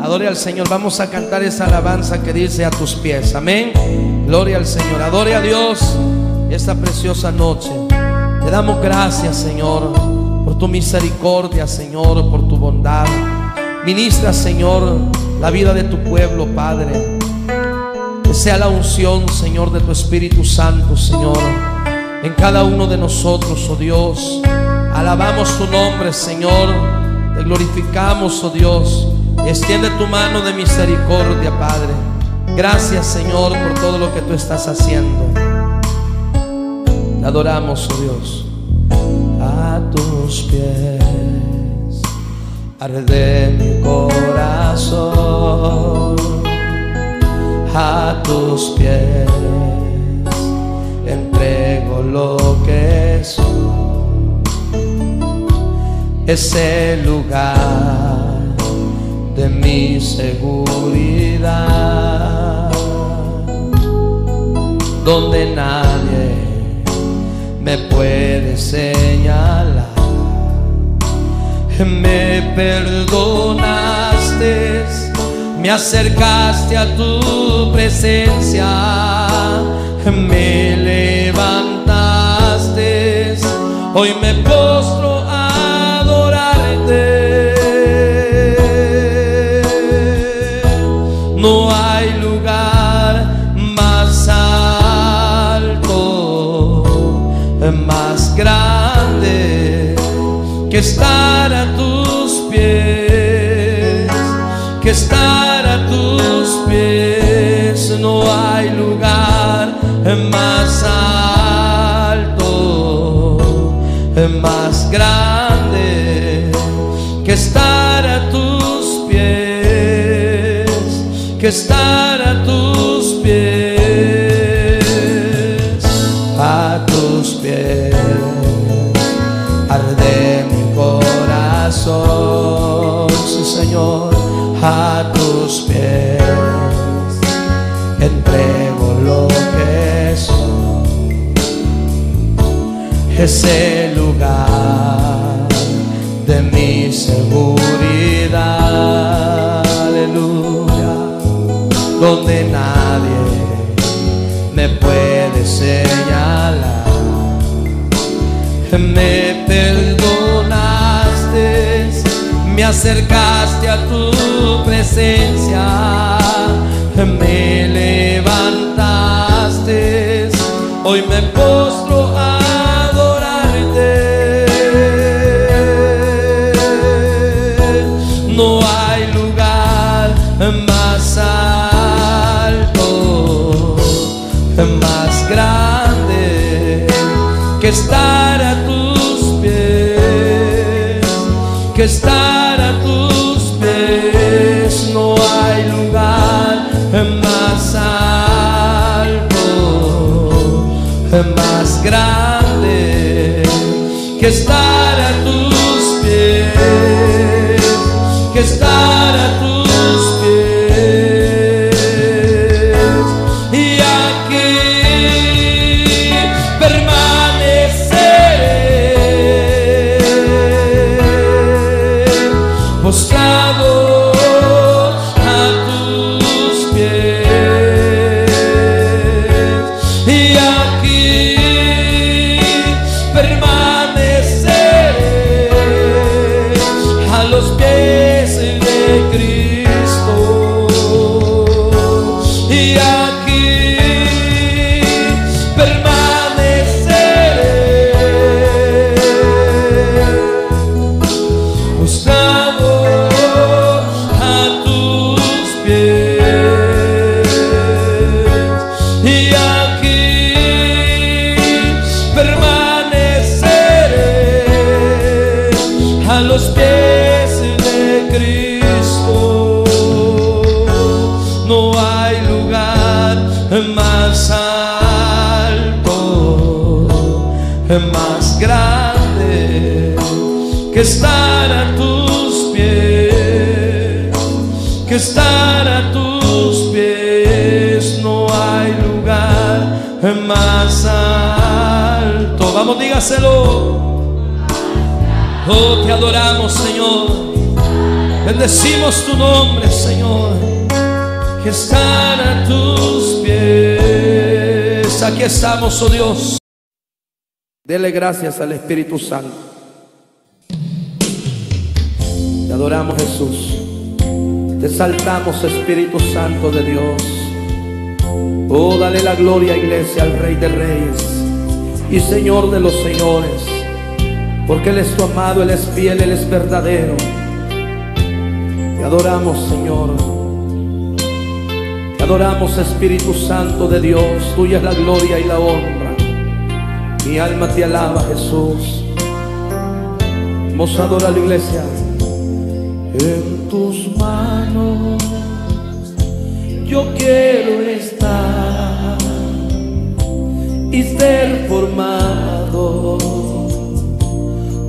Adore al Señor. Vamos a cantar esa alabanza que dice a tus pies. Amén. Gloria al Señor. Adore a Dios esta preciosa noche. Te damos gracias, Señor, por tu misericordia, Señor, por tu bondad. Ministra, Señor, la vida de tu pueblo, Padre. Que sea la unción, Señor, de tu Espíritu Santo, Señor, en cada uno de nosotros, oh Dios. Alabamos tu nombre, Señor. Te glorificamos, oh Dios. Extiende tu mano de misericordia, Padre. Gracias, Señor, por todo lo que tú estás haciendo. Te adoramos, oh Dios. A tus pies arde mi corazón. A tus pies entrego lo que soy. Es el lugar de mi seguridad, donde nadie me puede señalar. Me perdonaste, me acercaste a tu presencia, me levantaste, hoy me postro que estar a tus pies, que estar a tus pies. No hay lugar más alto, más grande que estar a tus pies, que estar es el lugar de mi seguridad, aleluya, donde nadie me puede señalar. Me perdonaste, me acercaste a tu presencia, me levantaste, hoy me postro estar a tus pies. No hay lugar más alto. Vamos, dígaselo. Oh, te adoramos, Señor. Bendecimos tu nombre, Señor, que están a tus pies. Aquí estamos, oh Dios. Dele gracias al Espíritu Santo. Exaltamos, Espíritu Santo de Dios. Oh, dale la gloria, iglesia, al Rey de Reyes y Señor de los Señores. Porque Él es tu amado, Él es fiel, Él es verdadero. Te adoramos, Señor. Te adoramos, Espíritu Santo de Dios. Tuya es la gloria y la honra. Mi alma te alaba, Jesús. Vamos a adorar la iglesia tus manos. Yo quiero estar y ser formado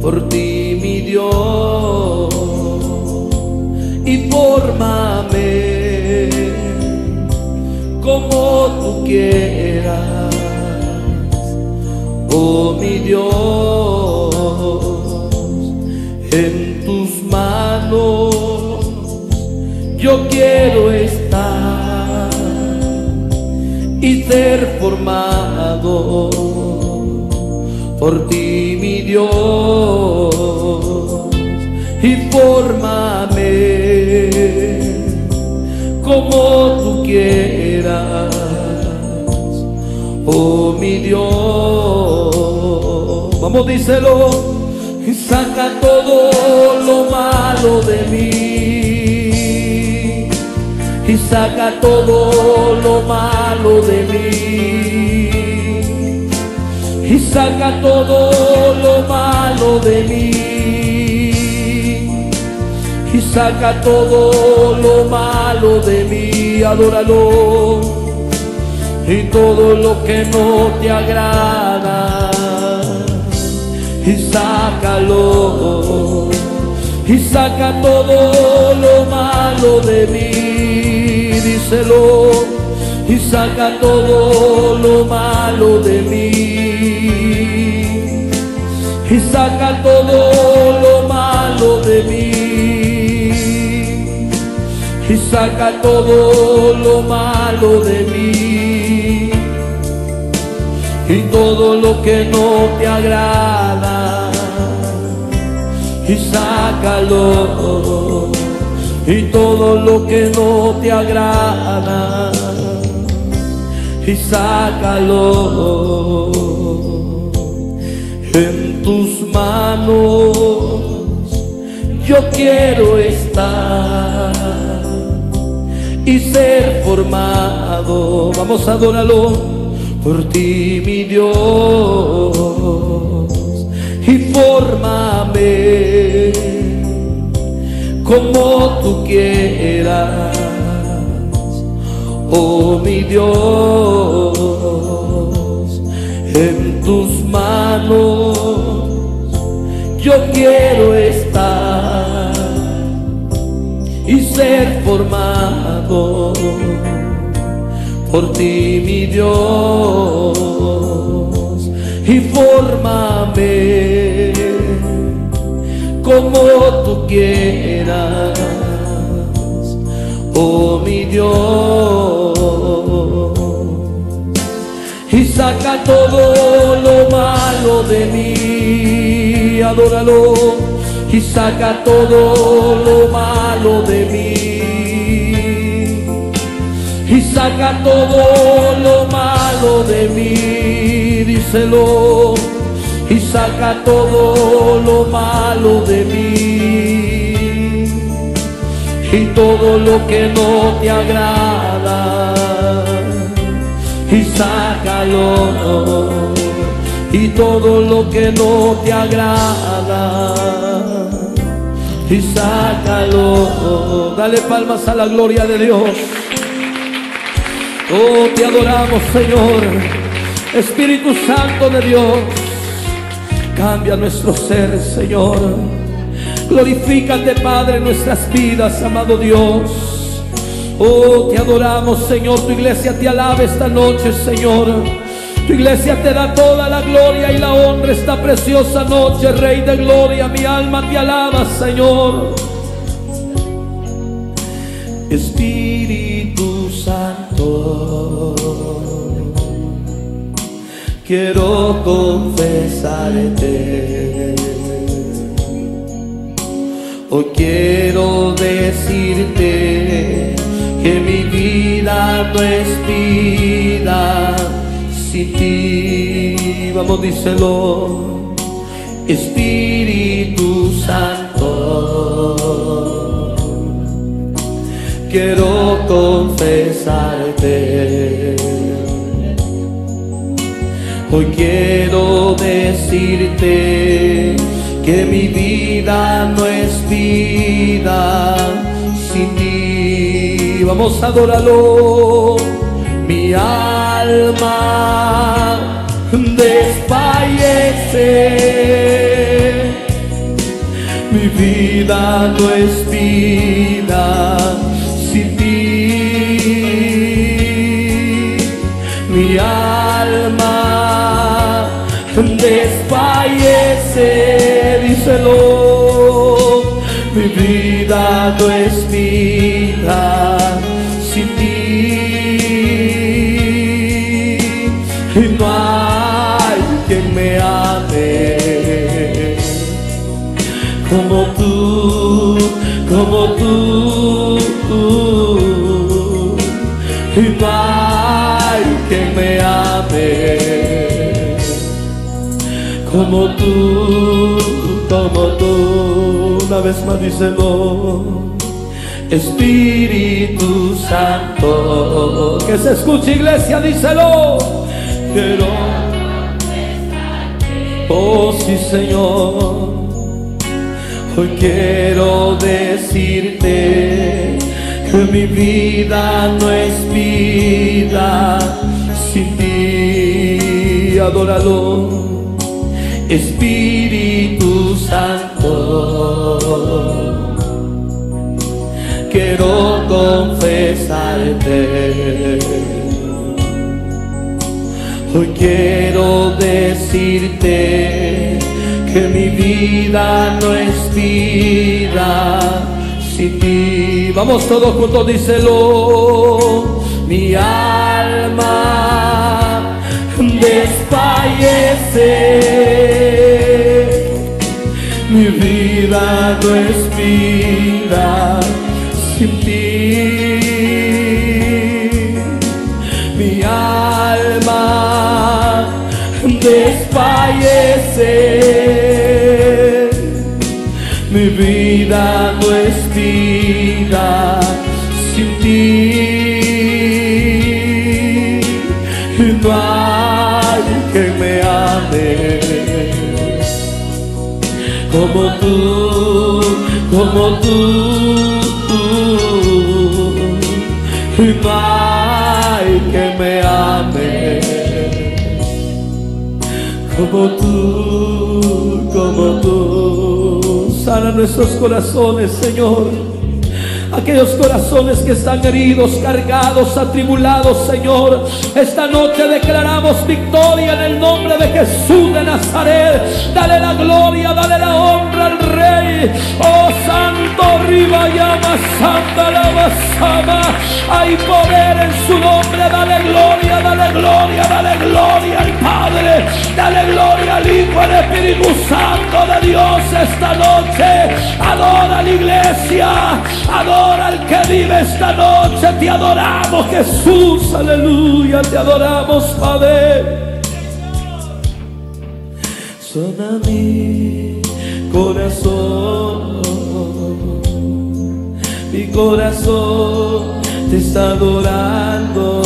por ti, mi Dios, y fórmame como tú quieras, oh mi Dios, en tus manos yo quiero estar y ser formado por ti, mi Dios, y fórmame como tú quieras, oh mi Dios. Vamos, díselo, y saca todo lo malo de mí y saca todo lo malo de mí. Y saca todo lo malo de mí. Y saca todo lo malo de mí. Adóralo. Y todo lo que no te agrada. Y sácalo. Y saca todo lo malo de mí díselo y saca todo lo malo de mí. Y saca todo lo malo de mí. Y saca todo lo malo de mí. Y todo lo que no te agrada. Y sácalo y todo lo que no te agrada. Y sácalo en tus manos. Yo quiero estar y ser formado. Vamos a adorarlo por ti mi Dios. Y fórmame como tú quieras, oh mi Dios, en tus manos yo quiero estar y ser formado por ti, mi Dios, y fórmame como tú oh mi Dios. Y saca todo lo malo de mí, adóralo. Y saca todo lo malo de mí. Y saca todo lo malo de mí, díselo y saca todo lo malo de mí y todo lo que no te agrada. Y sácalo y todo lo que no te agrada. Y sácalo dale palmas a la gloria de Dios. Oh te adoramos Señor. Espíritu Santo de Dios Cambia nuestro ser, Señor. Glorifícate, Padre, en nuestras vidas, amado Dios. Oh, te adoramos, Señor. Tu iglesia te alaba esta noche, Señor. Tu iglesia te da toda la gloria y la honra esta preciosa noche, Rey de gloria. Mi alma te alaba, Señor. Espíritu Santo, quiero confesarte. Hoy quiero decirte que mi vida no es vida sin ti. Vamos, díselo. Espíritu Santo, quiero confesarte. Hoy quiero decirte que mi vida no es vida sin ti. Vamos a adorarlo. Mi alma desfallece. Mi vida no es vida sin ti. Mi alma desfallece, díselo. Mi vida no es vida sin ti. Y no hay quien me ame como tú, como tú. Como tú, como tú. Una vez más díselo. Espíritu Santo, que se escuche iglesia, díselo. Quiero, oh sí Señor, hoy quiero decirte que mi vida no es vida sin ti, adóralo. Espíritu Santo, quiero confesarte. Hoy quiero decirte que mi vida no es vida sin ti. Vamos todos juntos, díselo. Mi alma desfallece. Mi vida no es vida sin ti. Mi alma desfallece. Mi vida no es vida como tú, como tú. Y hay que me ame como tú, como tú. Sana nuestros corazones, Señor. Aquellos corazones que están heridos, cargados, atribulados, Señor. Esta noche declaramos victoria en el nombre de Jesús de Nazaret. Dale la gloria, dale la honra al Rey. Oh Santo, riba Hay poder en su nombre. Dale gloria, dale gloria, dale gloria al Padre. Dale gloria al Hijo, al Espíritu Santo de Dios esta noche. Adora a la iglesia. Adora al que vive esta noche. Te adoramos, Jesús. Aleluya. Te adoramos, Padre. Suena mi corazón. Mi corazón te está adorando.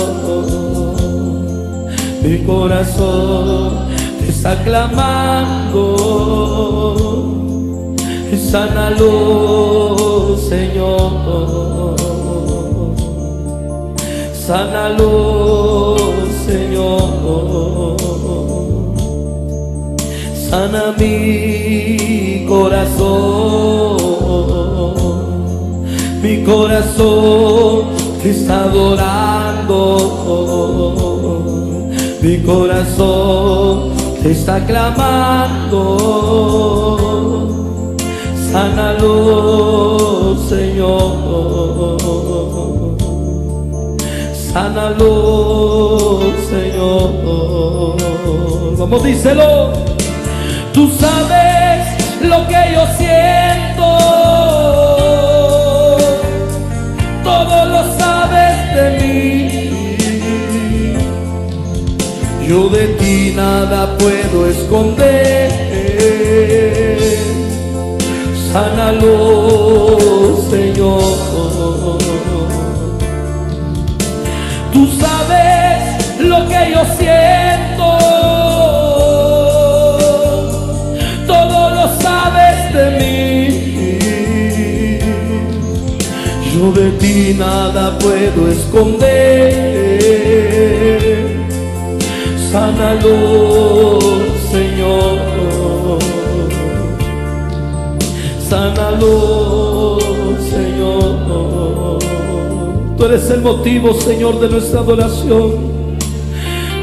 Mi corazón te está clamando. Sánalo, Señor. Sánalo, Señor. Sana mi corazón. Mi corazón te está adorando. Mi corazón te está clamando. Sánalo, Señor. Sánalo, Señor. Vamos, díselo. Tú sabes Yo de ti nada puedo esconder. Sánalo, Señor. Tú sabes lo que yo siento. Todo lo sabes de mí. Yo de ti nada puedo esconder. Sánalo, Señor. Sánalo, Señor. Tú eres el motivo, Señor, de nuestra adoración.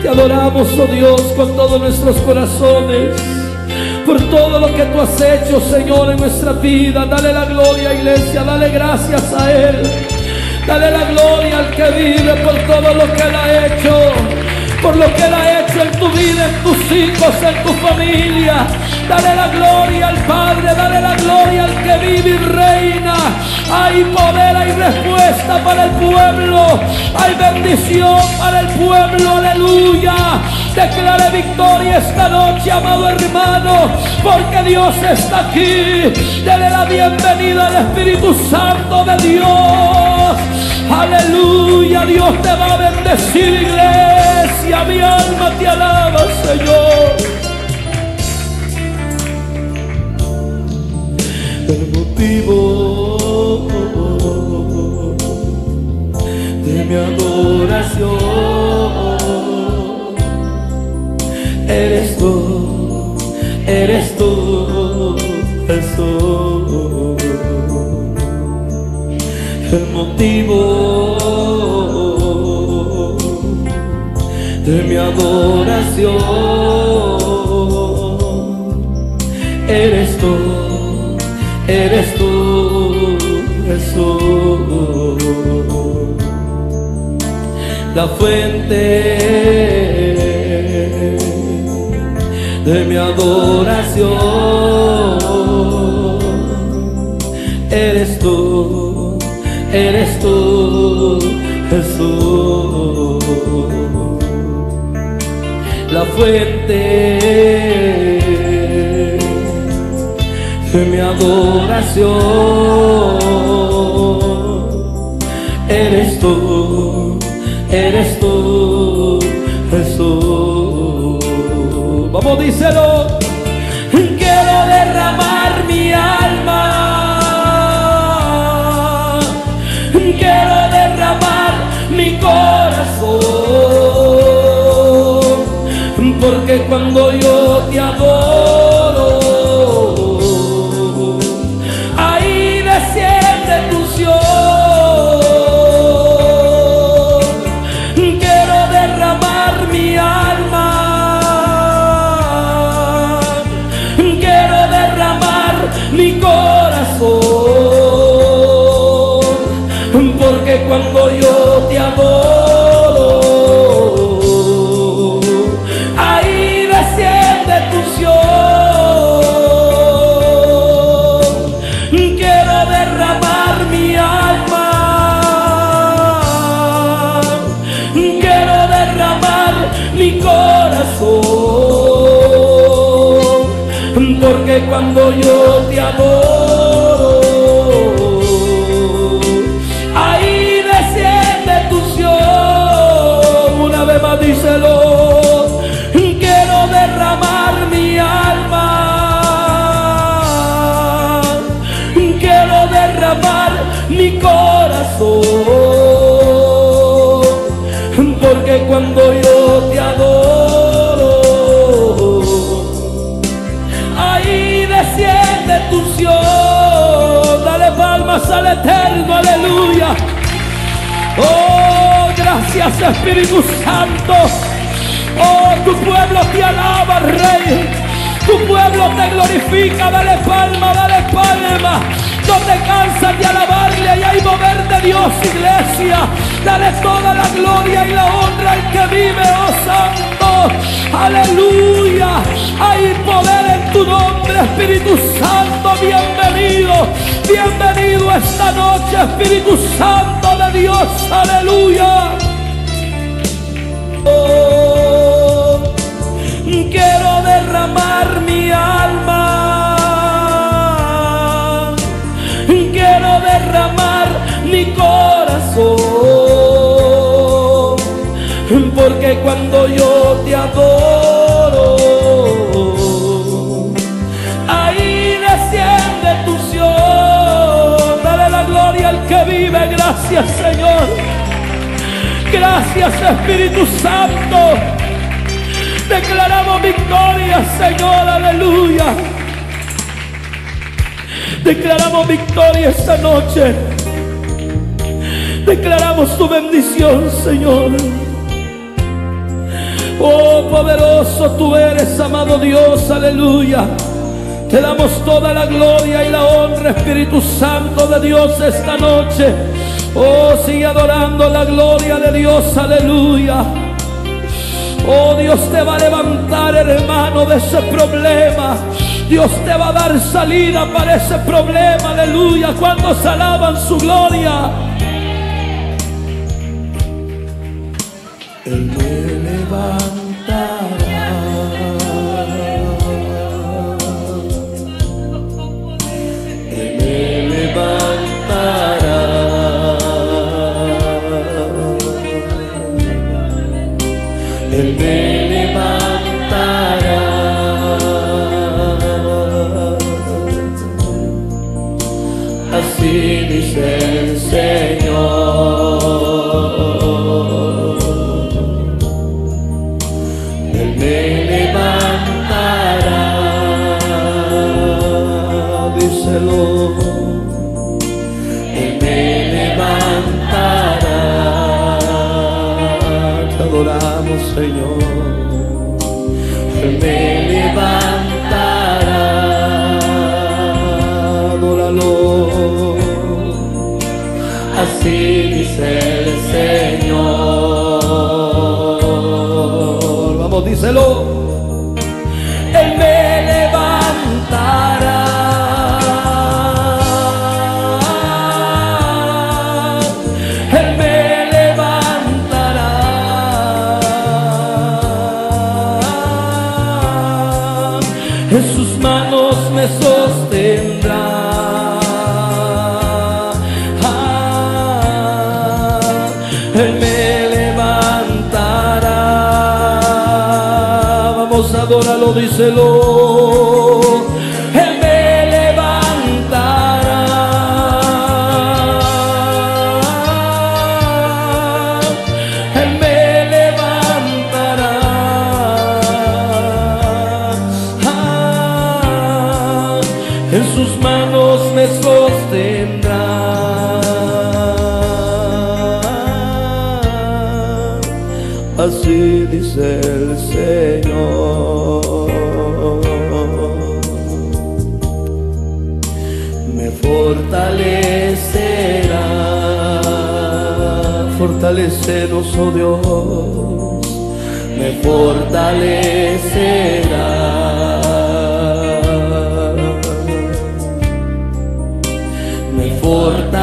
Te adoramos, oh Dios, con todos nuestros corazones. Por todo lo que tú has hecho, Señor, en nuestra vida. Dale la gloria, iglesia. Dale gracias a Él. Dale la gloria al que vive por todo lo que Él ha hecho. Por lo que Él ha hecho en tu vida, en tus hijos, en tu familia. Dale la gloria al Padre, dale la gloria al que vive y reina. Hay poder, hay respuesta para el pueblo. Hay bendición para el pueblo, aleluya. Declare victoria esta noche, amado hermano, porque Dios está aquí. Dale la bienvenida al Espíritu Santo de Dios. Aleluya, Dios te va a bendecir, iglesia. Mi alma te alaba, Señor. El motivo de mi adoración eres tú, eres tú, Jesús. El motivo de mi adoración. Eres tú, eres tú, Jesús. La fuente de mi adoración. Eres tú, eres tú, Jesús. La fuente de mi adoración eres tú, eres tú, Jesús. Vamos, díselo. Porque cuando yo te adoro, aleluya. Oh, gracias Espíritu Santo. Oh, tu pueblo te alaba, Rey. Tu pueblo te glorifica. Dale palma, dale palma. No te cansas de alabarle. Y hay mover de Dios, iglesia. Dale toda la gloria y la honra al que vive, oh Santo. Aleluya. Hay poder en tu nombre, Espíritu Santo. Bienvenido. Bienvenido esta noche, Espíritu Santo de Dios. Aleluya. Oh, quiero derramar mi alma. Quiero derramar mi corazón. Porque cuando yo te adoro, Gracias, Señor. Gracias Espíritu Santo. Declaramos victoria, Señor, aleluya. Declaramos victoria esta noche. Declaramos tu bendición, Señor. Oh, poderoso tú eres, amado Dios, aleluya. Te damos toda la gloria y la honra, Espíritu Santo de Dios, esta noche. Oh, sigue adorando la gloria de Dios, aleluya. Oh, Dios te va a levantar, hermano, de ese problema. Dios te va a dar salida para ese problema, aleluya. Cuando se alaban su gloria. Dios. Me fortalecerá. Me fortalecerá.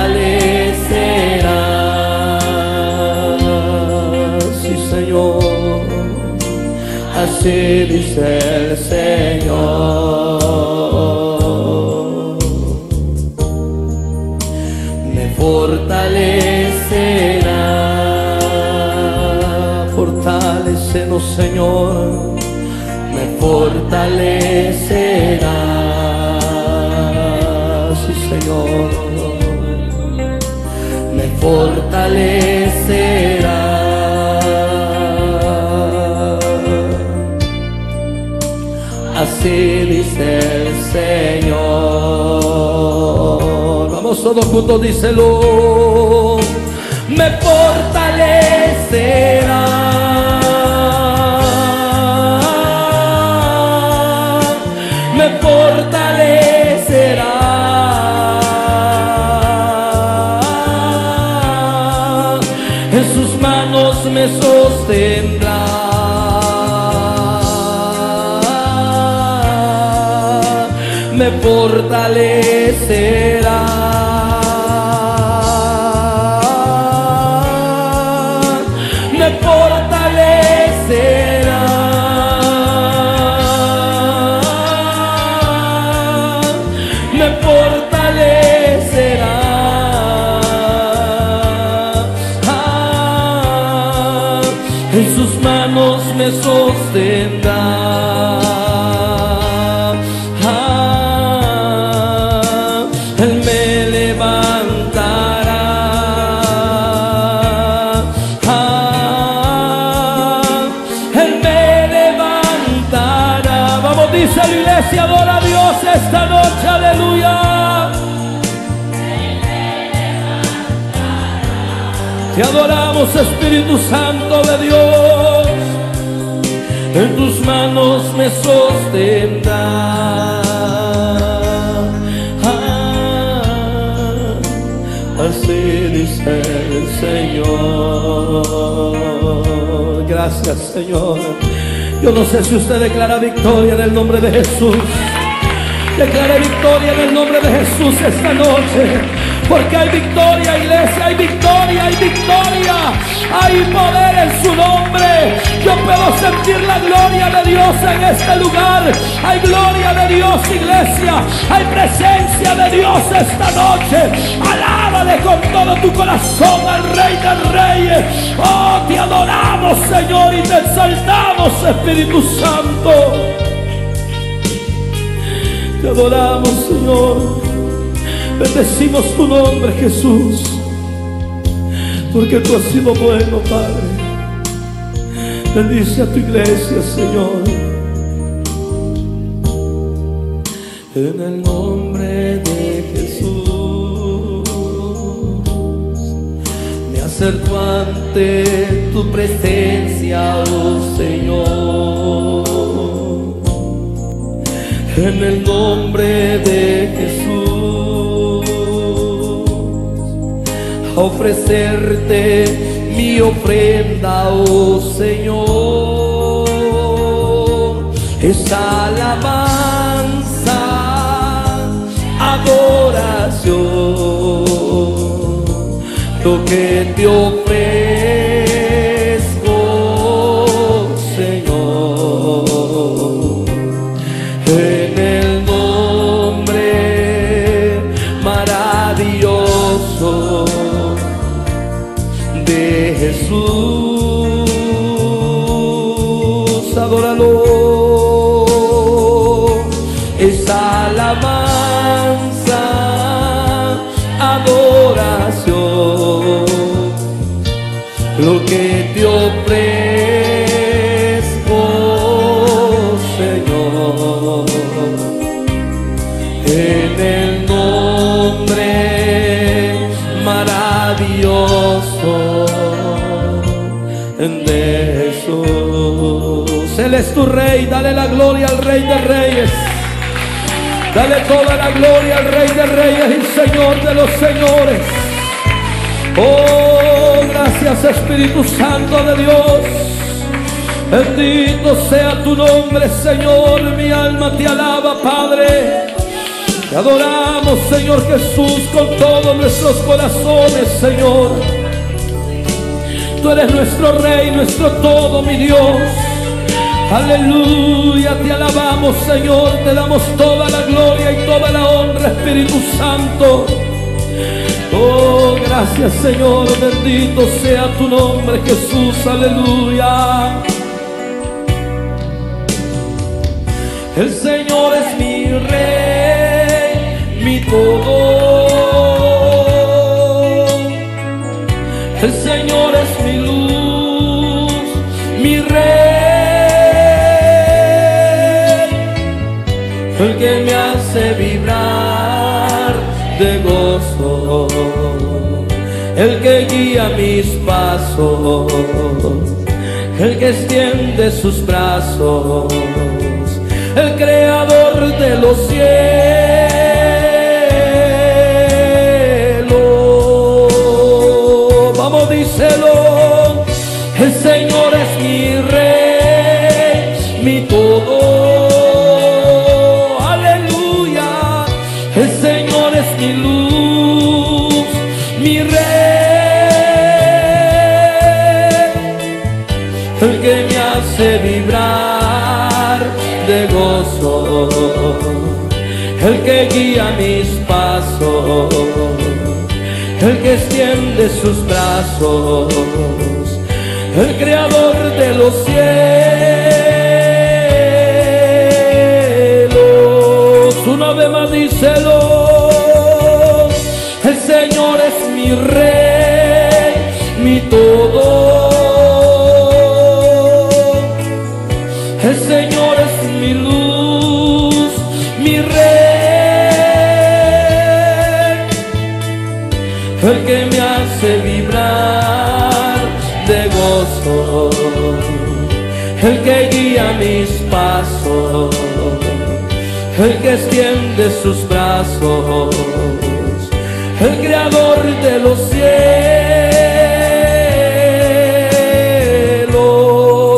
Sí, Señor. Así dice el Señor. Fortalecerá. Sí, Señor. Me fortalecerá. Así dice el Señor. Vamos todos juntos, díselo. Me fortalecerá. Te adoramos, Espíritu Santo de Dios. En tus manos me sostendrá. Ah, así dice el Señor. Gracias, Señor. Yo no sé si usted declara victoria en el nombre de Jesús. Declare victoria en el nombre de Jesús esta noche. Porque hay victoria, iglesia, hay victoria, hay victoria. Hay poder en su nombre. Yo puedo sentir la gloria de Dios en este lugar. Hay gloria de Dios, iglesia. Hay presencia de Dios esta noche. Alábale con todo tu corazón al Rey de Reyes. Oh, te adoramos, Señor, y te exaltamos, Espíritu Santo. Te adoramos, Señor. Bendecimos tu nombre, Jesús. Porque tú has sido bueno, Padre. Bendice a tu iglesia, Señor. En el nombre de Jesús. Me acerco ante tu presencia, oh Señor en el nombre de Jesús ofrecerte mi ofrenda, oh Señor, es alabanza, adoración, lo que te ofrezco, tu rey, dale la gloria al rey de reyes. Dale toda la gloria al rey de reyes y señor de los señores. Oh, gracias Espíritu Santo de Dios. Bendito sea tu nombre, Señor. Mi alma te alaba, Padre. Te adoramos, Señor Jesús, con todos nuestros corazones, Señor. Tú eres nuestro Rey, nuestro todo, mi Dios. Aleluya, te alabamos, Señor. Te damos toda la gloria y toda la honra, Espíritu Santo. Oh, gracias, Señor. Bendito sea tu nombre, Jesús. Aleluya. El Señor es mi rey, mi todo. El Señor es mi luz, El que guía mis pasos. El que extiende sus brazos el creador de los cielos. El que guía mis pasos el que extiende sus brazos, el creador de los cielos. El que extiende sus brazos, el creador de los cielos.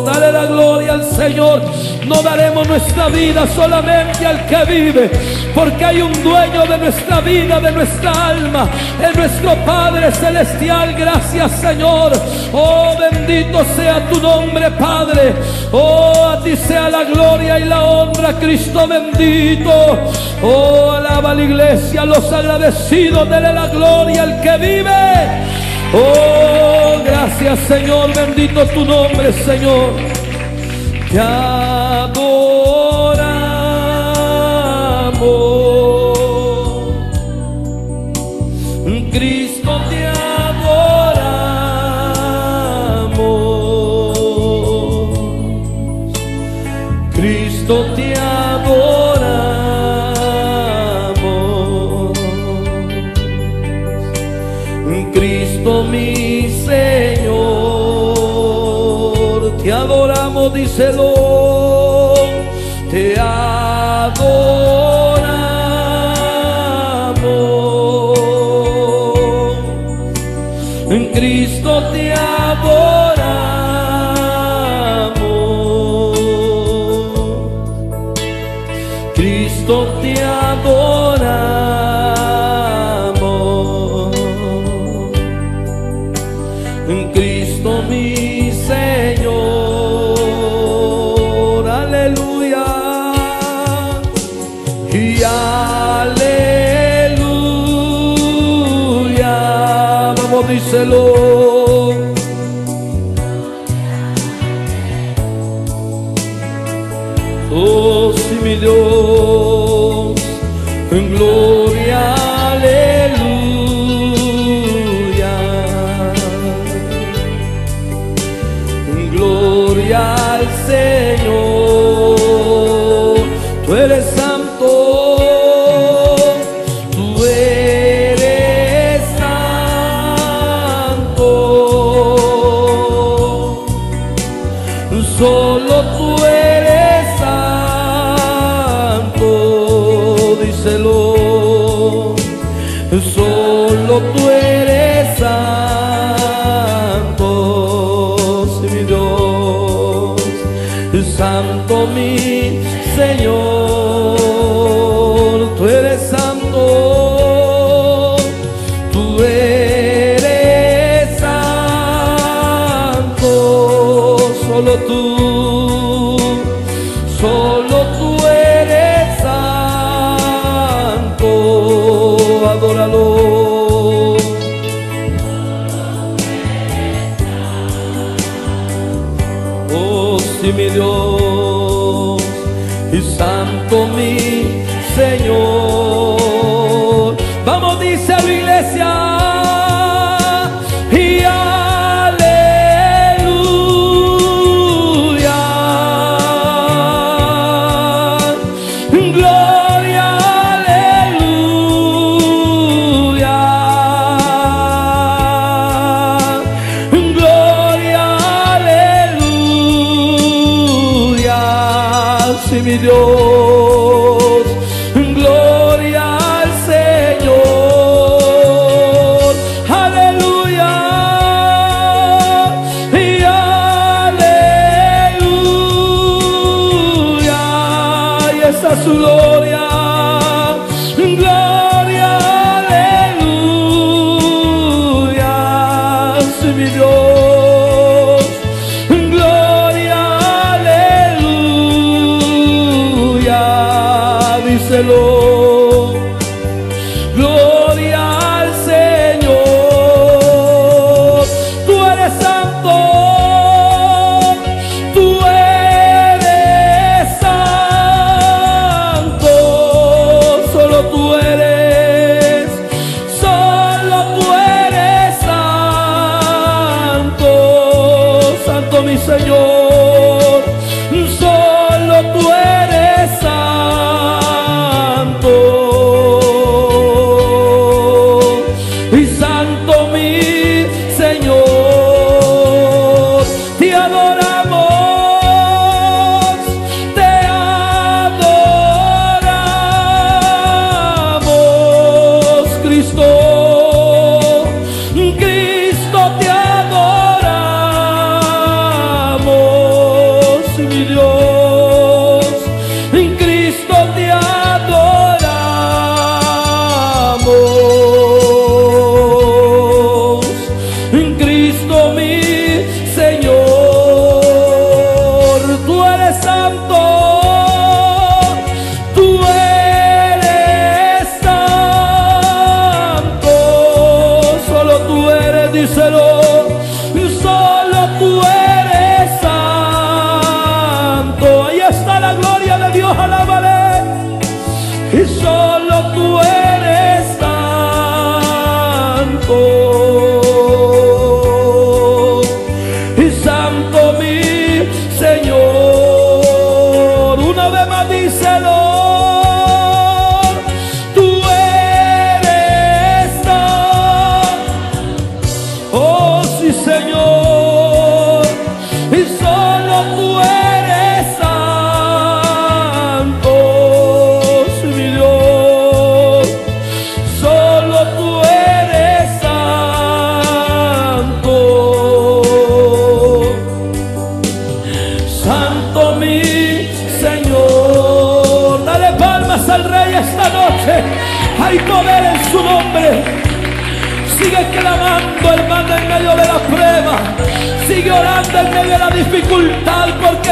Dale la gloria al Señor. No daremos nuestra vida solamente al que vive, porque hay un dueño de nuestra vida, de nuestra alma, es nuestro Padre Celestial. Gracias Señor. Oh, bendito sea tu nombre, Padre. Oh, a ti sea la gloria y la honra, Cristo bendito. Oh, alaba la iglesia, los agradecidos, dele la gloria al que vive. Oh, gracias Señor, bendito tu nombre, Señor. Te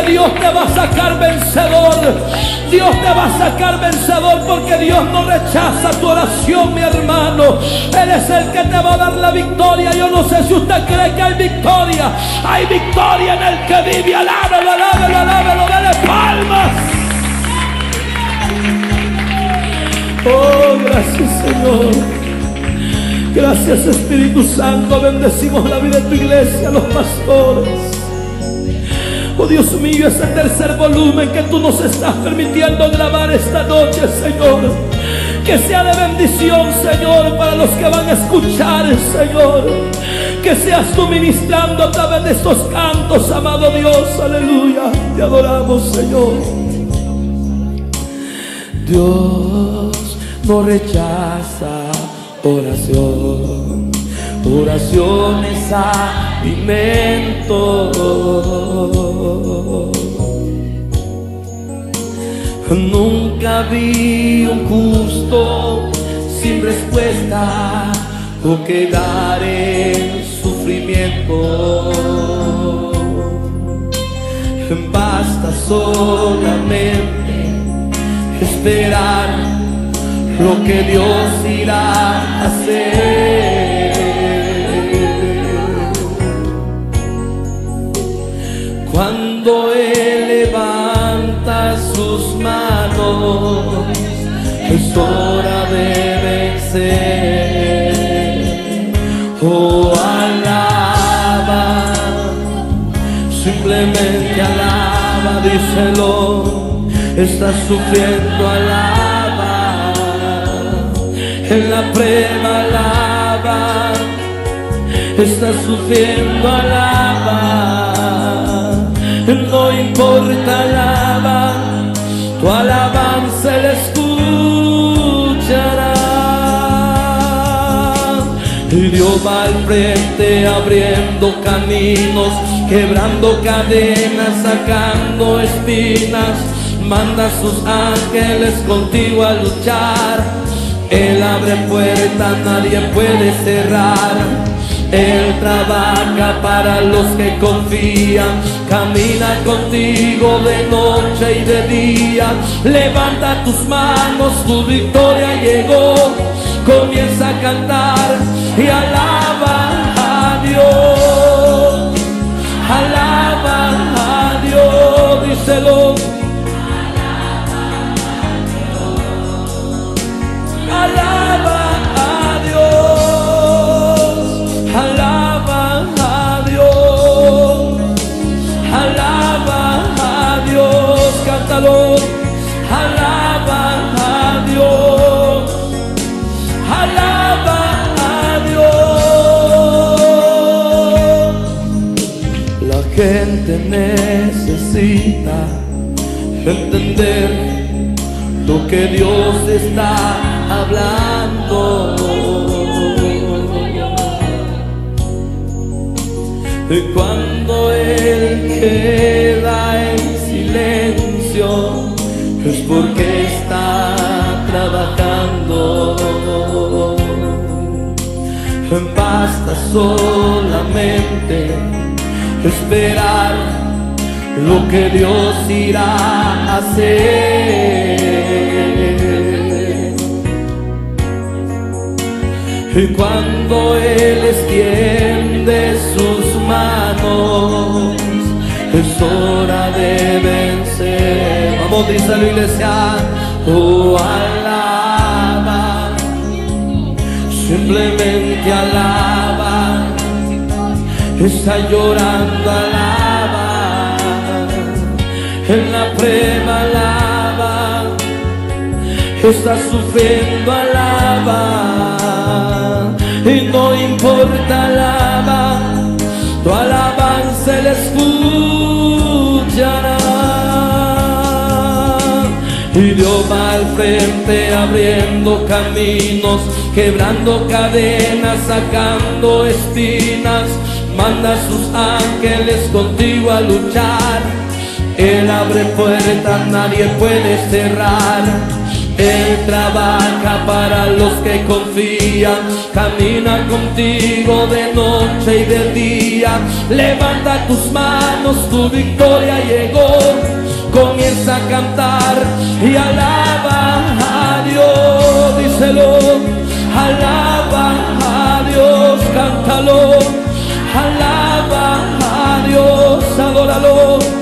Dios te va a sacar vencedor. Dios te va a sacar vencedor, porque Dios no rechaza tu oración, mi hermano. Él es el que te va a dar la victoria. Yo no sé si usted cree que hay victoria. Hay victoria en el que vive. Alábelo, alábelo, alábelo. Dale palmas. Oh, gracias, Señor. Gracias Espíritu Santo, bendecimos la vida de tu iglesia, los pastores. Oh Dios mío, ese tercer volumen que tú nos estás permitiendo grabar esta noche, Señor. Que sea de bendición, Señor, para los que van a escuchar, Señor. Que seas tú ministrando a través de estos cantos, amado Dios, aleluya. Te adoramos, Señor. Dios no rechaza oración. Oración es alimento. Nunca vi un justo sin respuesta o quedar en sufrimiento. Basta solamente esperar lo que Dios irá a hacer. Cuando Él levanta sus manos, es hora de vencer. Oh, alaba, simplemente alaba, díselo. Estás sufriendo, alaba. En la prueba, alaba. Estás sufriendo, alaba. Importa. Tu alabanza le escuchará. Y Dios va al frente abriendo caminos, quebrando cadenas, sacando espinas. manda sus ángeles contigo a luchar. Él abre puertas, nadie puede cerrar. Él trabaja para los que confían, camina contigo de noche y de día. Levanta tus manos, tu victoria llegó. Comienza a cantar y alaba a Dios. Alaba a Dios, díselo. Entender lo que Dios está hablando. Y cuando Él queda en silencio, es porque está trabajando. Basta solamente esperar lo que Dios irá a hacer. Y cuando Él extiende sus manos, es hora de vencer. Vamos, dice la iglesia, oh alaba, simplemente alaba, está llorando, alaba, en la prueba alaba, está sufriendo, alaba, y no importa, alaba, tu alabanza le escuchará. Y Dios va al frente abriendo caminos, quebrando cadenas, sacando espinas. Manda a sus ángeles contigo a luchar. Él abre puertas, nadie puede cerrar. Él trabaja para los que confían, camina contigo de noche y de día. Levanta tus manos, tu victoria llegó. Comienza a cantar y alaba a Dios, díselo. Alaba a Dios, cántalo. Alaba a Dios, adóralo.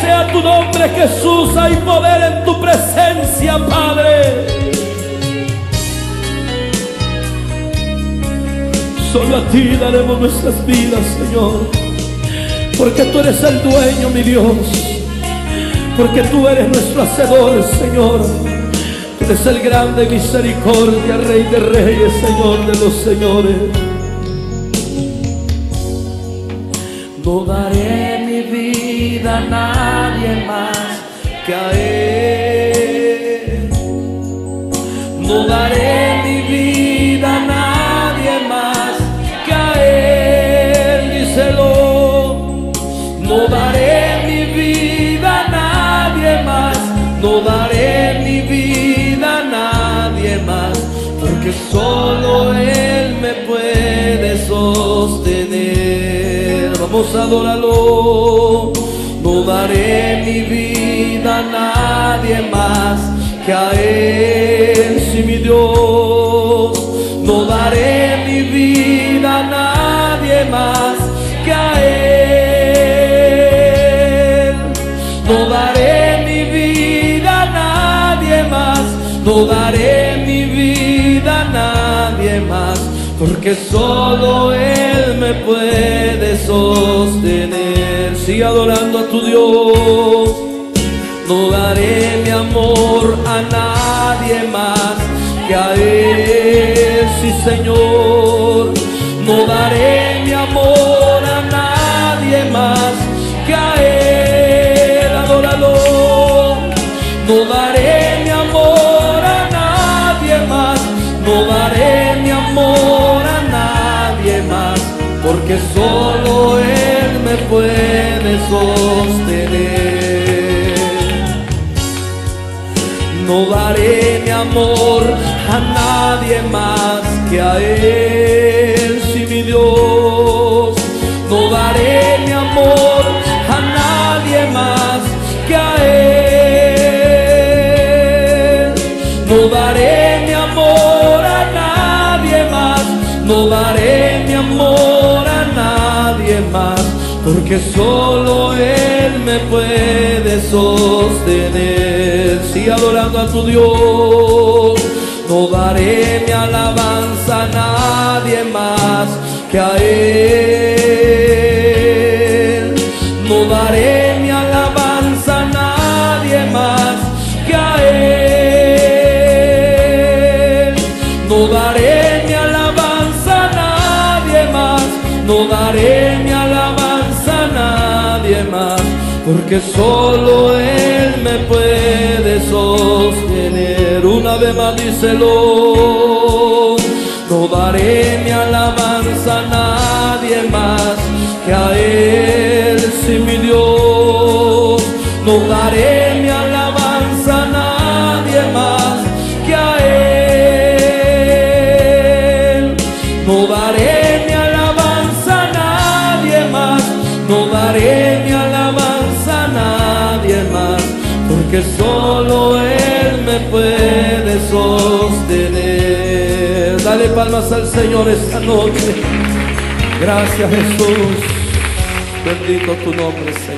Sea tu nombre Jesús. Hay poder en tu presencia, Padre. Solo a ti daremos nuestras vidas, Señor. Porque tú eres el dueño, mi Dios. Porque tú eres nuestro hacedor, Señor. Tú eres el grande misericordia, Rey de reyes, Señor de los señores. No daré mi vida a nadie más que a Él. No daré mi vida a nadie más que a Él, díselo. No daré mi vida a nadie más, no daré mi vida a nadie más, porque solo Él me puede sostener. Vamos a adorarlo. No daré mi vida a nadie más que a Él, si mi Dios. No daré mi vida a nadie más que a Él. No daré mi vida a nadie más. No daré Porque solo Él me puede sostener. Sigue adorando a tu Dios. No daré mi amor a nadie más que a Él, sí Señor. No daré solo Él me puede sostener. No daré mi amor a nadie más que a Él, si mi Dios. Porque solo Él me puede sostener. Sigue adorando a tu Dios. No daré mi alabanza a nadie más que a Él. No daré Porque solo Él me puede sostener. Una vez más díselo. No daré mi alabanza a nadie más que a Él, si mi Dios. No daré Solo Él me puede sostener. Dale palmas al Señor esta noche. Gracias Jesús. Bendito tu nombre, Señor.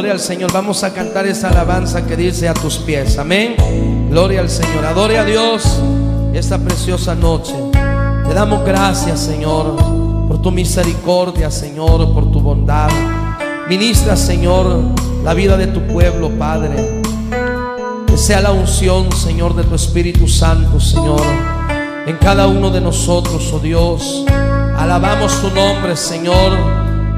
Adore al Señor. Vamos a cantar esa alabanza que dice a tus pies. Amén. Gloria al Señor. Adore a Dios esta preciosa noche. Te damos gracias, Señor, por tu misericordia, Señor, por tu bondad. Ministra, Señor, la vida de tu pueblo, Padre. Que sea la unción, Señor, de tu Espíritu Santo, Señor, en cada uno de nosotros, oh Dios. Alabamos tu nombre, Señor.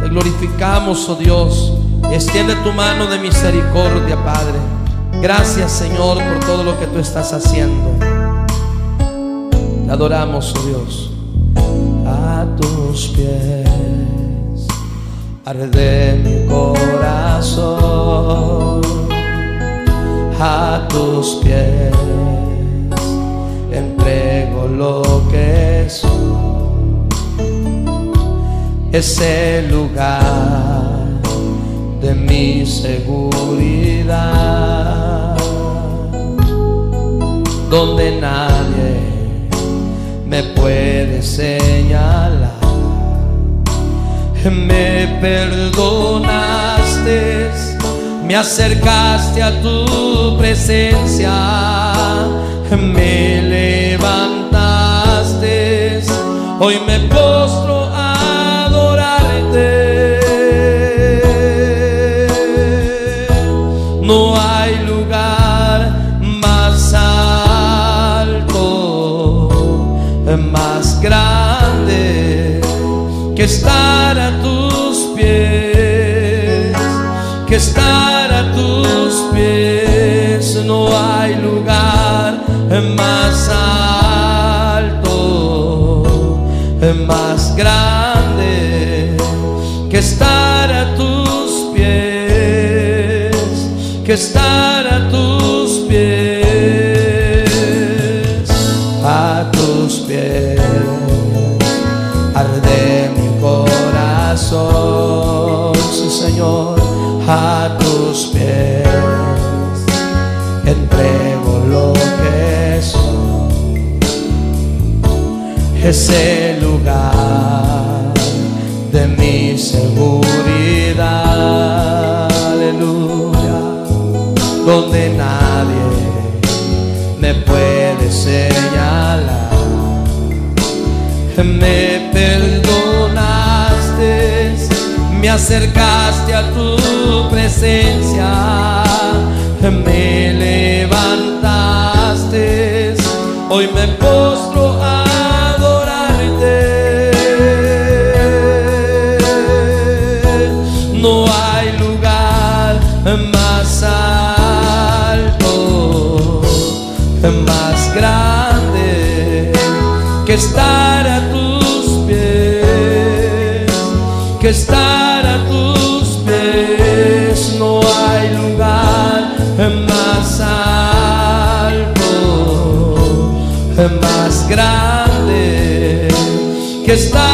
Te glorificamos, oh Dios. Extiende tu mano de misericordia, Padre. Gracias, Señor, por todo lo que tú estás haciendo. Te adoramos, oh Dios. A tus pies arde mi corazón. A tus pies entrego lo que soy. Es el lugar de mi seguridad, donde nadie me puede señalar. Me perdonaste, me acercaste a tu presencia, me levantaste, hoy me postro es el lugar de mi seguridad, aleluya, donde nadie me puede señalar. Me perdonaste, me acercaste a tu presencia, me levantaste, hoy me postro a que estar a tus pies, que estar a tus pies. No hay lugar más alto, más grande que estar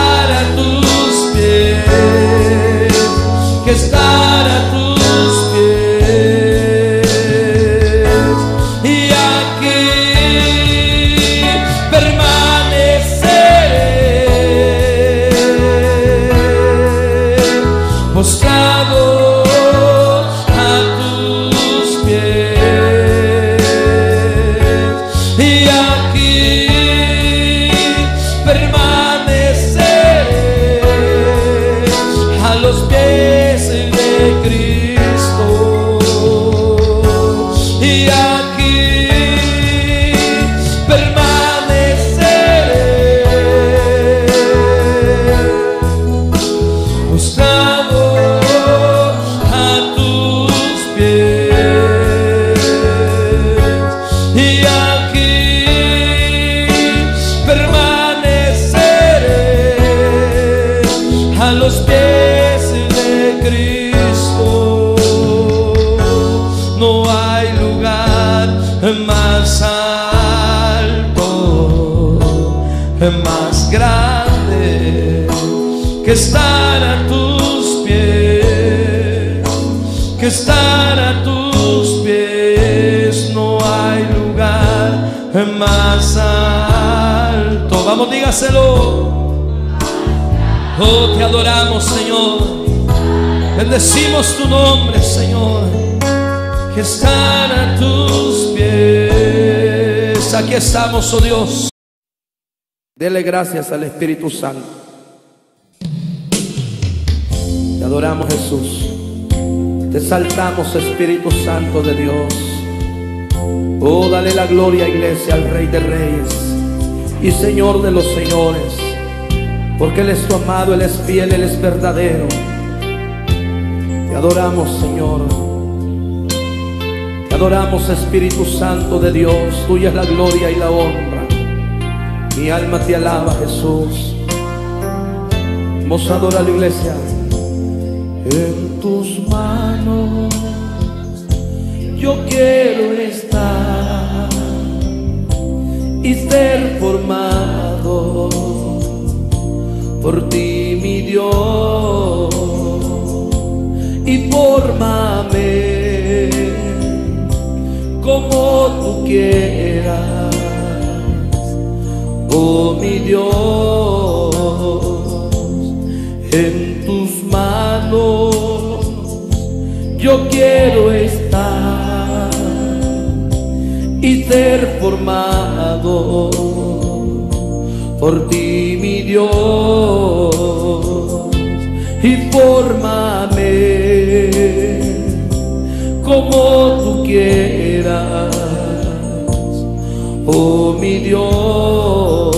dígaselo. Oh, te adoramos, Señor. Bendecimos tu nombre, Señor, que están a tus pies. Aquí estamos, oh Dios. Dele gracias al Espíritu Santo. Te adoramos, Jesús. Te saltamos, Espíritu Santo de Dios. Oh, dale la gloria, iglesia, al Rey de Reyes y Señor de los Señores. Porque Él es tu amado, Él es fiel, Él es verdadero. Te adoramos, Señor. Te adoramos, Espíritu Santo de Dios. Tuya es la gloria y la honra. Mi alma te alaba, Jesús. Vamos a adorar la iglesia. En tus manos yo quiero y ser formado por ti, mi Dios, y fórmame como tú quieras, oh mi Dios, en tus manos yo quiero estar y ser formado por ti, mi Dios, y fórmame como tú quieras, oh mi Dios.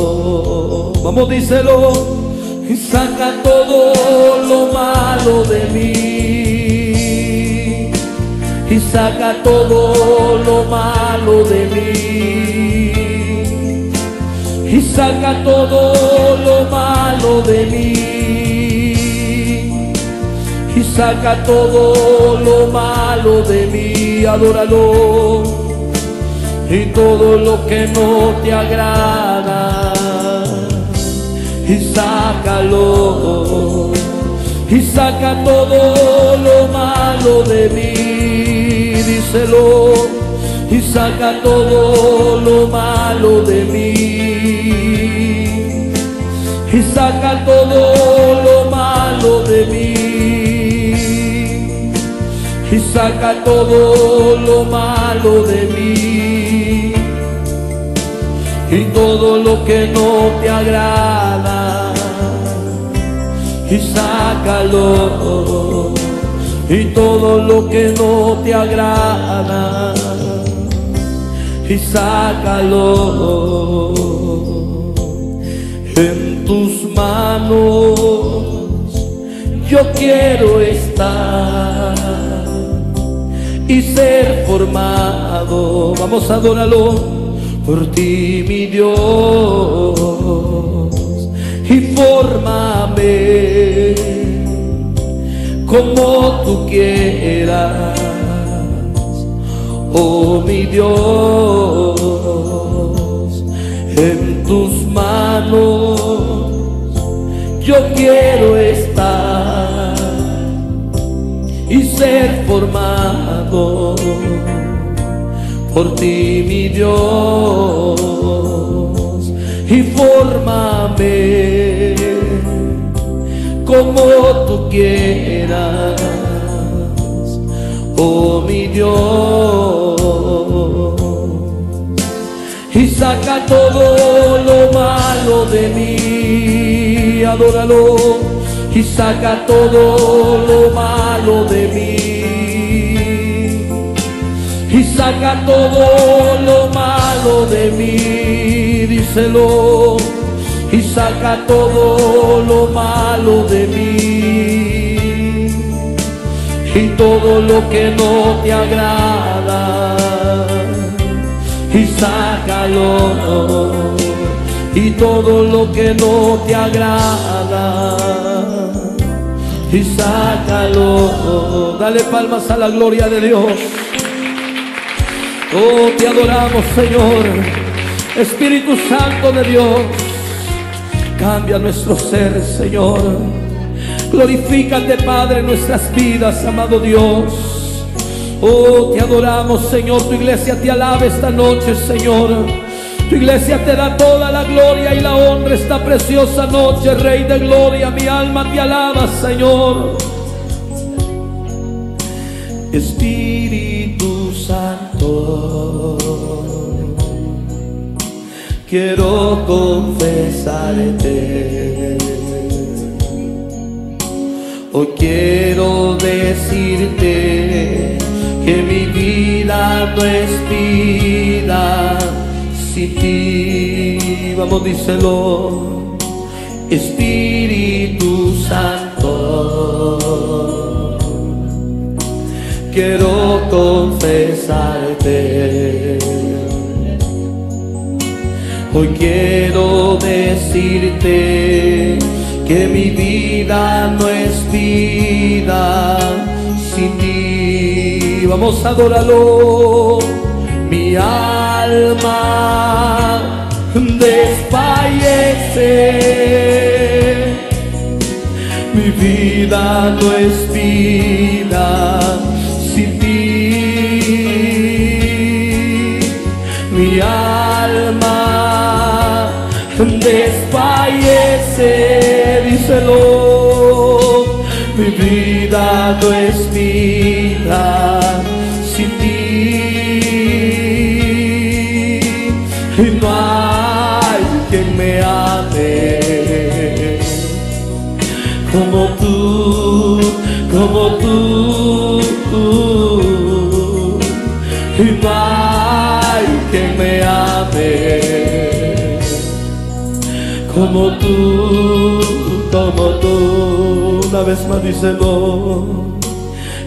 Vamos, díselo, y saca todo lo malo de mí, y saca todo lo malo de mí y saca todo lo malo de mí. Y saca todo lo malo de mí, adóralo. Y todo lo que no te agrada y sácalo. Y saca todo lo malo de mí, díselo. Y saca todo lo malo de mí y saca todo lo malo de mí. Y saca todo lo malo de mí. Y todo lo que no te agrada. Y sácalo y todo lo que no te agrada. Y sácalo en tus manos. Yo quiero estar y ser formado. Vamos a adorarlo por ti, mi Dios, y fórmame como tú quieras oh mi Dios, en tus manos yo quiero estar y ser formado por ti, mi Dios, y fórmame como tú quieras oh mi Dios, y saca todo lo malo de mí, adóralo, y saca todo lo malo de mí, y saca todo lo malo de mí, díselo, y saca todo lo malo de mí. Y todo lo que no te agrada y sácalo y todo lo que no te agrada y sácalo dale palmas a la gloria de Dios oh te adoramos Señor Espíritu Santo de Dios cambia nuestro ser Señor Glorifícate, Padre, en nuestras vidas, amado Dios. Oh, te adoramos, Señor. Tu iglesia te alaba esta noche, Señor. Tu iglesia te da toda la gloria y la honra esta preciosa noche, Rey de gloria. Mi alma te alaba, Señor. Espíritu Santo, quiero confesarte. Hoy quiero decirte que mi vida no es vida ti. Vamos, díselo. Espíritu Santo, quiero confesarte. Hoy quiero decirte que mi vida no es vida sin ti. Vamos a adorarlo. Mi alma desfallece. Mi vida no es vida sin ti. Mi alma desfallece, díselo. Mi vida no es vida como tú. Y no hay quien me ame como tú, como tú. Una vez más díselo.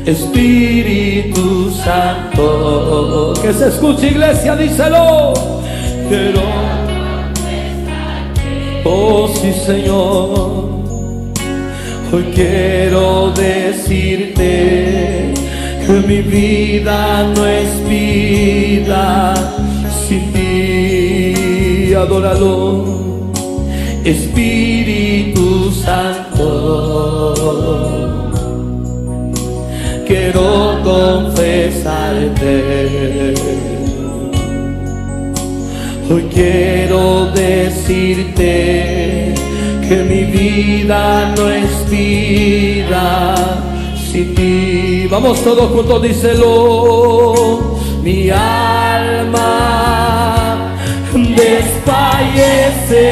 Espíritu Santo, que se escuche iglesia, díselo. Quiero, oh sí Señor, hoy quiero decirte que mi vida no es vida sin ti, adóralo. Espíritu Santo, quiero confesarte. Hoy quiero decirte que mi vida no es vida sin ti. Vamos todos juntos, díselo. Mi alma desfallece.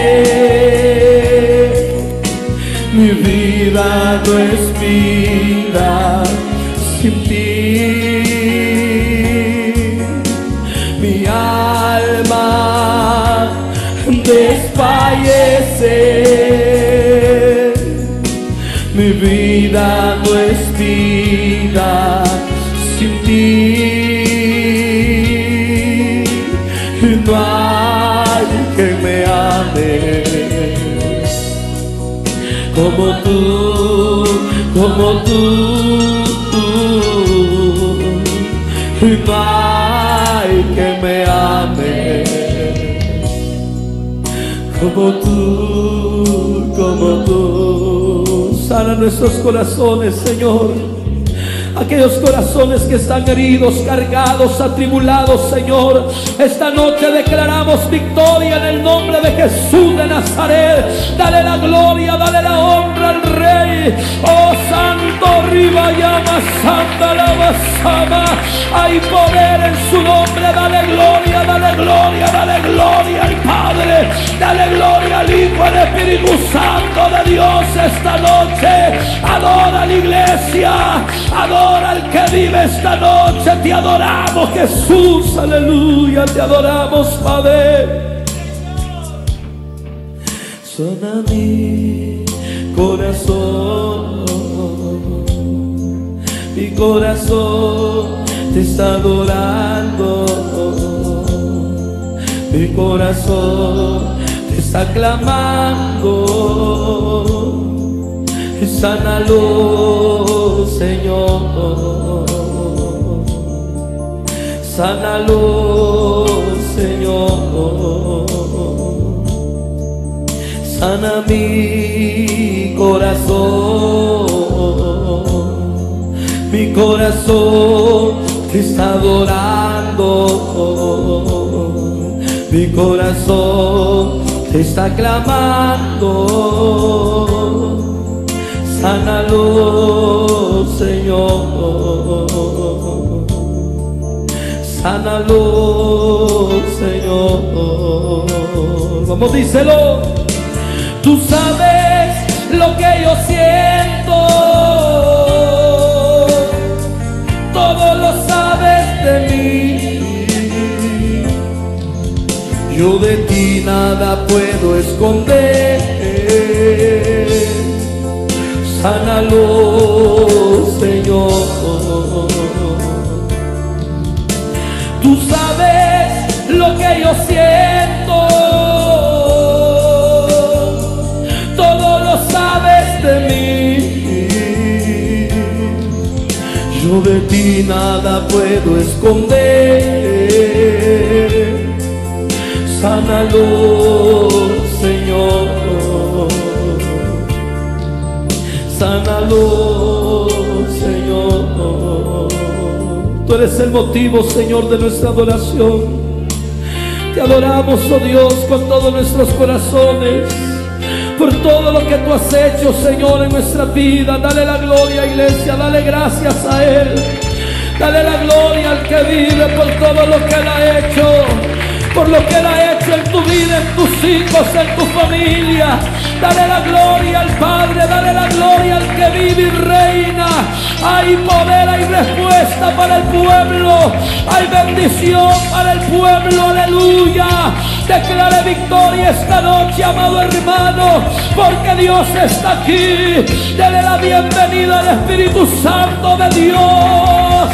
Mi vida no es vida sin ti. Mi alma desfallece. Vida no es vida sin ti. No hay que me ame como tú, como tú. No hay que me ame como tú, como tú. Sana nuestros corazones, Señor. Aquellos corazones que están heridos, cargados, atribulados, Señor. Esta noche declaramos victoria en el nombre de Jesús de Nazaret. Dale la gloria, dale la honra al Rey. Oh Santo, riba llama, santa la basama. Hay poder en su nombre. Dale gloria, dale gloria, dale gloria al Padre. Dale gloria al Hijo, al Espíritu Santo de Dios esta noche. Adora a la iglesia. Adora al que vive esta noche. Te adoramos, Jesús. Aleluya. Te adoramos, Padre. Suena mi corazón. Mi corazón te está adorando. Mi corazón te está clamando. Sánalo, Señor. Sánalo, Señor. Sana mi corazón. Mi corazón te está adorando. Mi corazón te está clamando. Sánalo, Señor. Sánalo, Señor. Vamos, díselo. Tú sabes lo que yo siento. Todo lo sabes de mí. Yo de ti nada puedo esconder. Sánalo, Señor. Tú sabes lo que yo siento. Yo de ti nada puedo esconder. Sánalo, Señor. Sánalo, Señor. Tú eres el motivo, Señor, de nuestra adoración. Te adoramos, oh Dios, con todos nuestros corazones. Por todo lo que tú has hecho, Señor, en nuestra vida. Dale la gloria, iglesia. Dale gracias a Él. Dale la gloria al que vive por todo lo que Él ha hecho. Por lo que Él ha hecho en tu vida, en tus hijos, en tu familia. Dale la gloria al Padre, dale la gloria al que vive y reina. Hay poder, hay respuesta para el pueblo. Hay bendición para el pueblo, aleluya. Declare victoria esta noche, amado hermano, porque Dios está aquí. Dele la bienvenida al Espíritu Santo de Dios.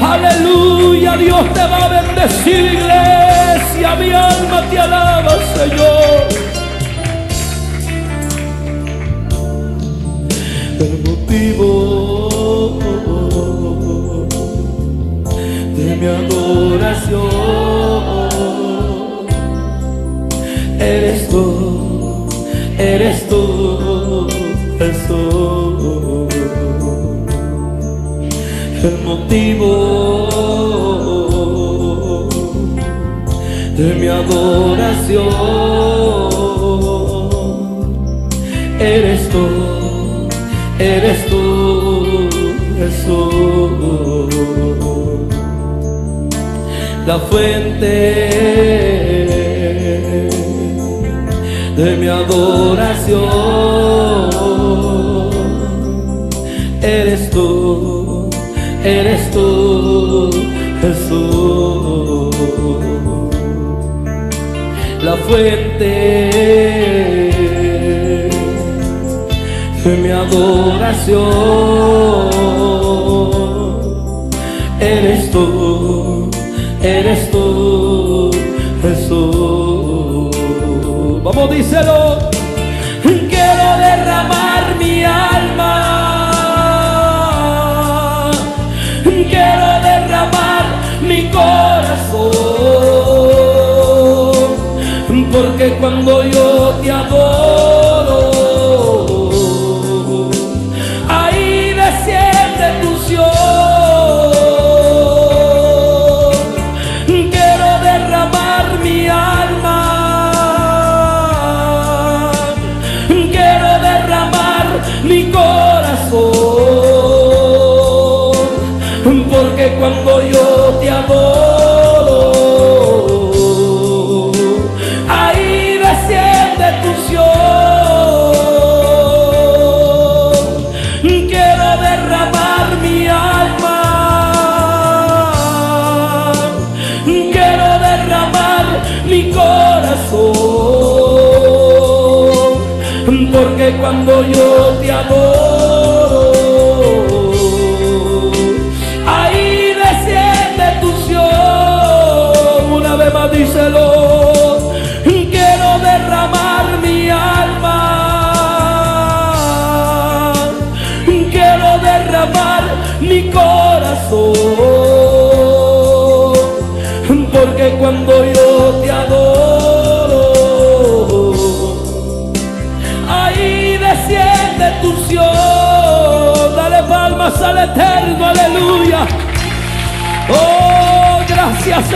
Aleluya, Dios te va a bendecir, iglesia. Mi alma te alaba, Señor. el motivo de mi adoración. Eres tú, eres tú, Jesús. El motivo de mi adoración. Eres tú eres tú, Jesús, la fuente de mi adoración. Eres tú, eres tú, Jesús, la fuente de mi adoración. Eres tú, eres tú, Jesús. Vamos, díselo. Quiero derramar mi alma. Quiero derramar mi corazón. Porque cuando yo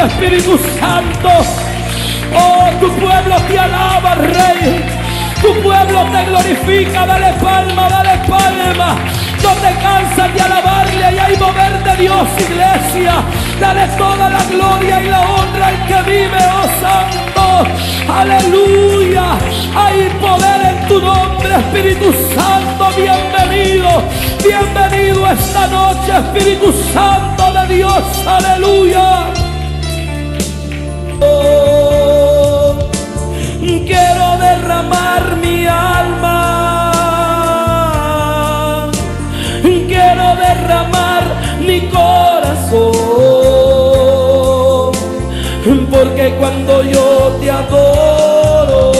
Espíritu Santo. Oh, tu pueblo te alaba, Rey. Tu pueblo te glorifica. Dale palma, dale palma. No te cansas de alabarle y gloria y mover de Dios, iglesia. Dale toda la gloria y la honra al que vive, oh Santo. Aleluya. Hay poder en tu nombre, Espíritu Santo. Bienvenido. Bienvenido esta noche, Espíritu Santo de Dios. Aleluya. Derramar mi alma. Quiero derramar mi corazón. Porque cuando yo te adoro,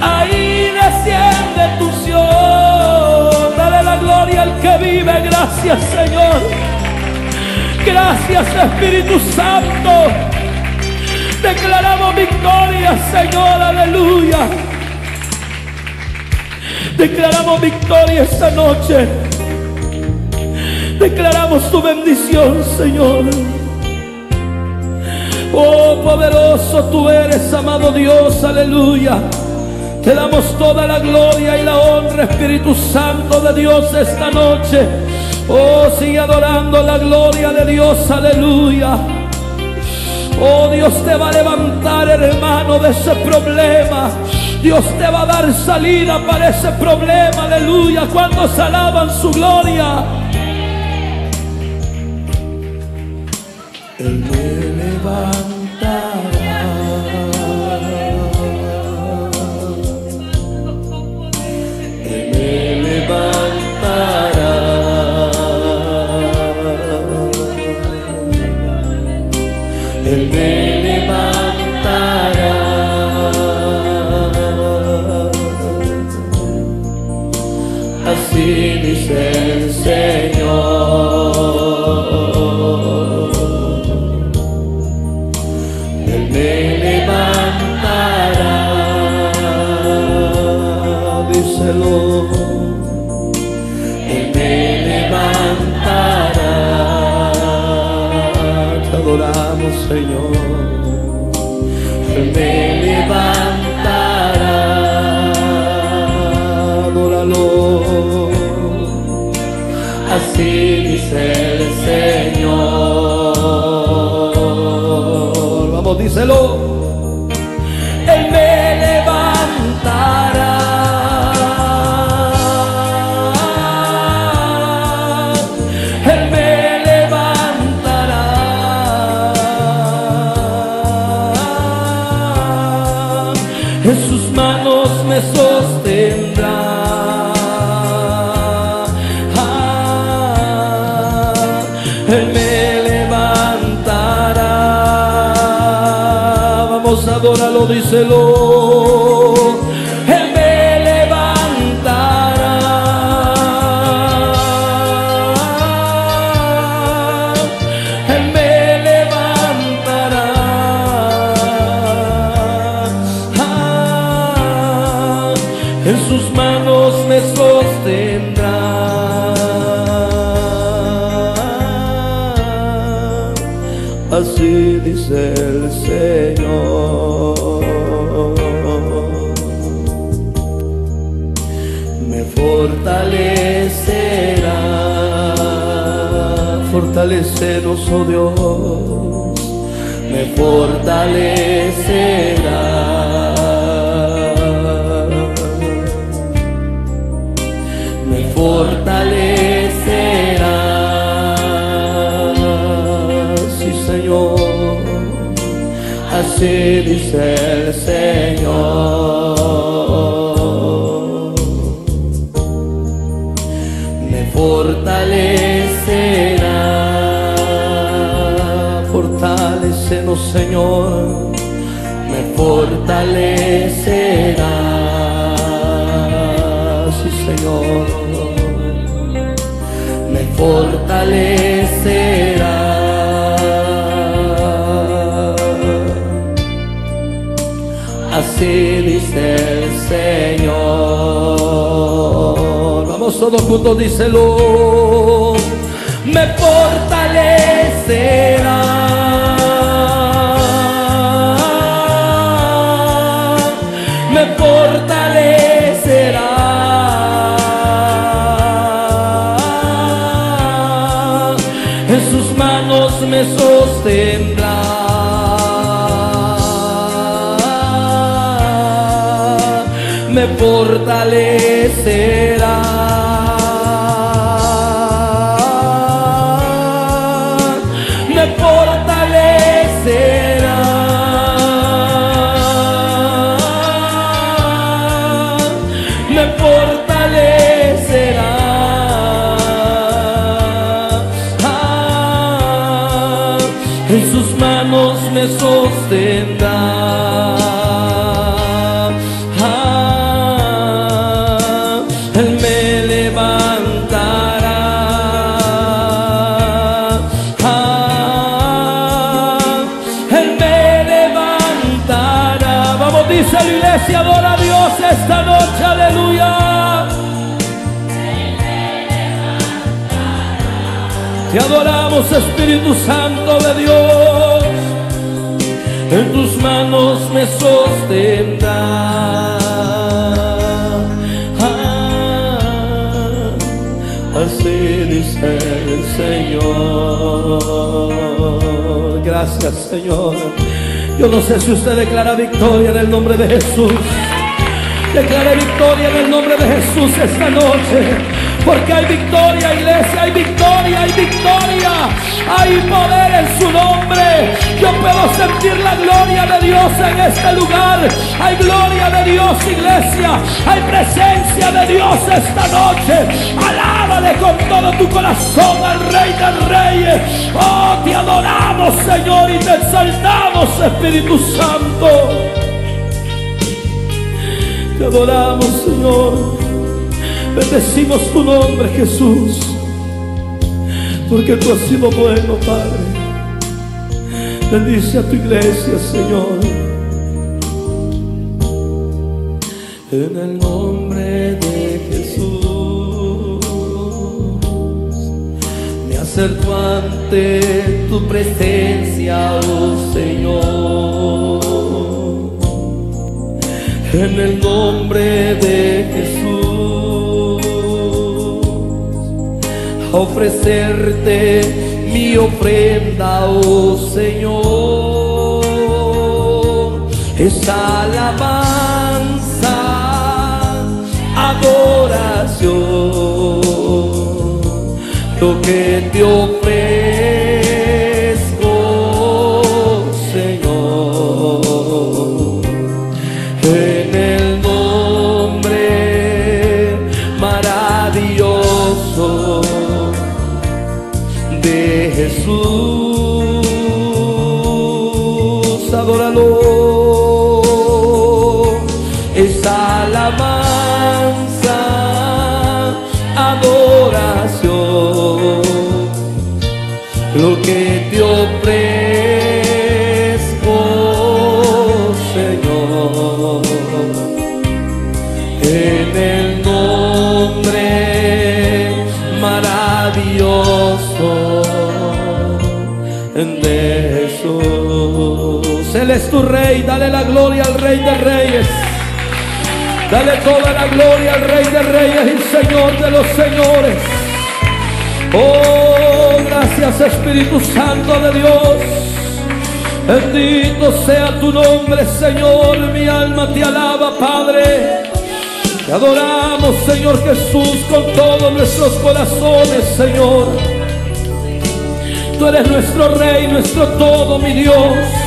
ahí desciende tu unción. Dale la gloria al que vive. Gracias, Señor. Gracias Espíritu Santo. Declaramos victoria, Señor, aleluya. Declaramos victoria esta noche. Declaramos tu bendición, Señor. Oh, poderoso tú eres, amado Dios, aleluya. Te damos toda la gloria y la honra, Espíritu Santo de Dios, esta noche. Oh, sigue adorando la gloria de Dios, aleluya. Oh, Dios te va a levantar, hermano, de ese problema. Dios te va a dar salida para ese problema, aleluya. Cuando se alaban su gloria. Adorarlo, Dios. Me fortalecerá. Me fortalecerá. Sí, Señor. Así dice el Señor. Fortalecerá. Así dice el Señor. Vamos todos juntos, díselo. Me fortalecerá. Me fortalecerá. Sostendrá. Me fortalecerá. Espíritu Santo de Dios. En tus manos me sostendrá. Ah, así dice el Señor. Gracias, Señor. Yo no sé si usted declara victoria en el nombre de Jesús. Declare victoria en el nombre de Jesús esta noche. Porque hay victoria, iglesia, hay victoria, hay victoria. Hay poder en su nombre. Yo puedo sentir la gloria de Dios en este lugar. Hay gloria de Dios, iglesia. Hay presencia de Dios esta noche. Alábale con todo tu corazón al Rey de Reyes. Oh, te adoramos, Señor, y te exaltamos, Espíritu Santo. Te adoramos, Señor. Bendecimos tu nombre, Jesús. Porque tú has sido bueno, Padre. Bendice a tu iglesia, Señor. En el nombre de Jesús. Me acerco ante tu presencia, oh Señor en el nombre de Jesús, ofrecerte mi ofrenda, oh Señor, es alabanza, adoración, lo que te ofrezco, tu rey, dale la gloria al rey de reyes. Dale toda la gloria al rey de reyes y señor de los señores. Oh, gracias Espíritu Santo de Dios. Bendito sea tu nombre, Señor. Mi alma te alaba, Padre. Te adoramos, Señor Jesús, con todos nuestros corazones, Señor. Tú eres nuestro Rey, nuestro todo, mi Dios.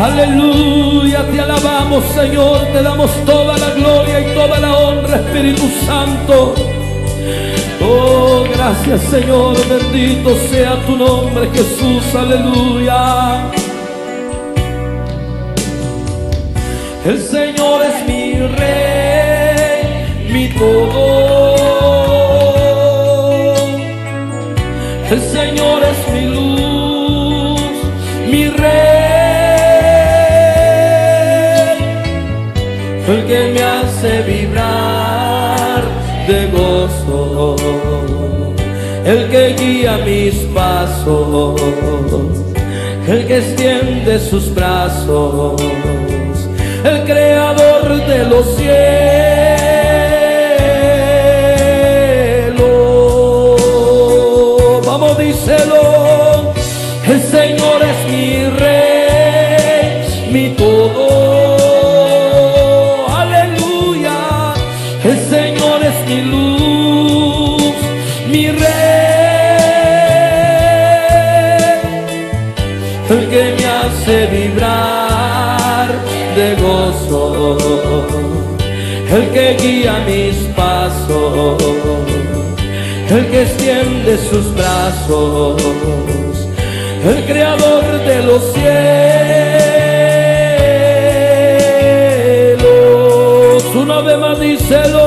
Aleluya, te alabamos, Señor. Te damos toda la gloria y toda la honra, Espíritu Santo. Oh, gracias, Señor. Bendito sea tu nombre, Jesús. Aleluya. El Señor es mi rey, mi todo. El que guía mis pasos. El que extiende sus brazos el creador de los cielos. Guía mis pasos, el que extiende sus brazos, el creador de los cielos. Una vez más díselo,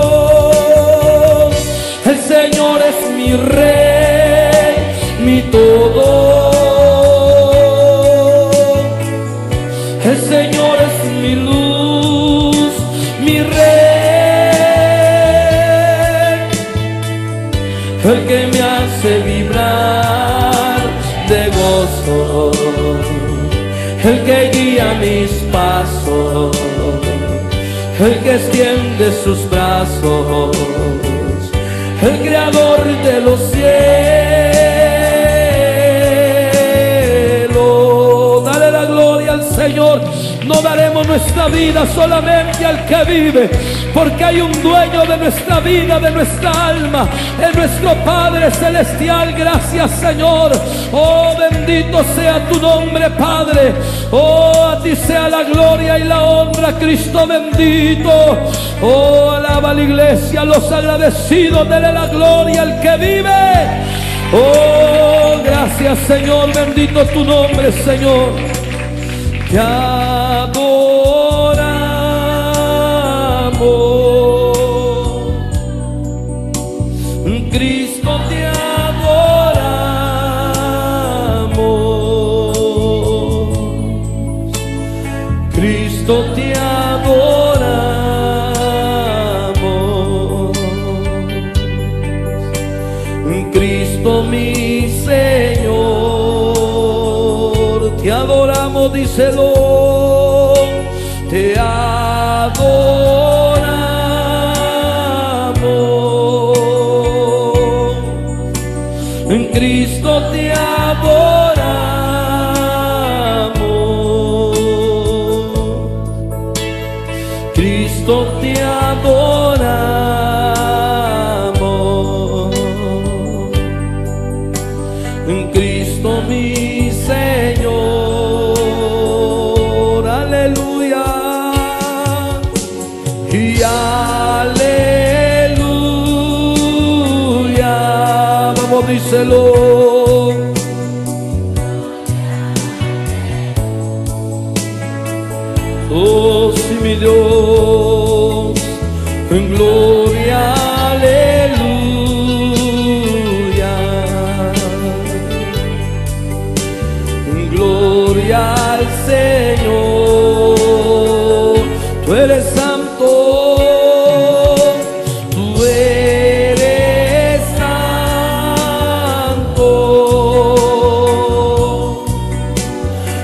el que extiende sus brazos, el creador de los cielos. Dale la gloria al Señor. No daremos nuestra vida solamente al que vive, porque hay un dueño de nuestra vida, de nuestra alma, es nuestro Padre Celestial. Gracias Señor. Oh, bendito sea tu nombre, Padre. Oh, a ti sea la gloria y la honra, Cristo bendito. Oh, alaba la iglesia, los agradecidos, dele la gloria al que vive. Oh, gracias Señor, bendito tu nombre, Señor. Te adoramos.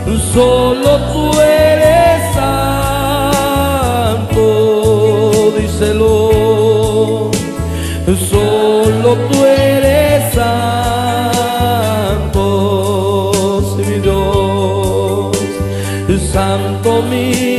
Solo tú eres santo, díselo. Solo tú eres santo, mi Dios. Santo mi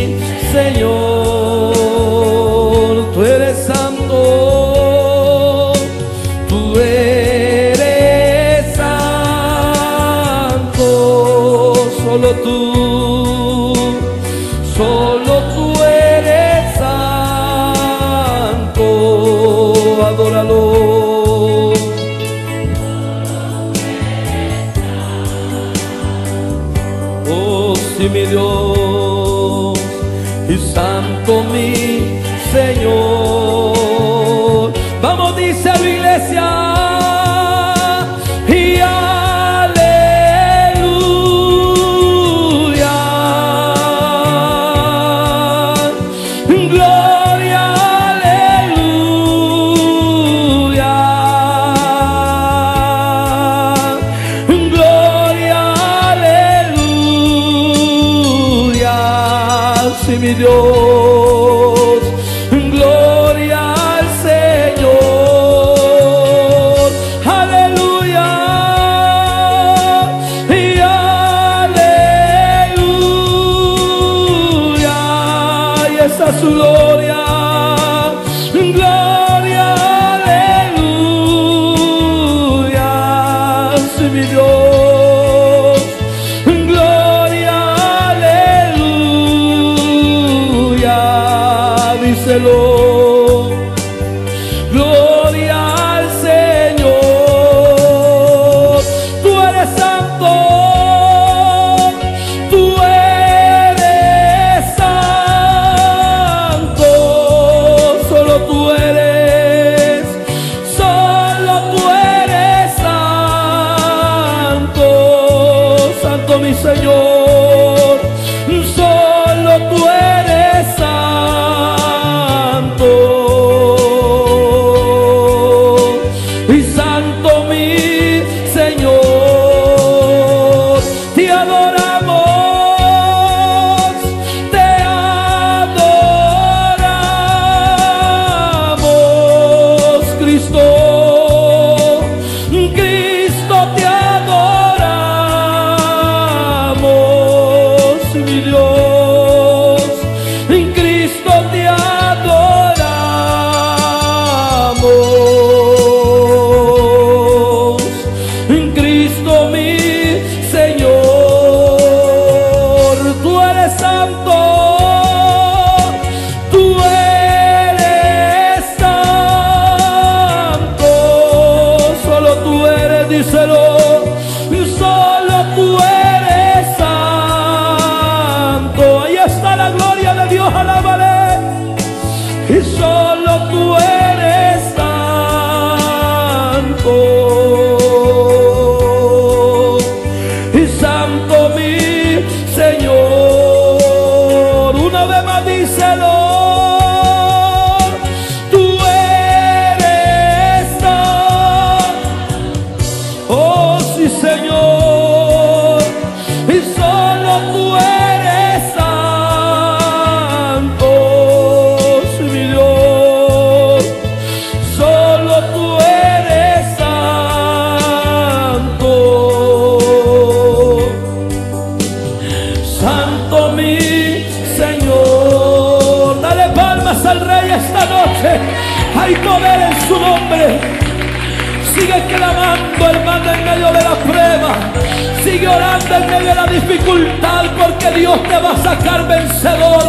dificultad porque Dios te va a sacar vencedor.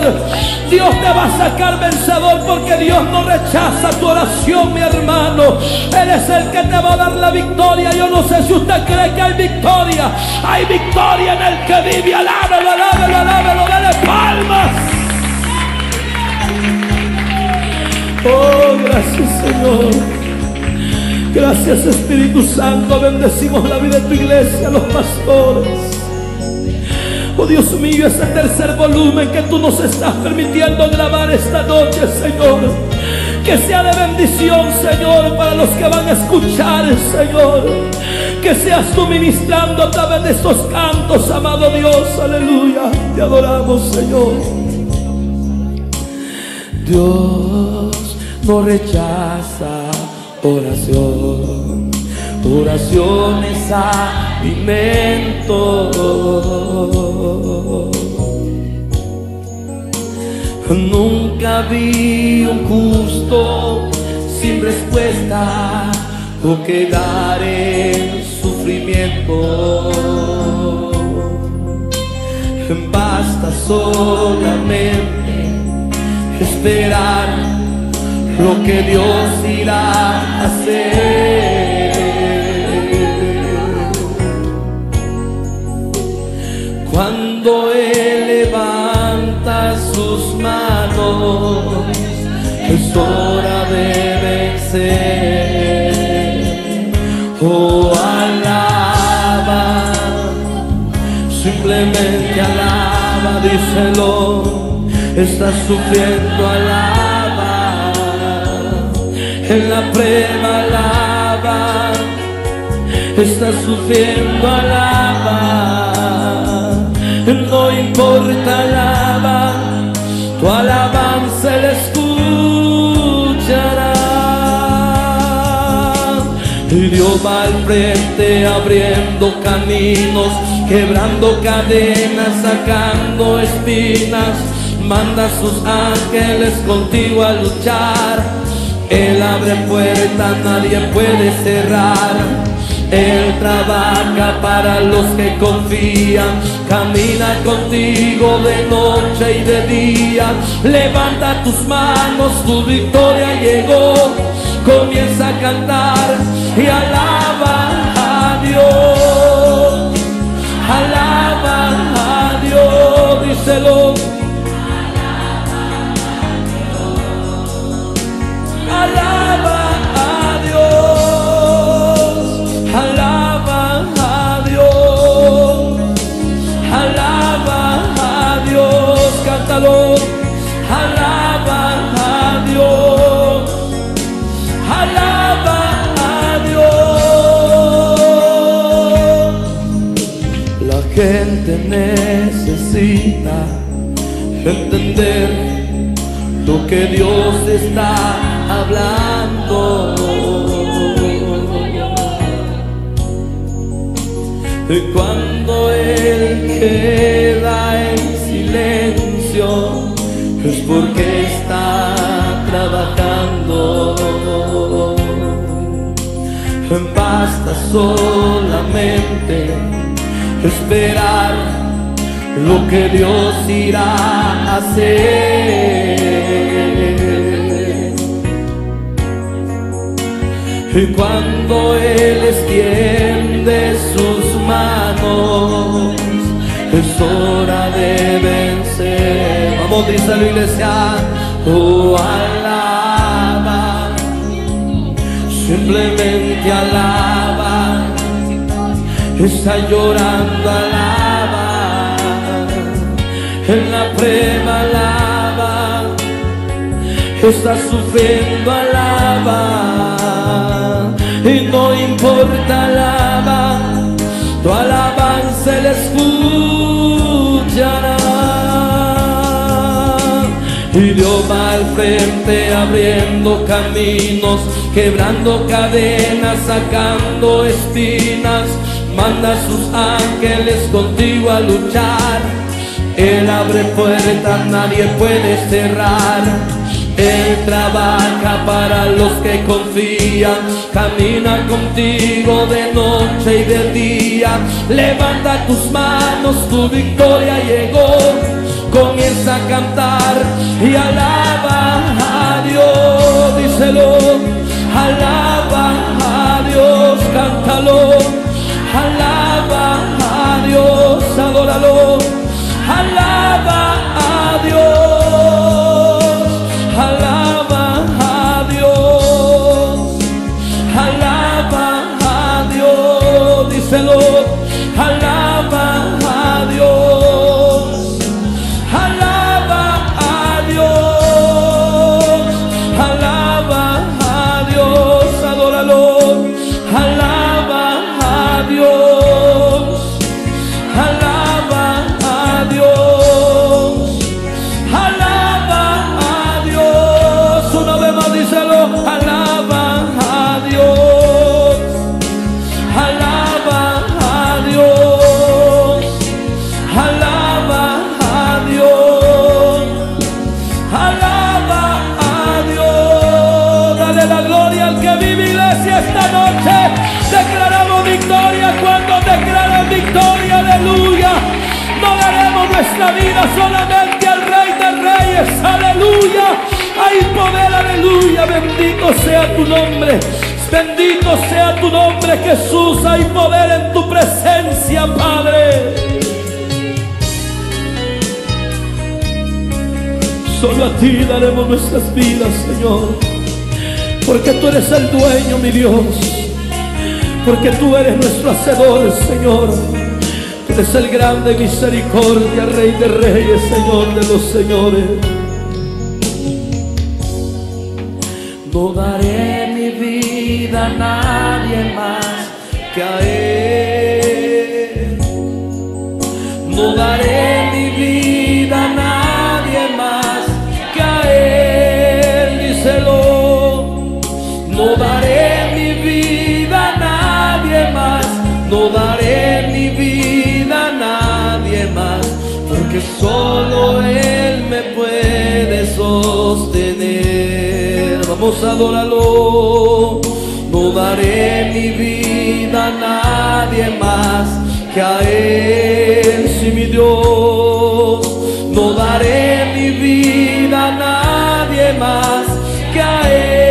Dios te va a sacar vencedor porque Dios no rechaza tu oración, mi hermano. Él es el que te va a dar la victoria. Yo no sé si usted cree que hay victoria. Hay victoria en el que vive. Alábelo, alábelo, alábelo. Dale palmas. Oh, gracias, Señor. Gracias Espíritu Santo, bendecimos la vida de tu iglesia, los pastores. Oh Dios mío, ese tercer volumen que tú nos estás permitiendo grabar esta noche, Señor. Que sea de bendición, Señor, para los que van a escuchar, Señor. Que seas tú ministrando a través de estos cantos, amado Dios, aleluya. Te adoramos, Señor. Dios no rechaza oración. Oración es alimento. Nunca vi un justo sin respuesta o quedar en sufrimiento. Basta solamente esperar lo que Dios irá a hacer. Cuando Él levanta sus manos, es hora de vencer. Oh, alaba, simplemente alaba, díselo. Estás sufriendo, alaba. En la prueba, alaba. Estás sufriendo, alaba. No importa, alaba. Tu alabanza Él escuchará. Y Dios va al frente abriendo caminos, quebrando cadenas, sacando espinas. Manda a sus ángeles contigo a luchar. Él abre puertas, nadie puede cerrar. Él trabaja para los que confían, camina contigo de noche y de día. Levanta tus manos, tu victoria llegó. Comienza a cantar y alaba a Dios. Alaba a Dios, díselo. Lo que Dios está hablando. Y cuando Él queda en silencio, es porque está trabajando. Basta solamente esperar lo que Dios irá a hacer. Y cuando Él extiende sus manos, es hora de vencer. Vamos, dice la iglesia, oh alaba, simplemente alaba, está llorando, alaba, en la prueba alaba, está sufriendo, alaba, y no importa, alaba, tu alabanza le escuchará. Y Dios va al frente abriendo caminos, quebrando cadenas, sacando espinas. Manda a sus ángeles contigo a luchar. Él abre puertas, nadie puede cerrar. Él trabaja para los que confían, camina contigo de noche y de día. Levanta tus manos, tu victoria llegó. Comienza a cantar y alaba a Dios, díselo, alaba a Dios, cántalo, alaba a Dios, adóralo, bendito sea tu nombre. Bendito sea tu nombre, Jesús. Hay poder en tu presencia, Padre. Solo a ti daremos nuestras vidas, Señor. Porque tú eres el dueño, mi Dios. Porque tú eres nuestro hacedor, Señor. Tú eres el grande misericordia, Rey de reyes, Señor de los señores. Él. No daré mi vida a nadie más que a Él, díselo. No daré mi vida a nadie más, no daré mi vida a nadie más, porque solo Él me puede sostener. Vamos a adorarlo. A nadie más que a Él, sí mi Dios. No daré mi vida a nadie más que a Él.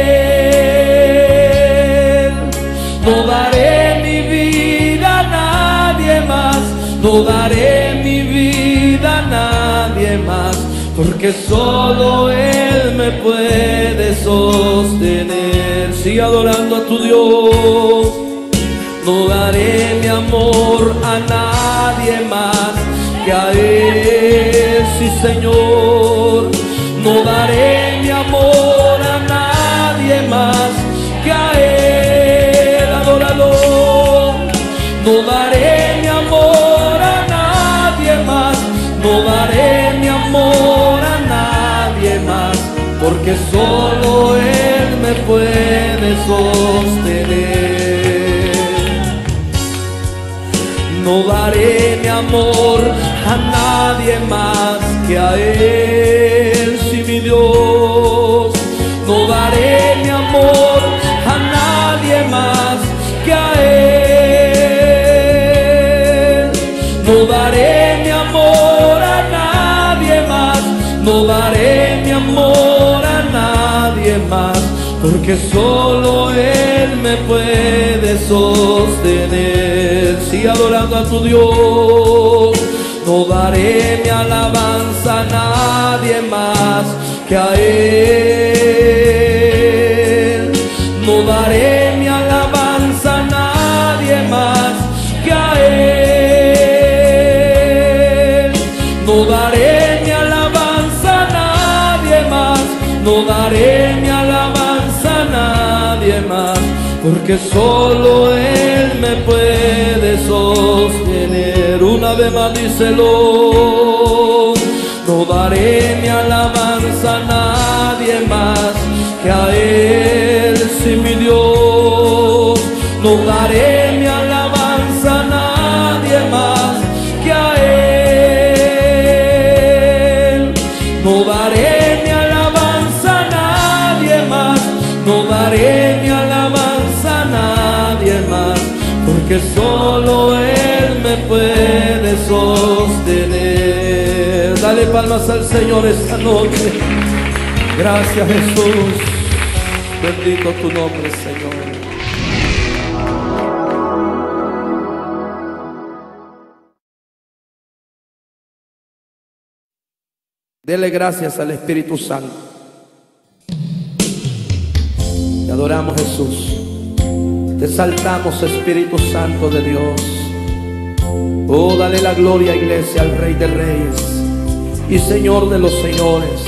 No daré mi vida a nadie más. No daré mi vida a nadie más. Porque solo Él me puede sostener. Sigue adorando a tu Dios. No daré mi amor a nadie más que a Él, sí Señor. No daré mi amor a nadie más que a Él, adóralo. No daré mi amor a nadie más, no daré mi amor a nadie más, porque solo Él me puede sostener. No daré mi amor a nadie más que a Él, sí mi Dios. No daré mi amor a nadie más que a Él. No daré mi amor a nadie más. No daré mi amor a nadie más. Porque solo Él me puede sostener. Sigue adorando a tu Dios. No daré mi alabanza a nadie más que a Él. No daré porque solo Él me puede sostener. Una vez más díselo, no daré mi alabanza a nadie más que a Él, si mi Dios, no daré solo Él me puede sostener. Dale palmas al Señor esta noche. Gracias Jesús. Bendito tu nombre, Señor. Dele gracias al Espíritu Santo. Te adoramos Jesús. Te saltamos Espíritu Santo de Dios. Oh, dale la gloria, iglesia, al Rey de Reyes y Señor de los Señores.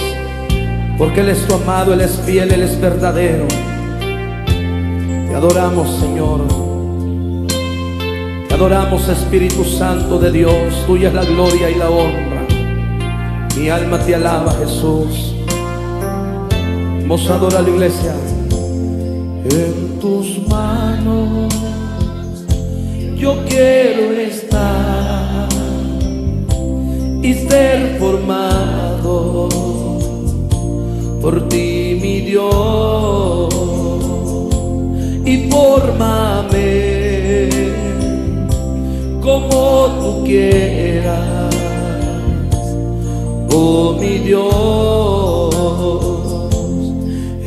Porque Él es tu amado, Él es fiel, Él es verdadero. Te adoramos, Señor. Te adoramos, Espíritu Santo de Dios. Tuya es la gloria y la honra. Mi alma te alaba, Jesús. Vamos a adorar la iglesia. Tus manos yo quiero estar y ser formado por ti, mi Dios. Y fórmame como tú quieras oh mi Dios,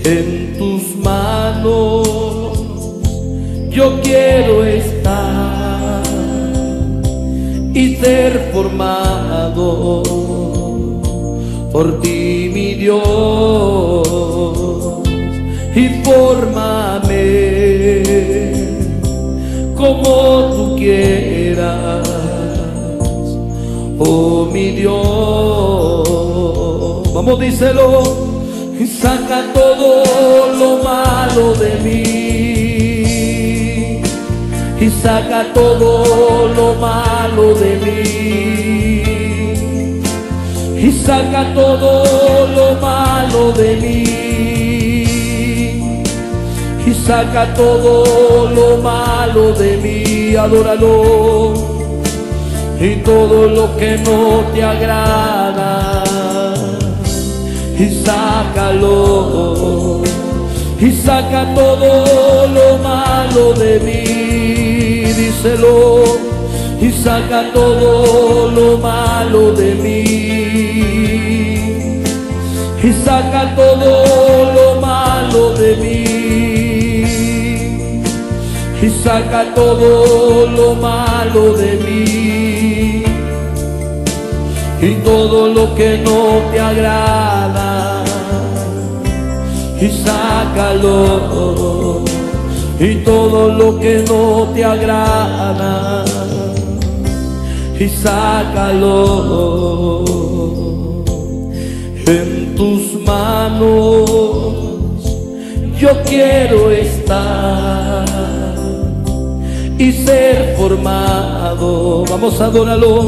en tus manos yo quiero estar y ser formado por ti, mi Dios, y fórmame como tú quieras oh mi Dios. Vamos, díselo, y saca todo lo malo de mí, y saca todo lo malo de mí, y saca todo lo malo de mí, y saca todo lo malo de mí, adóralo. Y todo lo que no te agrada. Y sácalo. Y saca todo lo malo de mí díselo y saca todo lo malo de mí. Y saca todo lo malo de mí. Y saca todo lo malo de mí. Y todo lo que no te agrada. Y sácalo y todo lo que no te agrada. Y sácalo en tus manos. Yo quiero estar y ser formado. Vamos a adorarlo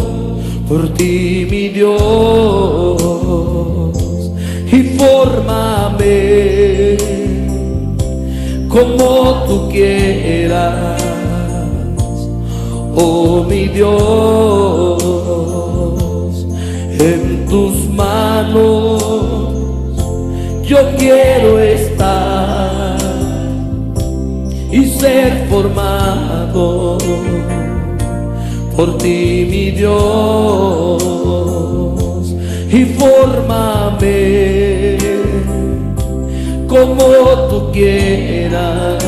por ti, mi Dios, y fórmame como tú quieras, oh mi Dios, en tus manos yo quiero estar y ser formado. Por ti, mi Dios, y fórmame como tú quieras,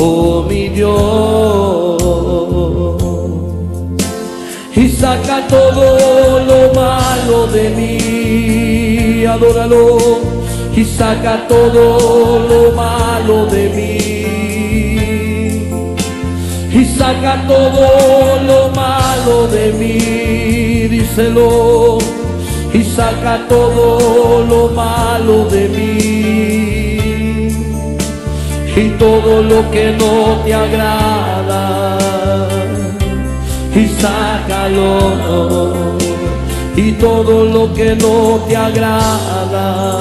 oh mi Dios, y saca todo lo malo de mí, adóralo. Y saca todo lo malo de mí. Y saca todo lo malo de mí, díselo. Saca todo lo malo de mí. y todo lo que no te agrada. Y sácalo. Y todo lo que no te agrada.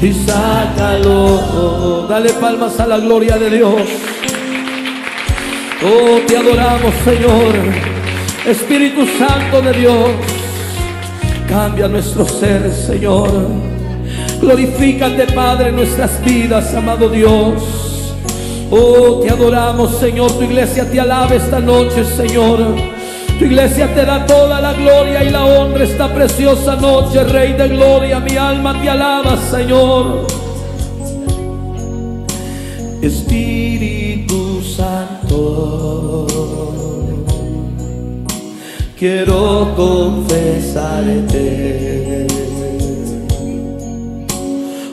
Y sácalo. Dale palmas a la gloria de Dios. Oh te adoramos Señor. Espíritu Santo de Dios cambia nuestro ser Señor glorifícate Padre nuestras vidas amado Dios Oh, te adoramos, Señor. Tu iglesia te alaba esta noche, Señor. Tu iglesia te da toda la gloria y la honra esta preciosa noche, Rey de gloria. Mi alma te alaba, Señor. Espíritu quiero confesarte.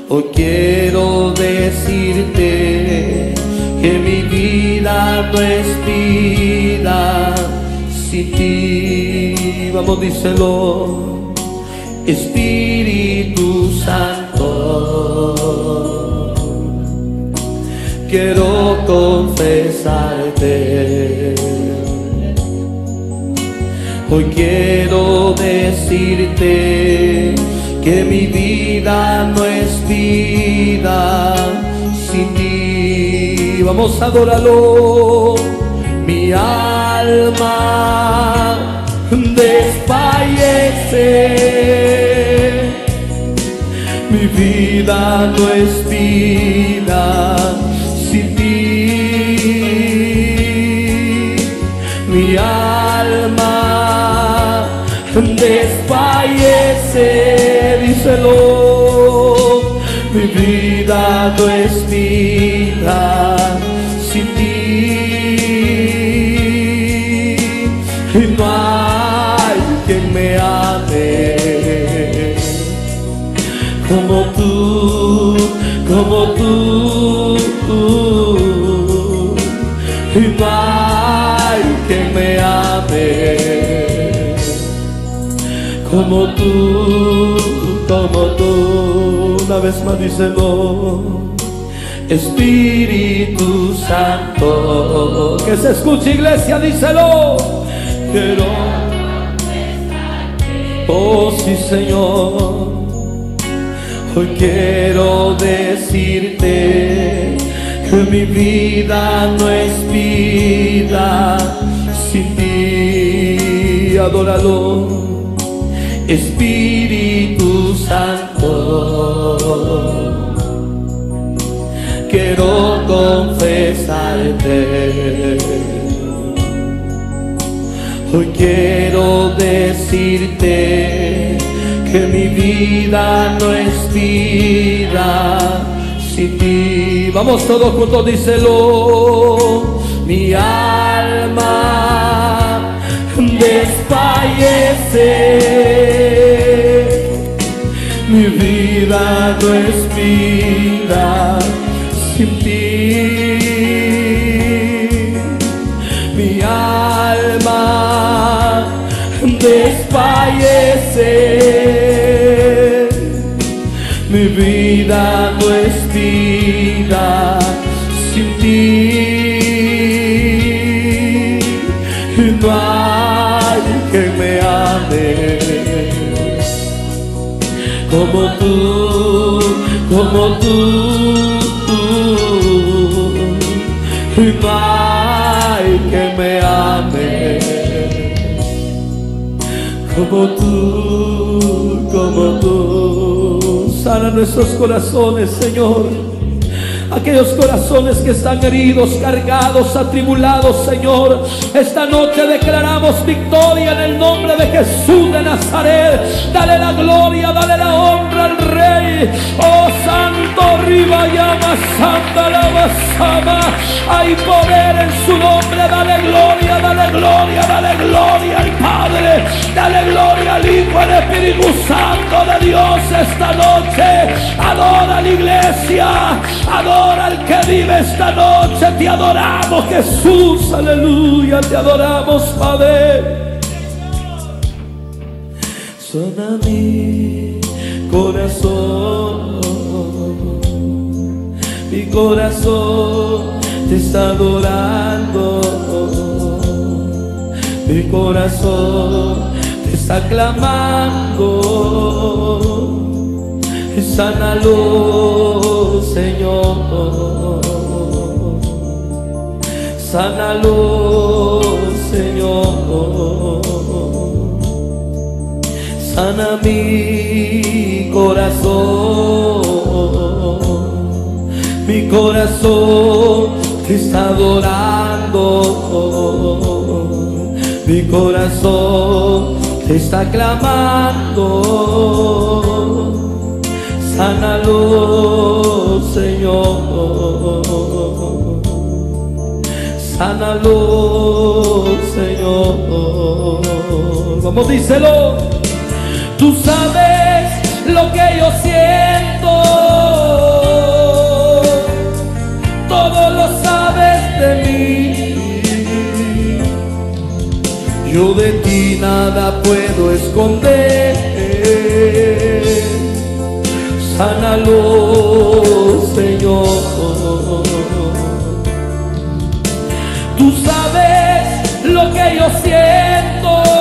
Hoy quiero decirte que mi vida no es vida sin ti. Vamos, díselo, Espíritu Santo. Quiero confesarte. Hoy quiero decirte que mi vida no es vida sin ti vamos a adorarlo. Mi alma desfallece, mi vida no es vida desfallece, díselo, mi vida no es vida sin ti. Y no hay quien me ame como tú, como tú. Y no hay quien me ame como tú, como tú. Una vez más díselo. Espíritu Santo. Que se escuche iglesia, díselo. Quiero. Oh sí Señor. Hoy quiero decirte que mi vida no es vida sin ti. Adóralo. Espíritu Santo quiero confesarte. Hoy quiero decirte que mi vida no es vida sin ti. Vamos todos juntos, díselo. Mi alma desfallece. Mi vida no es vida sin ti. Mi alma desfallece. Mi vida no es vida sin ti. Como tú, como tú. Y hay que me ame como tú, como tú. Sana nuestros corazones, Señor. Aquellos corazones que están heridos, cargados, atribulados, Señor. Esta noche declaramos victoria en el nombre de Jesús de Nazaret. Dale la gloria, dale la honra al Rey. Oh Santo, arriba llama, Santa la basama. Hay poder en su nombre. Dale gloria, dale gloria, dale gloria al Padre. Dale gloria al Hijo, al Espíritu Santo de Dios esta noche. Adora la iglesia. Adora al que vive esta noche. Te adoramos, Jesús. Aleluya. Te adoramos, Padre. Suena mi corazón. mi corazón te está adorando. Mi corazón te está clamando. Sánalo, Señor. Sánalo, Señor. Sana mi corazón. Mi corazón te está adorando. Mi corazón te está clamando. Sánalo, Señor. Sánalo, Señor. Vamos, díselo. Tú sabes lo que yo siento. De mí. Yo de ti nada puedo esconder. Sánalo, Señor. Tú sabes lo que yo siento.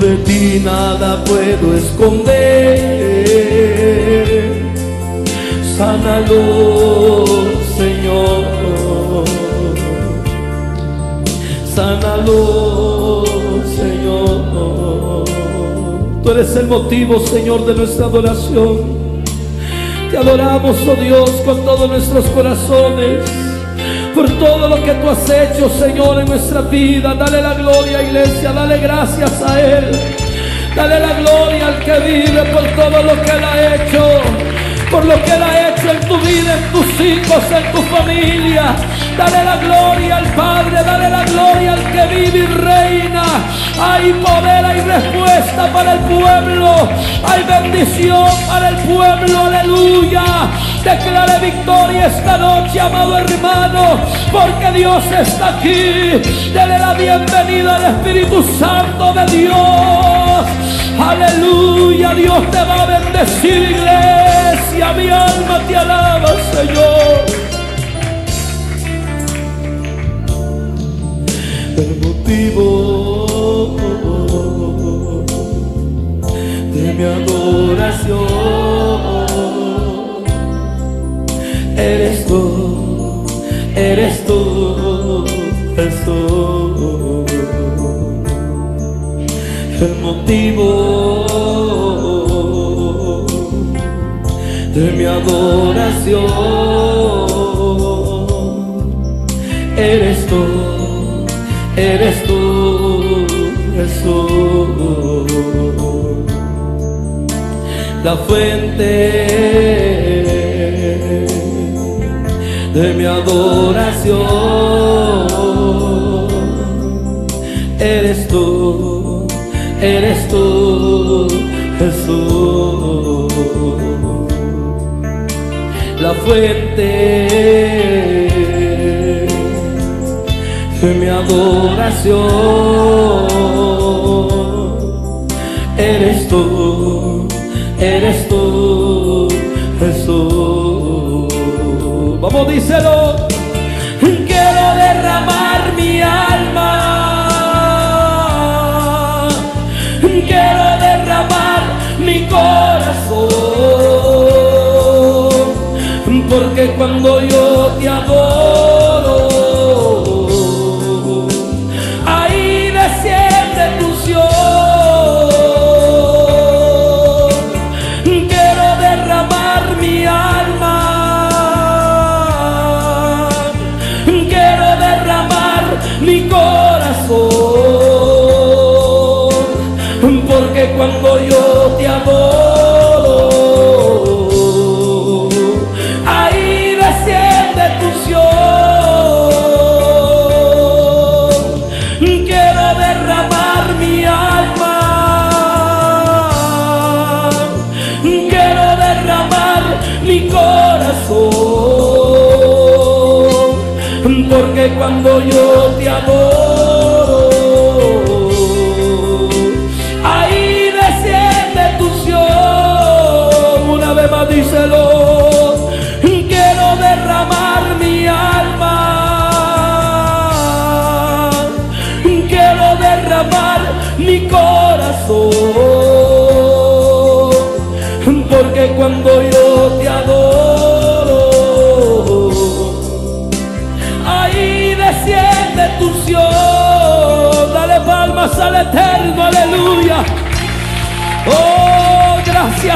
De ti nada puedo esconder. Sánalo, Señor. Sánalo, Señor. Tú eres el motivo, Señor, de nuestra adoración. Te adoramos, oh Dios, con todos nuestros corazones. Por todo lo que tú has hecho, Señor, en nuestra vida. Dale la gloria, iglesia. Dale gracias a Él. Dale la gloria al que vive por todo lo que Él ha hecho. Por lo que Él ha en tu vida, en tus hijos, en tu familia. Dale la gloria al Padre, dale la gloria al que vive y reina. Hay poder, hay respuesta para el pueblo. Hay bendición para el pueblo, aleluya. Declare victoria esta noche, amado hermano, porque Dios está aquí. Dele la bienvenida al Espíritu Santo de Dios. Aleluya, Dios te va a bendecir, iglesia. Mi alma te alaba, Señor. El motivo de mi adoración eres tú, eres tú, Jesús. El motivo de mi adoración. Eres tú, eres tú, Jesús. La fuente de mi adoración. Eres tú, eres tú, Jesús. La fuente de mi adoración eres tú, eres tú, Jesús. Vamos, díselo. Cuando yo te adoro,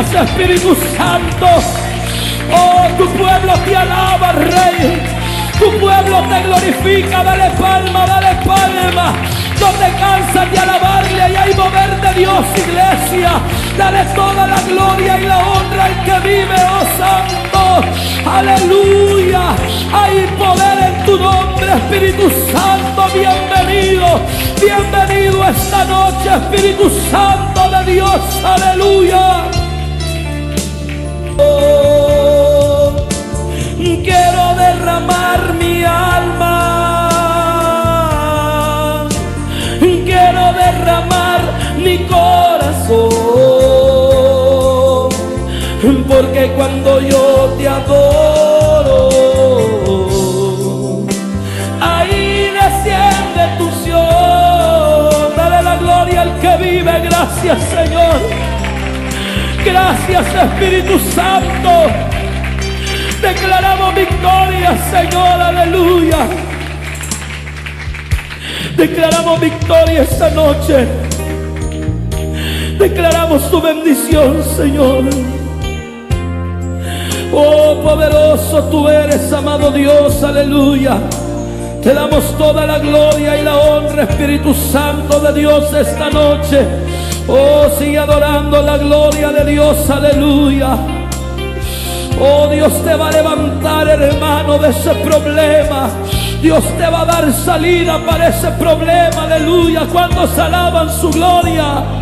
Espíritu Santo. Oh, tu pueblo te alaba, Rey. Tu pueblo te glorifica. Dale palma, dale palma. No te cansas de alabarle y hay mover de Dios, iglesia. Dale toda la gloria y la honra al que vive, oh Santo. Aleluya. Hay poder en tu nombre, Espíritu Santo. Bienvenido. Bienvenido esta noche, Espíritu Santo de Dios. Aleluya. Alma. Quiero derramar mi corazón. Porque cuando yo te adoro, ahí desciende tu unción. Dale la gloria al que vive. Gracias, Señor. Gracias Espíritu Santo. Declaramos victoria, Señor, aleluya. Declaramos victoria esta noche. Declaramos tu bendición, Señor. Oh, poderoso tú eres, amado Dios, aleluya. Te damos toda la gloria y la honra, Espíritu Santo de Dios, esta noche. Oh, sigue adorando la gloria de Dios, aleluya. Oh, Dios te va a levantar, hermano, de ese problema. Dios te va a dar salida para ese problema, aleluya. Cuando se alaban su gloria.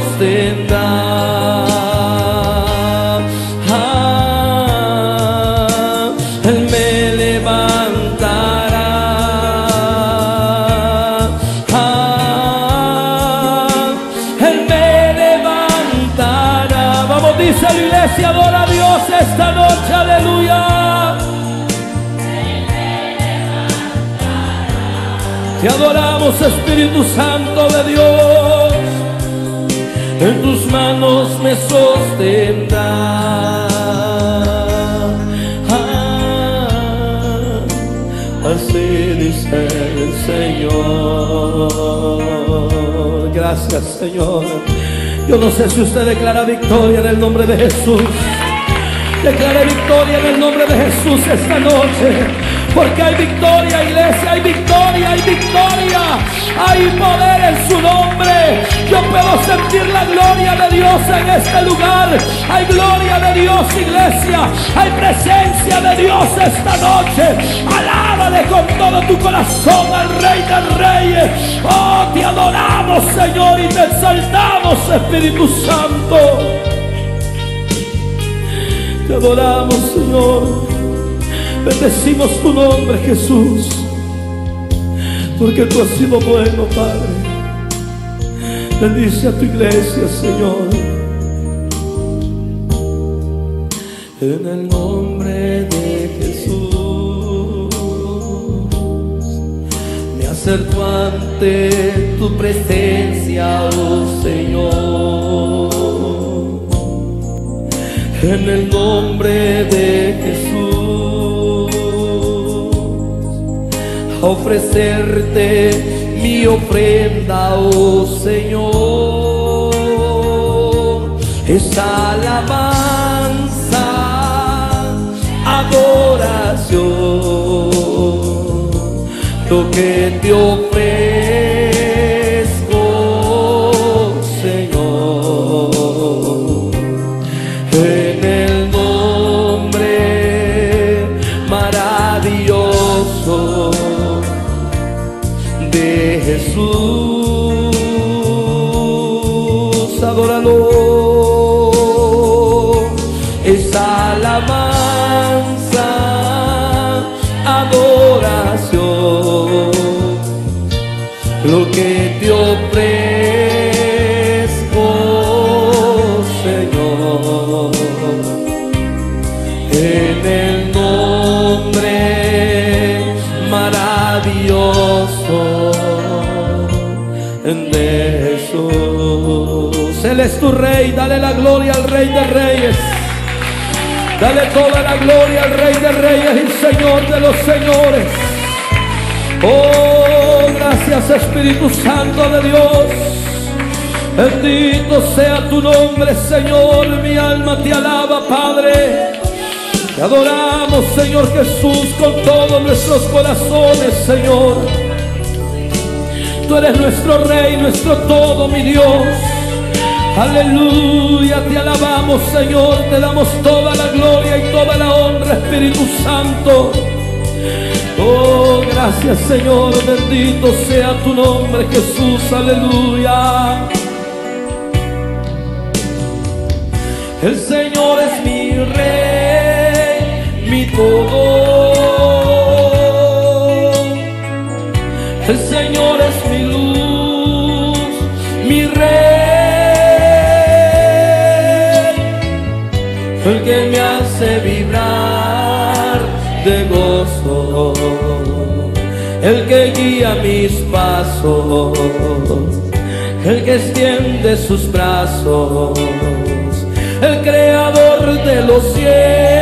Me sostendrá. Señor. Yo no sé si usted declara victoria en el nombre de Jesús. Declare victoria en el nombre de Jesús esta noche. Porque hay victoria, iglesia, hay victoria, hay victoria. Hay poder en su nombre. Yo puedo sentir la gloria de Dios en este lugar. Hay gloria de Dios, iglesia. Hay presencia de Dios esta noche. Alábale con todo tu corazón al Rey de Reyes. Oh, te adoramos, Señor, y te exaltamos, Espíritu Santo. Te adoramos, Señor. Bendecimos tu nombre, Jesús. Porque tú has sido bueno, Padre. Bendice a tu iglesia, Señor. En el nombre de Jesús. Me acerco ante tu presencia, oh Señor en el nombre de Jesús, a ofrecerte ofrenda, oh Señor, es alabanza, adoración, lo que te ofrezco, tu rey, dale la gloria al Rey de Reyes. Dale toda la gloria al Rey de Reyes y Señor de los Señores. Oh, gracias Espíritu Santo de Dios. Bendito sea tu nombre, Señor. Mi alma te alaba, Padre. Te adoramos, Señor Jesús, con todos nuestros corazones, Señor. Tú eres nuestro Rey, nuestro todo, mi Dios. Aleluya, te alabamos, Señor. Te damos toda la gloria y toda la honra, Espíritu Santo. Oh, gracias Señor, bendito sea tu nombre Jesús, aleluya. El Señor es mi rey, mi todo. El Señor es mi luz, que me hace vibrar de gozo, el que guía mis pasos, el que extiende sus brazos, el creador de los cielos.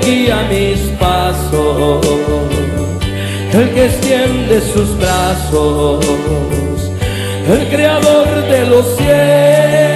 Guía mis pasos el que extiende sus brazos, el creador de los cielos.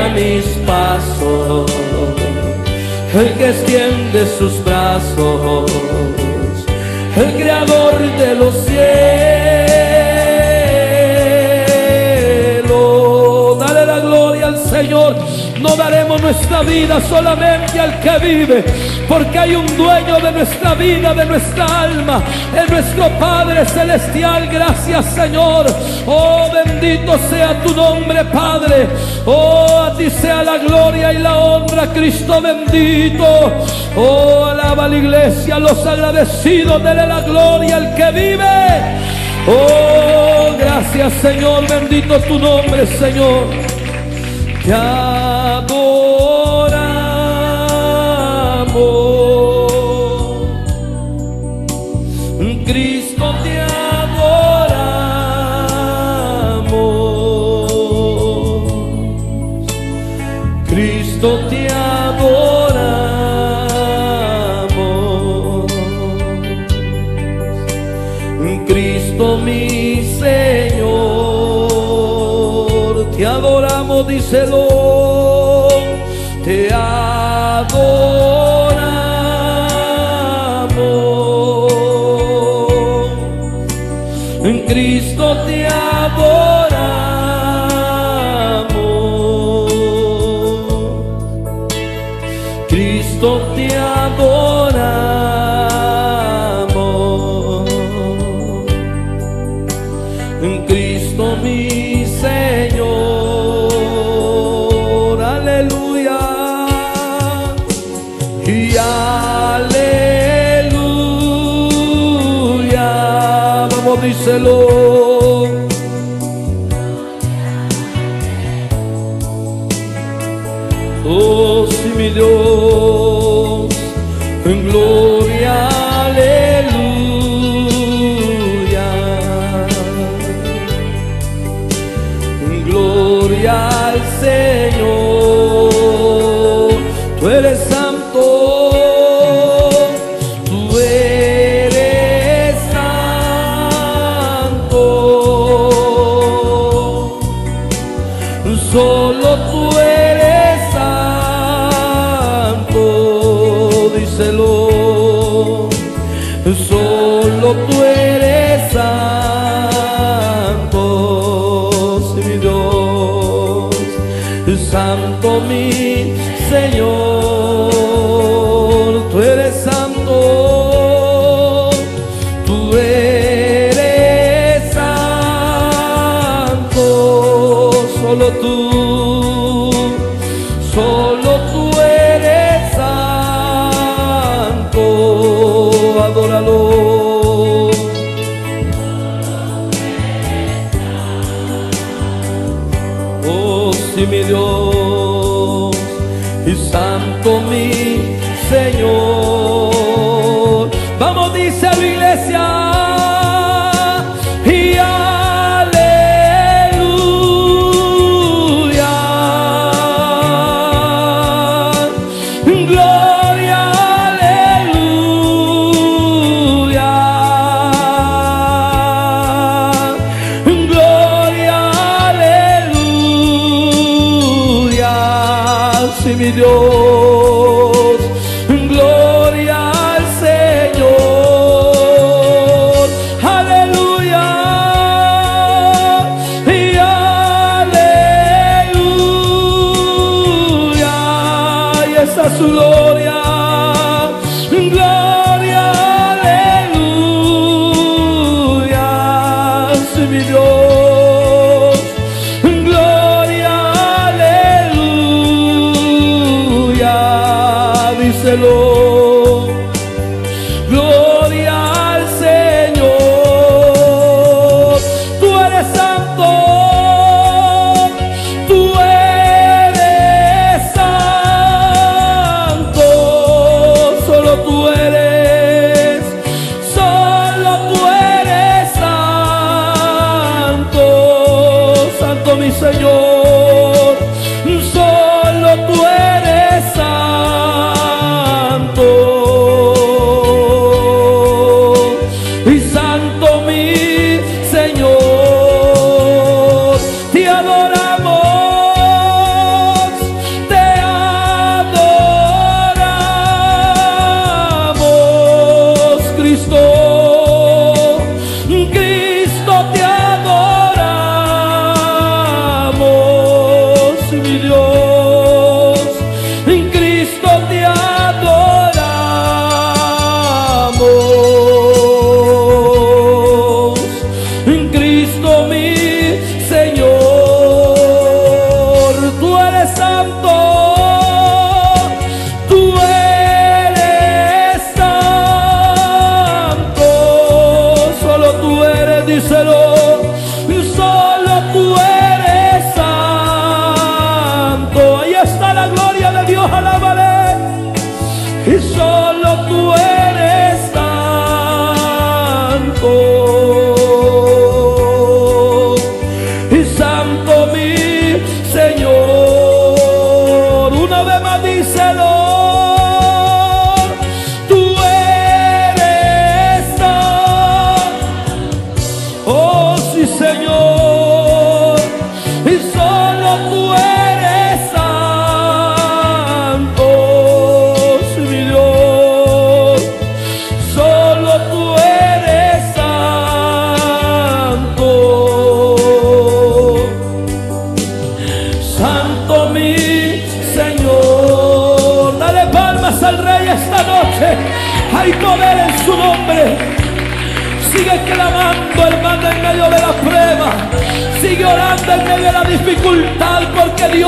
Guía mis pasos, el que extiende sus brazos, el creador de los cielos. Dale la gloria al Señor. No daremos nuestra vida solamente al que vive, porque hay un dueño de nuestra vida, de nuestra alma, es nuestro Padre Celestial. Gracias Señor. Oh, bendito sea tu nombre, Padre. Oh, a ti sea la gloria y la honra, Cristo bendito. Oh, alaba la iglesia, los agradecidos, dele la gloria al que vive. Oh, gracias Señor, bendito tu nombre, Señor. Te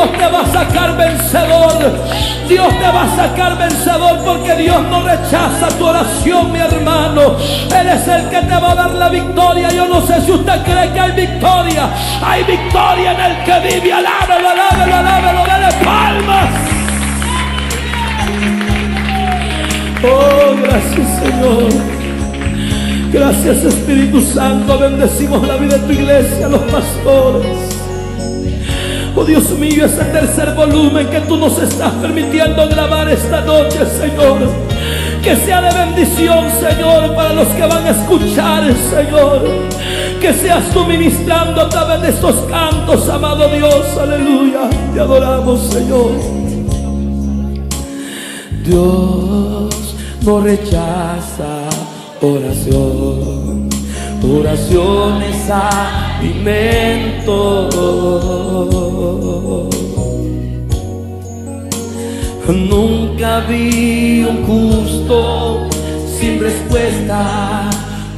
Dios te va a sacar vencedor. Dios te va a sacar vencedor, porque Dios no rechaza tu oración, mi hermano. Él es el que te va a dar la victoria. Yo no sé si usted cree que hay victoria. Hay victoria en el que vive. Alábalo, alábalo, alábalo. Dale palmas. Oh, gracias, Señor. Gracias Espíritu Santo, bendecimos la vida de tu iglesia, los pastores. Oh Dios mío, ese tercer volumen que tú nos estás permitiendo grabar esta noche, Señor. Que sea de bendición, Señor, para los que van a escuchar, Señor. Que seas tú ministrando a través de estos cantos, amado Dios, aleluya. Te adoramos, Señor. Dios no rechaza oración. Oración es Nunca vi un justo sin respuesta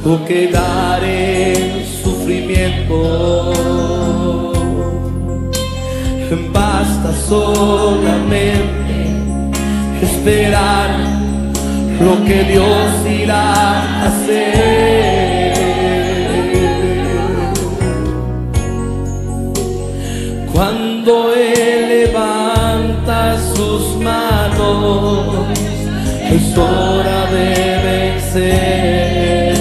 o quedar en sufrimiento. Basta solamente esperar lo que Dios irá a hacer. Sus manos, es hora de vencer.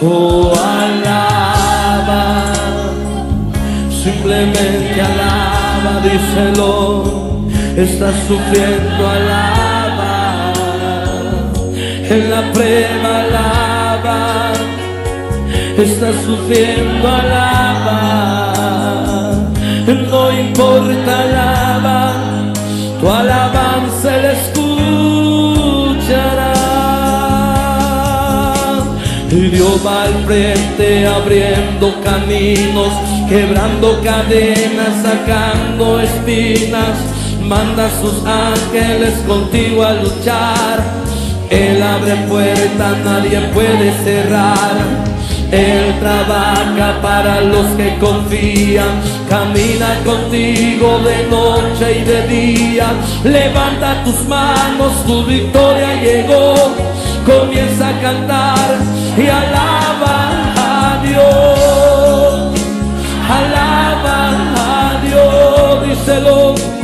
Oh, alaba, simplemente alaba, díselo. Estás sufriendo, alaba. En la prueba, alaba. Estás sufriendo, alaba. No importa, alaba. Va al frente abriendo caminos, quebrando cadenas, sacando espinas. Manda a sus ángeles contigo a luchar. Él abre puertas, nadie puede cerrar. Él trabaja para los que confían, camina contigo de noche y de día. Levanta tus manos, tu victoria llegó. Comienza a cantar y alaba a Dios. Alaba a Dios, díselo.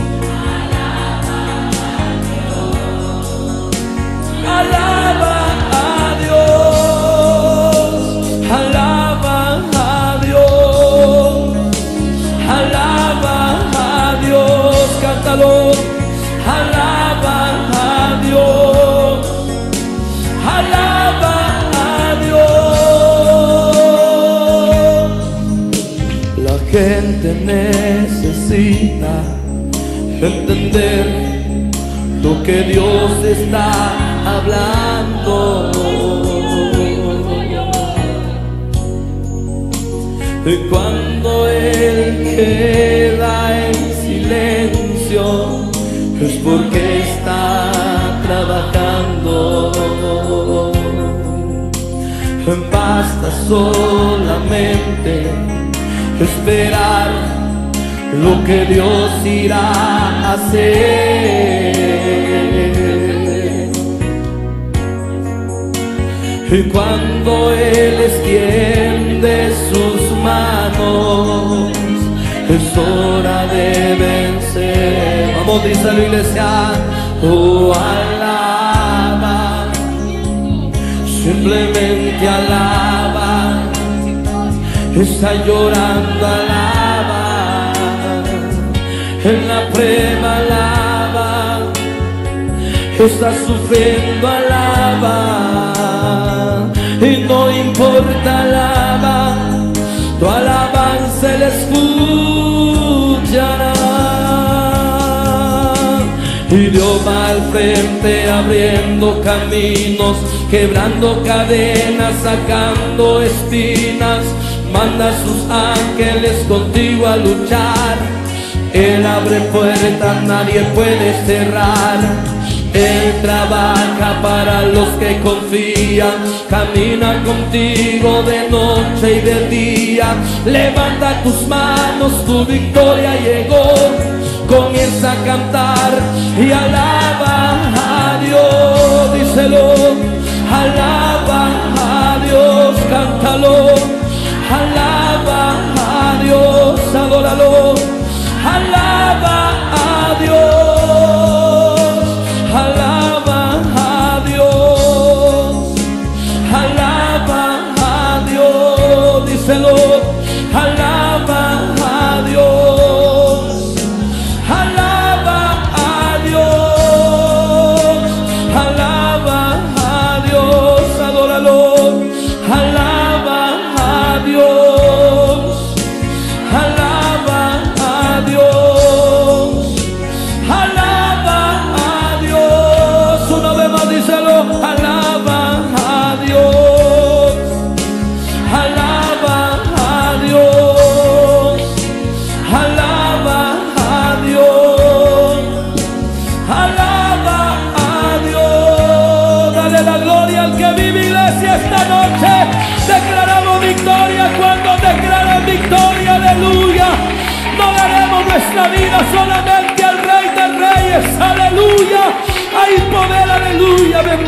Entender lo que Dios está hablando. Y cuando Él queda en silencio, es porque está trabajando. Basta solamente esperar lo que Dios irá a hacer. Y cuando Él extiende sus manos, es hora de vencer. Vamos, dice la iglesia, oh alaba, simplemente alaba, está llorando, alaba, en la prueba alaba, está sufriendo, alaba, y no importa, alaba, tu alabanza le escuchará. Y Dios va al frente abriendo caminos, quebrando cadenas, sacando espinas. Manda a sus ángeles contigo a luchar. Él abre puertas, nadie puede cerrar. Él trabaja para los que confían, camina contigo de noche y de día. Levanta tus manos, tu victoria llegó. Comienza a cantar y alaba a Dios, díselo. Alaba a Dios, cántalo. Alaba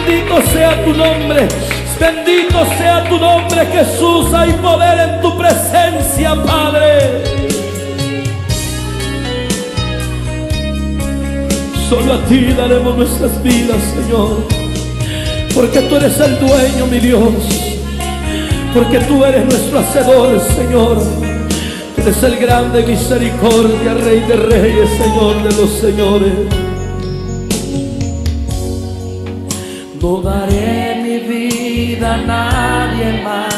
Bendito sea tu nombre. Bendito sea tu nombre Jesús. Hay poder en tu presencia, Padre. Solo a ti daremos nuestras vidas, Señor. Porque tú eres el dueño, mi Dios. Porque tú eres nuestro hacedor, Señor. Tú eres el grande misericordia, Rey de reyes, Señor de los señores. No daré mi vida a nadie más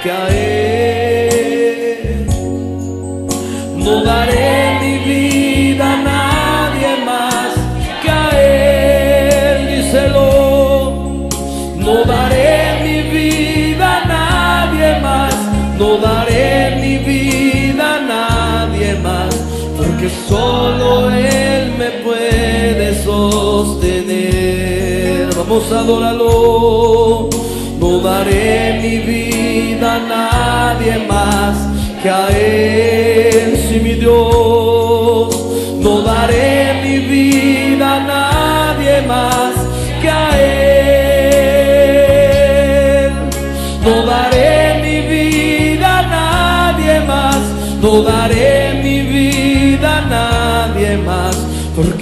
que a Él. Sostener. Vamos a adorarlo. No daré mi vida a nadie más que a Él, si mi Dios.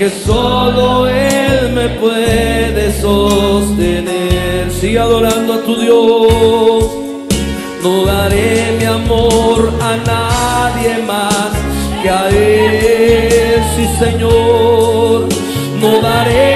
Porque solo Él me puede sostener. Sigue adorando a tu Dios. No daré mi amor a nadie más que a Él, sí Señor. No daré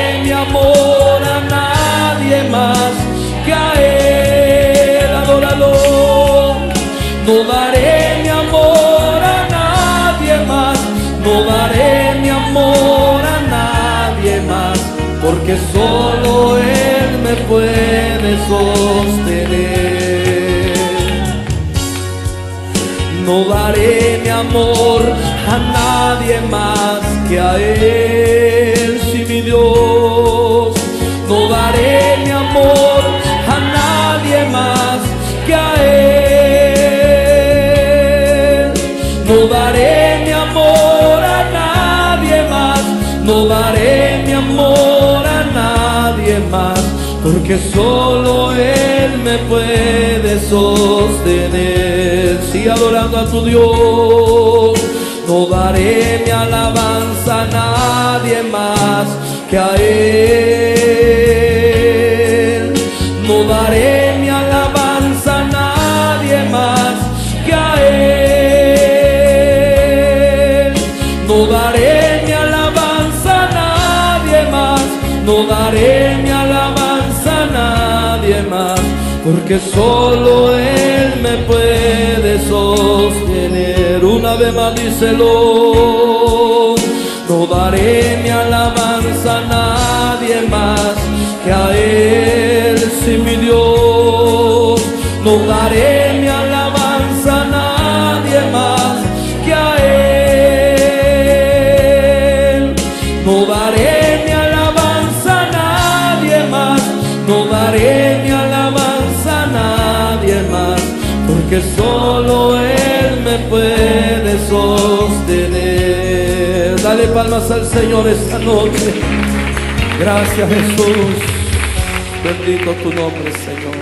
solo Él me puede sostener. No daré mi amor a nadie más que a Él, si mi Dios. Porque solo Él me puede sostener. Sigue adorando a tu Dios. No daré mi alabanza a nadie más que a Él. No daré Porque solo Él me puede sostener. Una vez más díselo. No daré mi alabanza a nadie más que a Él, si mi Dios. No daré sostener. Dale palmas al Señor esta noche. Gracias Jesús. Bendito tu nombre, Señor.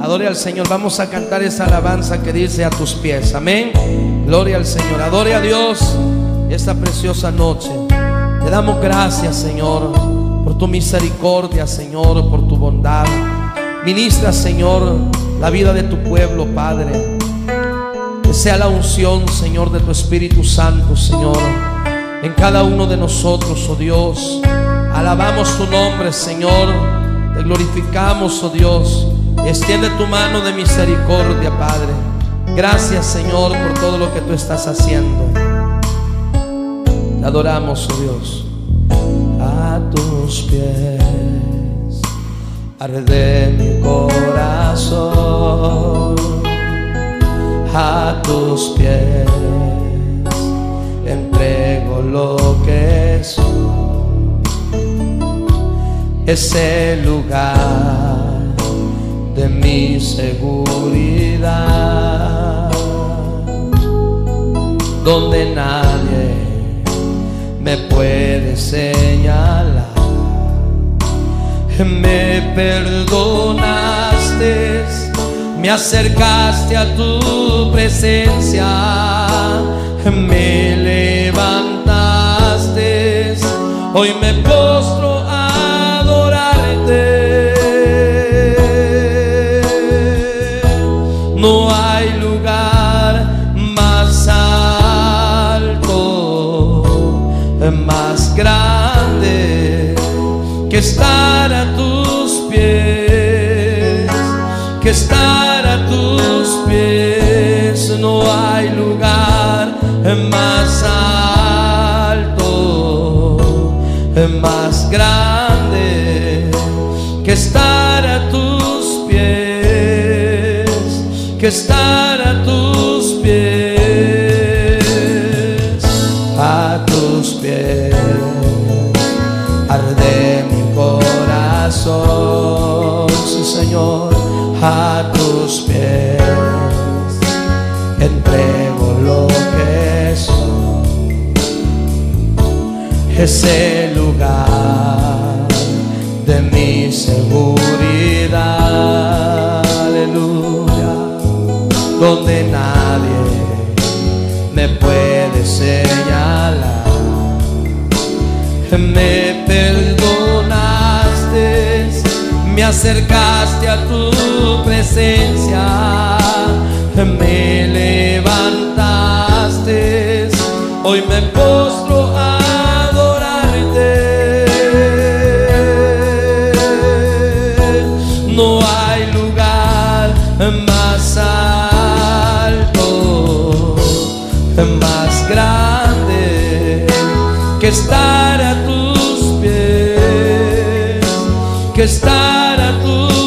Adore al Señor. Vamos a cantar esa alabanza que dice a tus pies. Amén. Gloria al Señor. Adore a Dios esta preciosa noche. Te damos gracias, Señor, tu misericordia, Señor, por tu bondad. Ministra, Señor, la vida de tu pueblo, Padre. Que sea la unción, Señor, de tu Espíritu Santo, Señor, en cada uno de nosotros, oh Dios. Alabamos tu nombre, Señor. Te glorificamos, oh Dios. Extiende tu mano de misericordia, Padre. Gracias, Señor, por todo lo que tú estás haciendo. Te adoramos, oh Dios. Arde mi corazón. A tus pies entrego lo que soy. Es el lugar de mi seguridad, donde nadie me puede señalar. Me perdonaste, me acercaste a tu presencia, me levantaste, hoy me postro a adorarte. No hay lugar más alto, más grande que estar grande que estar a tus pies, que estar a tus pies, a tus pies arde mi corazón, sí Señor, a tus pies entrego lo que. Es donde nadie me puede señalar. Me perdonaste, me acercaste a tu presencia, me levantaste, hoy me postro que estar a tus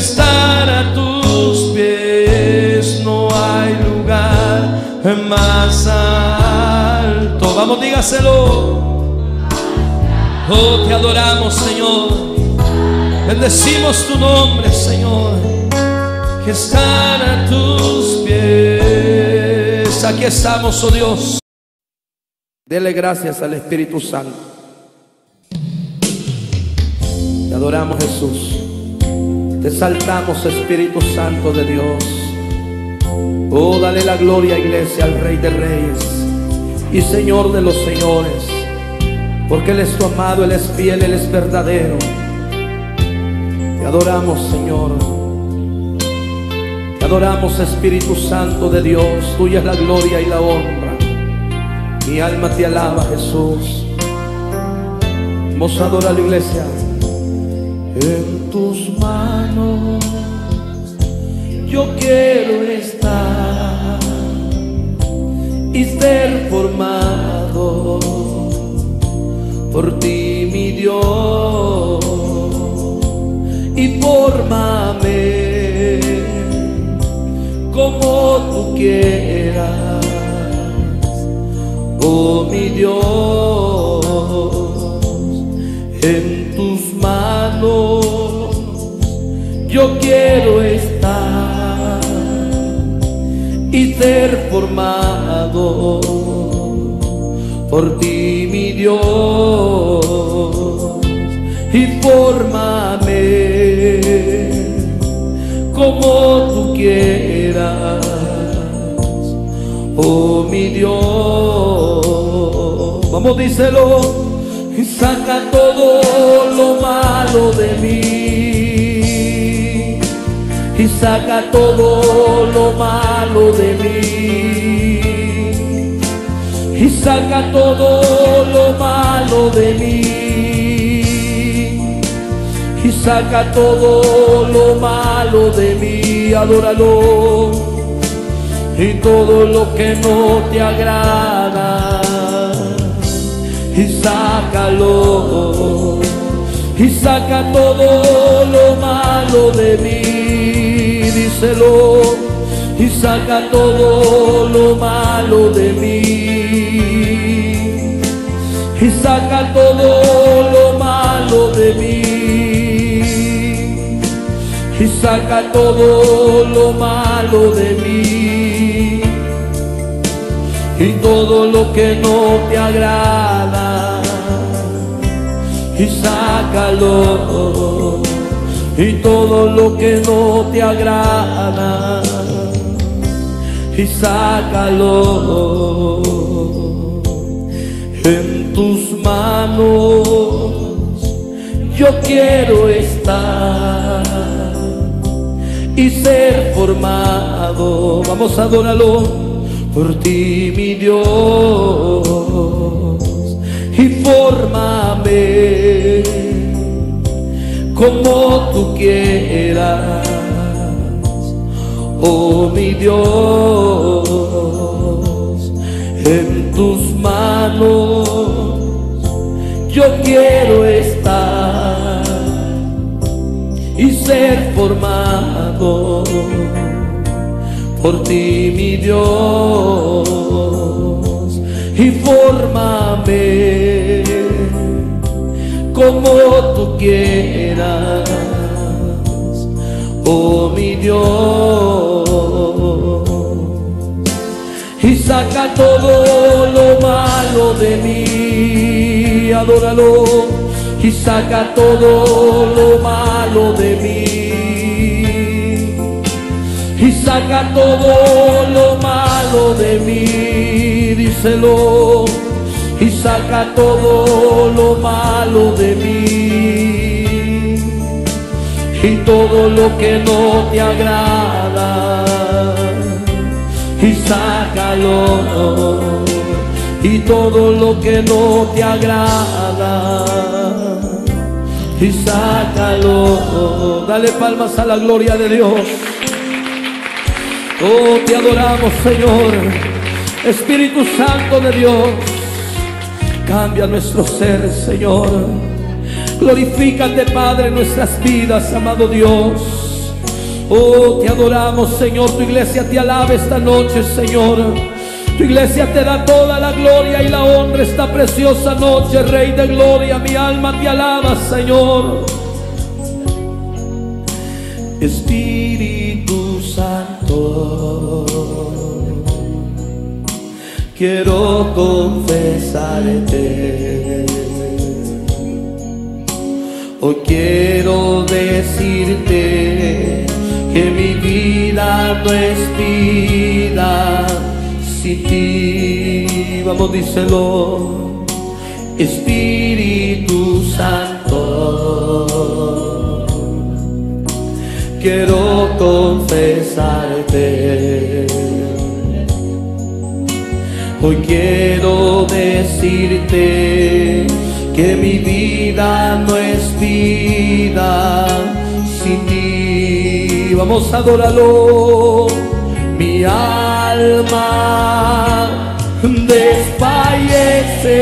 estar a tus pies, no hay lugar más alto. Vamos, dígaselo. Oh, te adoramos, Señor. Bendecimos tu nombre, Señor. Que estar a tus pies. Aquí estamos, oh Dios. Dele gracias al Espíritu Santo. Te adoramos exaltamos Espíritu Santo de Dios. Oh, dale la gloria, iglesia, al Rey de Reyes y Señor de los Señores. Porque Él es tu amado, Él es fiel, Él es verdadero. Te adoramos, Señor. Te adoramos, Espíritu Santo de Dios. Tuya es la gloria y la honra. Mi alma te alaba, Jesús. Vamos a adorar la iglesia. Tus manos. Yo quiero estar y ser formado por ti, mi Dios, y fórmame como tú quieras, oh mi Dios, en tus manos yo quiero estar y ser formado por ti, mi Dios, y fórmame como tú quieras, oh mi Dios. Vamos, díselo, y saca todo lo malo de mí, saca todo lo malo de mí. Y saca todo lo malo de mí. Y saca todo lo malo de mí, adóralo. Y todo lo que no te agrada. Y sácalo. Y saca todo lo malo de mí, díselo y saca todo lo malo de mí. Y saca todo lo malo de mí. Y saca todo lo malo de mí. Y todo lo que no te agrada. Y sácalo y todo lo que no te agrada. Y sácalo en tus manos. Yo quiero estar y ser formado. Vamos a adorarlo por ti mi Dios. Y fórmame como tú quieras. Oh mi Dios, en tus manos yo quiero estar y ser formado por ti, mi Dios, y fórmame como quieras oh mi Dios, y saca todo lo malo de mí, adóralo, y saca todo lo malo de mí, y saca todo lo malo de mí, díselo, y saca todo lo malo de mí y todo lo que no te agrada. Y sácalo y todo lo que no te agrada. Y sácalo dale palmas a la gloria de Dios. Oh te adoramos Señor. Espíritu Santo de Dios cambia nuestro ser Señor Glorifícate, Padre, en nuestras vidas, amado Dios. Oh, te adoramos, Señor. Tu iglesia te alaba esta noche, Señor. Tu iglesia te da toda la gloria y la honra esta preciosa noche, Rey de gloria. Mi alma te alaba, Señor. Espíritu Santo, quiero confesarte Hoy quiero decirte que mi vida no es vida sin ti. Vamos, díselo. Espíritu Santo, quiero confesarte. Hoy quiero decirte que mi vida no es vida sin ti. Vamos a adorarlo. Mi alma desfallece.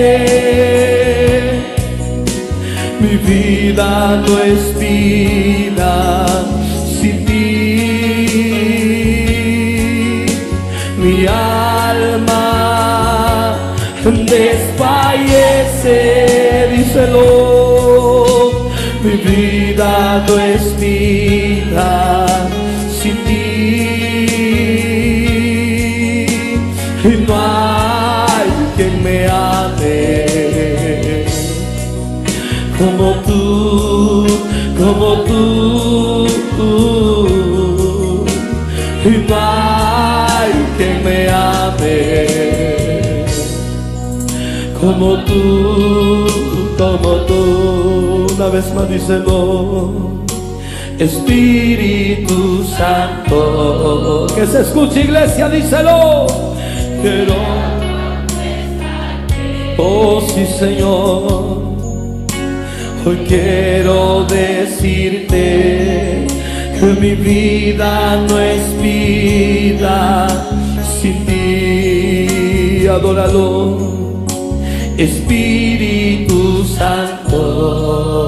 Mi vida no es vida sin ti. Mi alma desfallece díselo, mi vida no es vida sin ti. Y no hay quien me ame como tú, como tú. Y como tú, como tú. Una vez más díselo. Espíritu Santo, que se escuche iglesia, díselo. Quiero, oh sí Señor, hoy quiero decirte que mi vida no es vida sin ti, adóralo Espíritu Santo,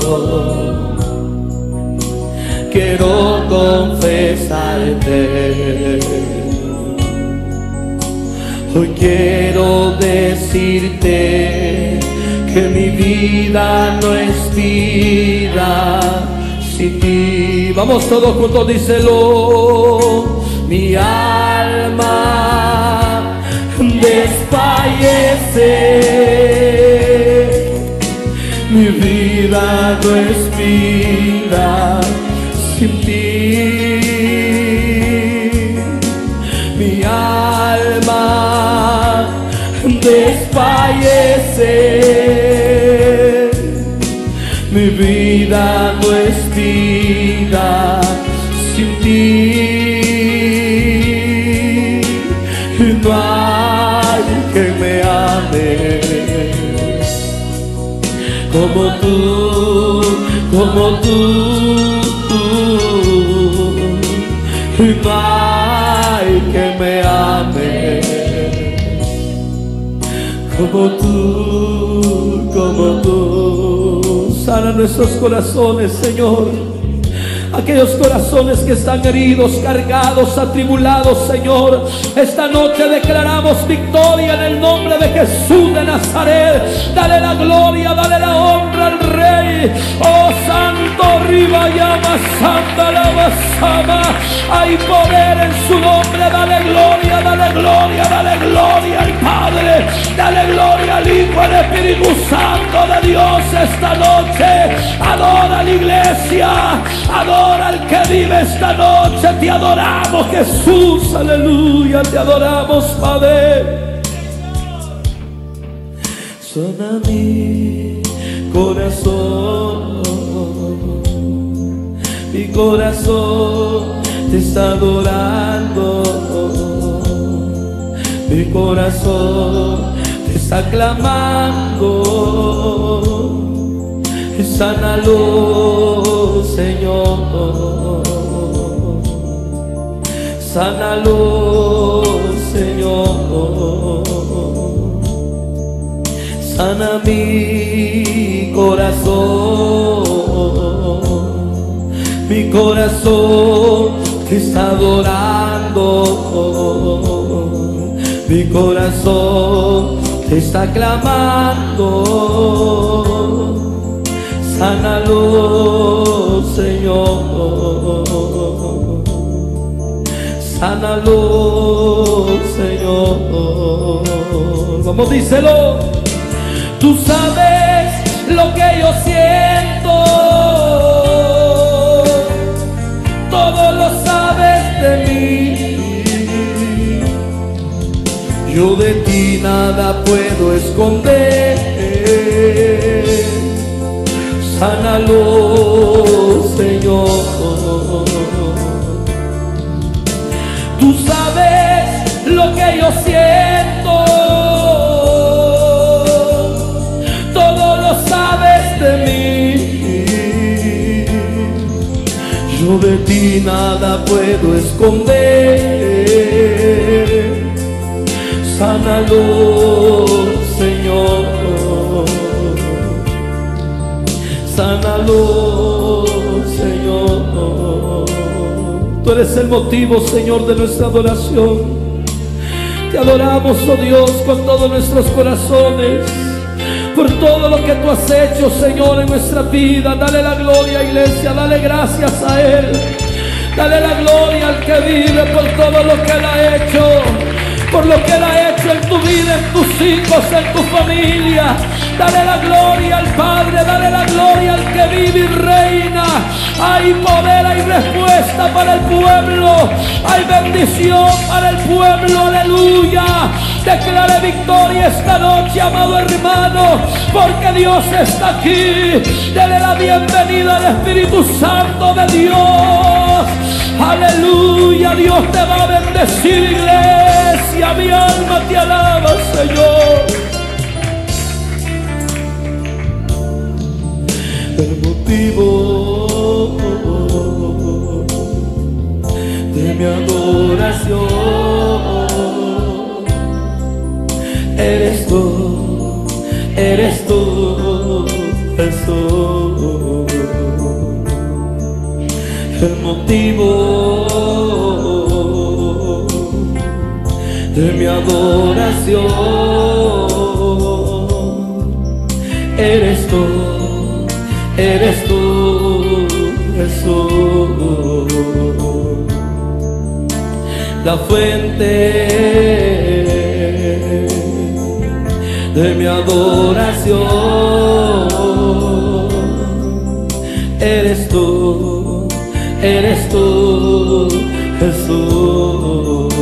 quiero confesarte. Hoy quiero decirte que vida no es vida sin ti. Vamos todos juntos, díselo. Mi alma desfallece. Mi vida no es vida sin ti. Mi alma desfallece. Mi vida no es vida como tú, como tú. No hay que me ame como tú, como tú. Sana nuestros corazones, Señor. Aquellos corazones que están heridos, cargados, atribulados, Señor. Esta noche declaramos victoria en el nombre de Jesús de Nazaret. Dale la gloria, dale la honra al Rey. Oh Santo, arriba Hay poder en su nombre. Dale gloria, dale gloria, dale gloria al Padre. Dale gloria al Hijo, al Espíritu Santo de Dios esta noche. Adora a la iglesia. Adora al que vive esta noche. Te adoramos, Jesús. Aleluya. Te adoramos, Padre. Suena mi corazón. Mi corazón te está adorando. Mi corazón te está clamando. Sánalo, Señor. Sánalo, Señor. Sana mi corazón. Mi corazón te está adorando. Mi corazón te está clamando. Sánalo, Señor. Sánalo, Señor. Vamos, díselo. Tú sabes lo que yo siento. Yo de ti nada puedo esconder. Sánalo, Señor. Tú sabes lo que yo siento. Todo lo sabes de mí. Yo de ti nada puedo esconder. Sánalo, Señor. Sánalo, Señor. Tú eres el motivo, Señor, de nuestra adoración. Te adoramos, oh Dios, con todos nuestros corazones. Por todo lo que tú has hecho, Señor, en nuestra vida. Dale la gloria, iglesia. Dale gracias a Él. Dale la gloria al que vive por todo lo que Él ha hecho. Por lo que Él ha hecho en tu vida, en tus hijos, en tu familia. Dale la gloria al Padre, dale la gloria al que vive y reina. Hay poder, hay respuesta para el pueblo. Hay bendición para el pueblo, aleluya. Declare victoria esta noche, amado hermano, porque Dios está aquí. Dele la bienvenida al Espíritu Santo de Dios. Aleluya, Dios te va a bendecir, iglesia. Mi alma te alaba, Señor. El motivo de mi adoración eres tú, eres tú, Jesús. El motivo de mi adoración. Eres tú, eres tú, Jesús. La fuente de mi adoración. Eres tú, eres tú, Jesús.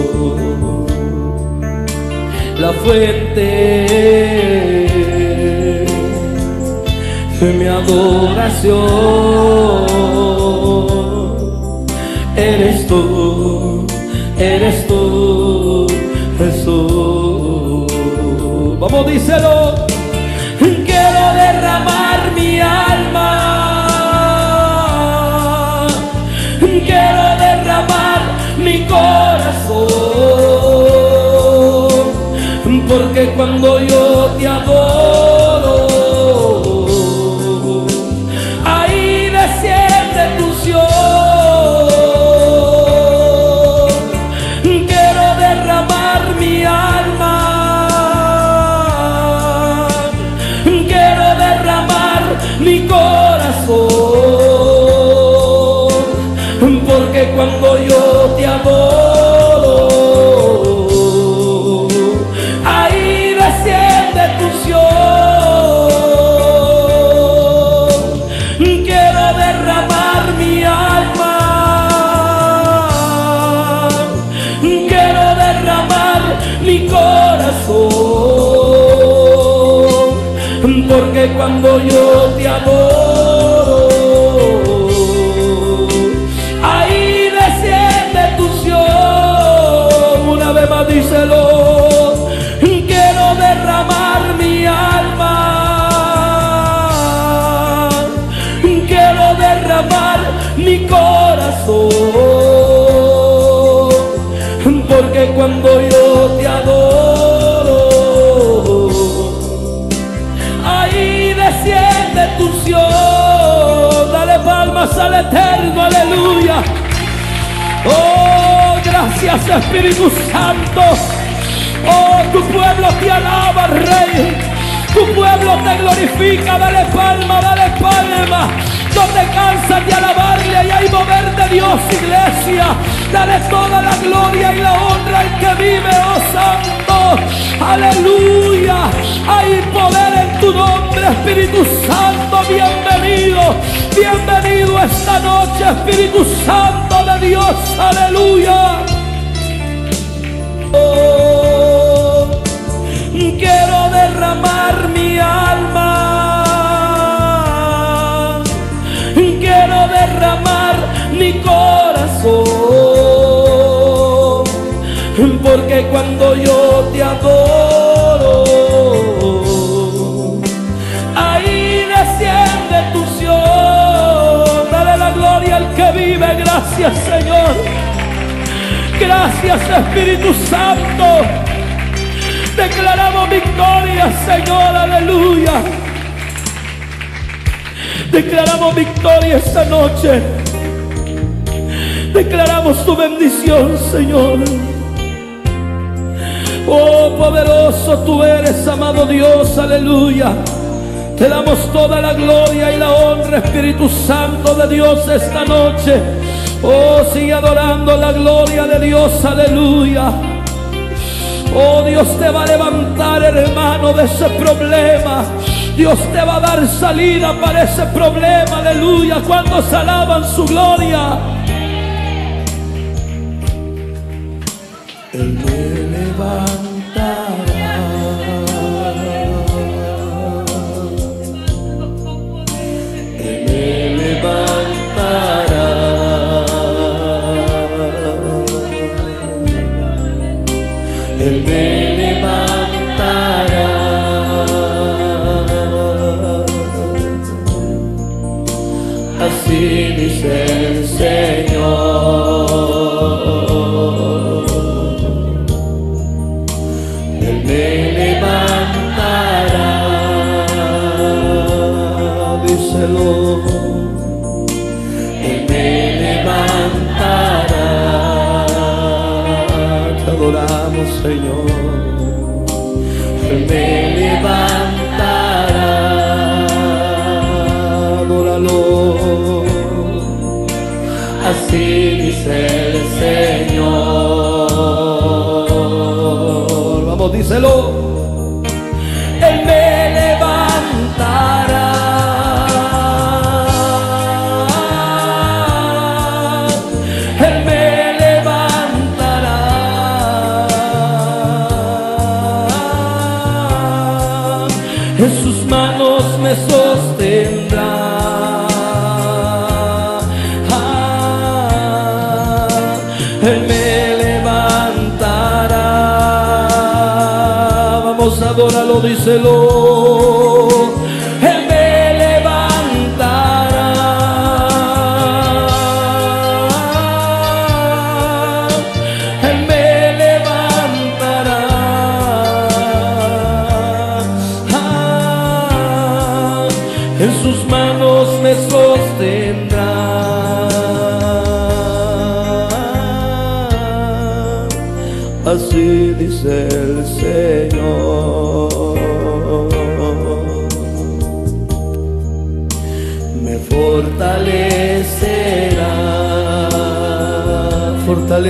La fuente de mi adoración eres tú, eres tú, Jesús. Vamos, díselo. Porque cuando yo te adoro, gracias Espíritu Santo. Oh, tu pueblo te alaba, Rey. Tu pueblo te glorifica. Dale palma, dale palma. No te cansas de alabarle. Y hay mover de Dios, iglesia. Dale toda la gloria y la honra al que vive, oh Santo. Aleluya. Hay poder en tu nombre, Espíritu Santo. Bienvenido. Bienvenido esta noche, Espíritu Santo de Dios. Aleluya. Quiero derramar mi alma. Quiero derramar mi corazón. Porque cuando yo Gracias Espíritu Santo. Declaramos victoria, Señor, aleluya. Declaramos victoria esta noche. Declaramos tu bendición, Señor. Oh, poderoso tú eres, amado Dios, aleluya. Te damos toda la gloria y la honra, Espíritu Santo de Dios, esta noche. Oh, sigue adorando la gloria de Dios, aleluya. Oh, Dios te va a levantar, hermano, de ese problema. Dios te va a dar salida para ese problema, aleluya. Cuando se alaban su gloria.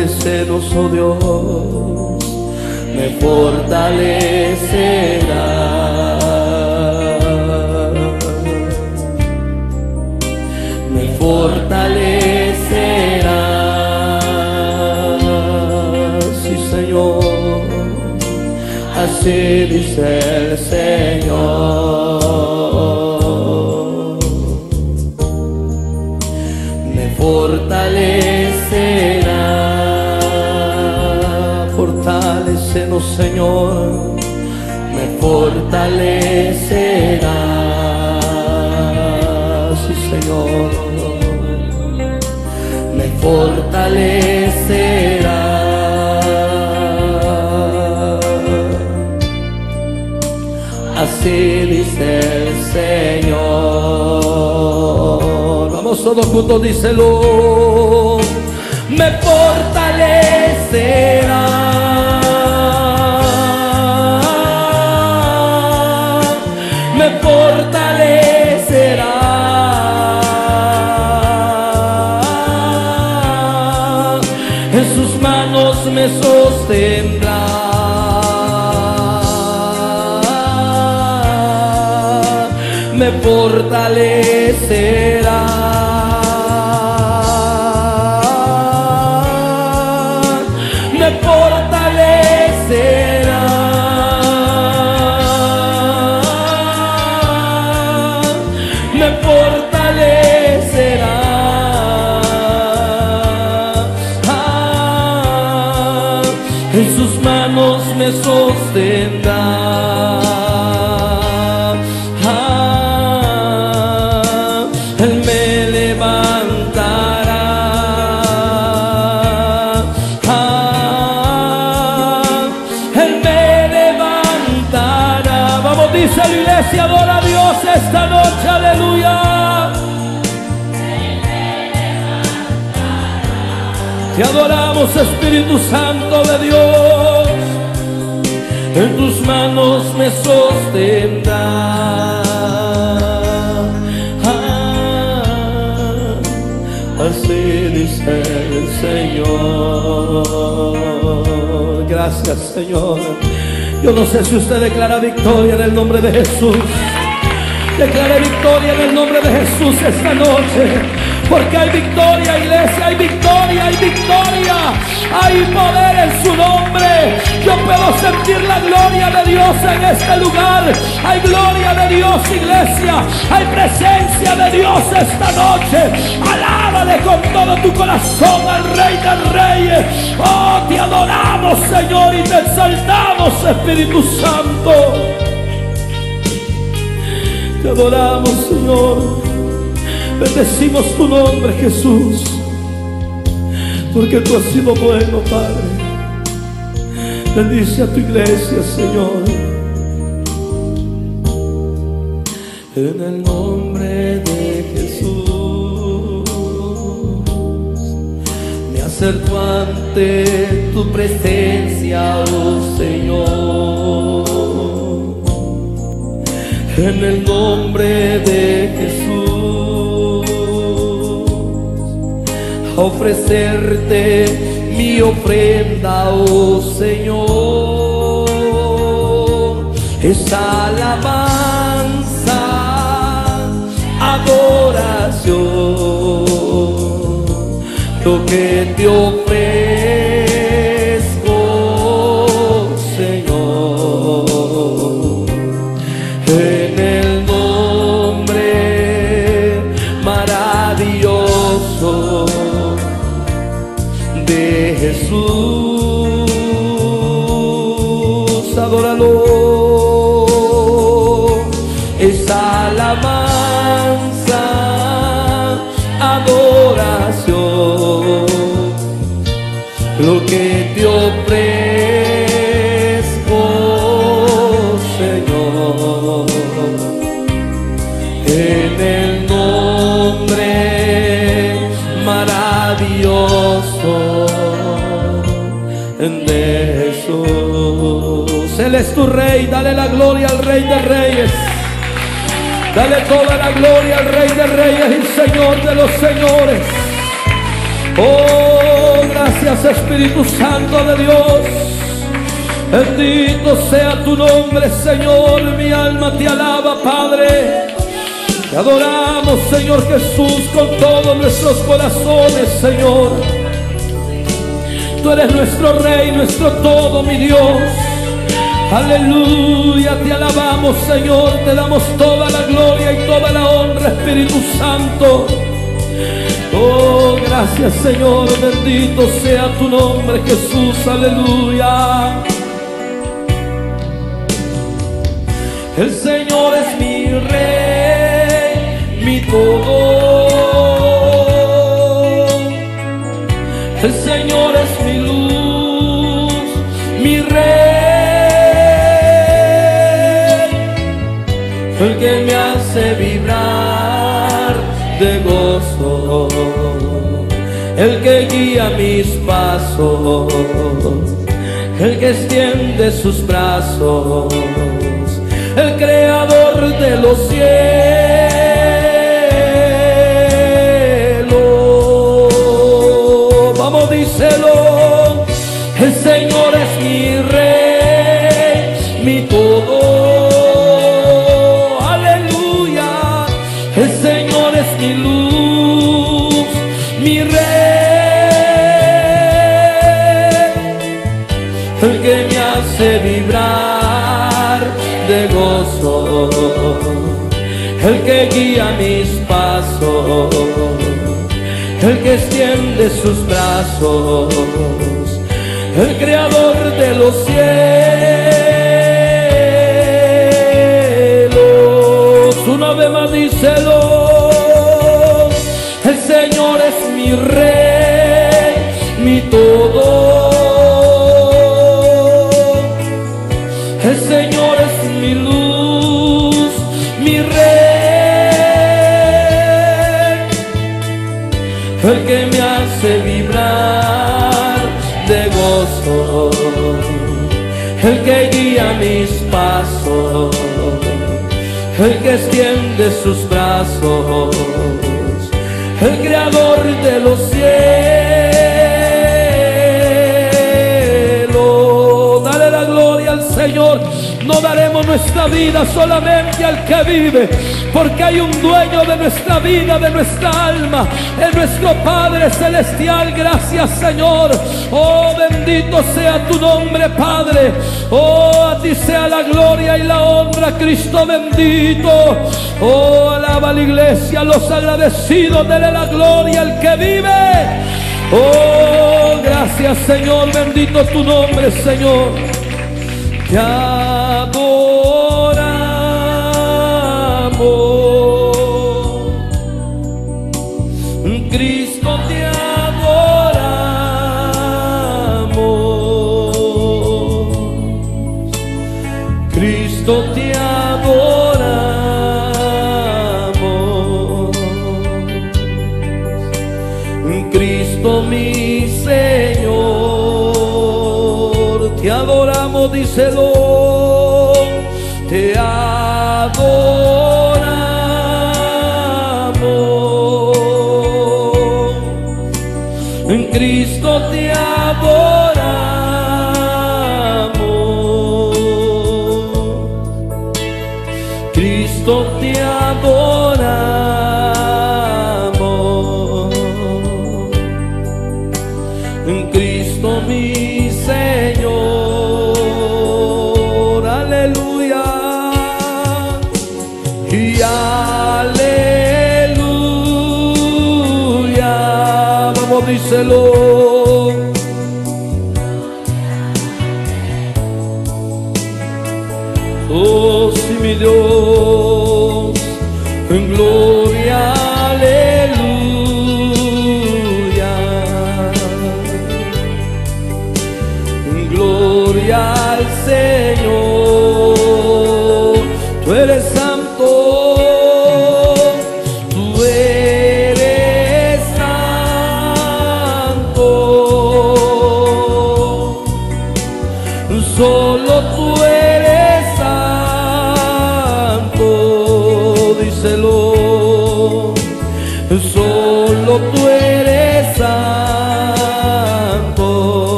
Oh Dios. Me fortalecerá. Me fortalecerá. Sí, Señor. Así dice el Señor. Fortalecerá. Sí, Señor. Me fortalecerá. Así dice el Señor. Vamos todos juntos, díselo. Me fortalecerá. Me Espíritu Santo de Dios. En tus manos me sostendrá. Ah, así dice el Señor. Gracias, Señor. Yo no sé si usted declara victoria en el nombre de Jesús. Declare victoria en el nombre de Jesús esta noche. Porque hay victoria, iglesia, hay victoria, hay victoria. Hay poder en su nombre. Yo puedo sentir la gloria de Dios en este lugar. Hay gloria de Dios, iglesia. Hay presencia de Dios esta noche. Alábale con todo tu corazón al Rey de Reyes. Oh, te adoramos, Señor, y te exaltamos, Espíritu Santo. Te adoramos, Señor. Bendecimos tu nombre, Jesús. Porque tú has sido bueno, Padre. Bendice a tu iglesia, Señor. En el nombre de Jesús. Me acerco ante tu presencia, oh Señor. En el nombre de Jesús. Ofrecerte mi ofrenda, oh Señor. Es alabanza, adoración, lo que te ofrezco, tu rey, dale la gloria al rey de reyes. Dale toda la gloria al rey de reyes y señor de los señores. Oh, gracias Espíritu Santo de Dios. Bendito sea tu nombre, Señor. Mi alma te alaba, Padre. Te adoramos, Señor Jesús, con todos nuestros corazones, Señor. Tú eres nuestro Rey, nuestro todo, mi Dios. Aleluya, te alabamos, Señor. Te damos toda la gloria y toda la honra, Espíritu Santo. Oh, gracias, Señor. Bendito sea tu nombre, Jesús. Aleluya. El Señor es mi rey, mi todo. El Señor es mi luz, de gozo. El que guía mis pasos. El que extiende sus brazos el creador de los cielos. El que guía mis pasos, el que extiende sus brazos, el creador de los cielos. El que extiende sus brazos, el creador de los cielos. Dale la gloria al Señor. No daremos nuestra vida solamente al que vive, porque hay un dueño de nuestra vida, de nuestra alma, es nuestro Padre Celestial. Gracias Señor. Oh, bendito sea tu nombre, Padre. Oh, a ti sea la gloria y la honra, Cristo bendito. Oh, alaba la iglesia, los agradecidos, dele la gloria al que vive. Oh, gracias Señor, bendito tu nombre, Señor. Te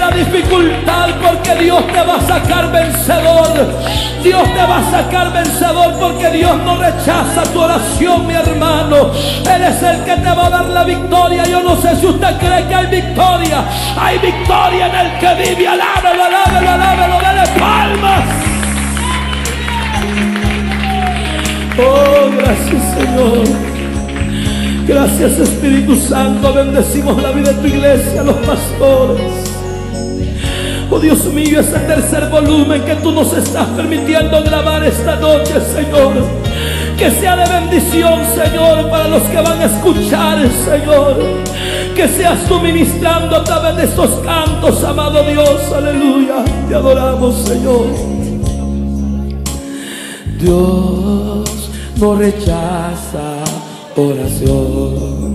la dificultad porque Dios te va a sacar vencedor. Dios te va a sacar vencedor porque Dios no rechaza tu oración, mi hermano. Él es el que te va a dar la victoria. Yo no sé si usted cree que hay victoria. Hay victoria en el que vive. Alábelo, alábelo, alábelo. Dale palmas. Oh, gracias Señor. Gracias Espíritu Santo. Bendecimos la vida de tu iglesia, los pastores. Oh Dios mío, ese tercer volumen que tú nos estás permitiendo grabar esta noche, Señor. Que sea de bendición, Señor, para los que van a escuchar, Señor. Que seas tú ministrando a través de estos cantos, amado Dios. Aleluya. Te adoramos, Señor. Dios no rechaza oración.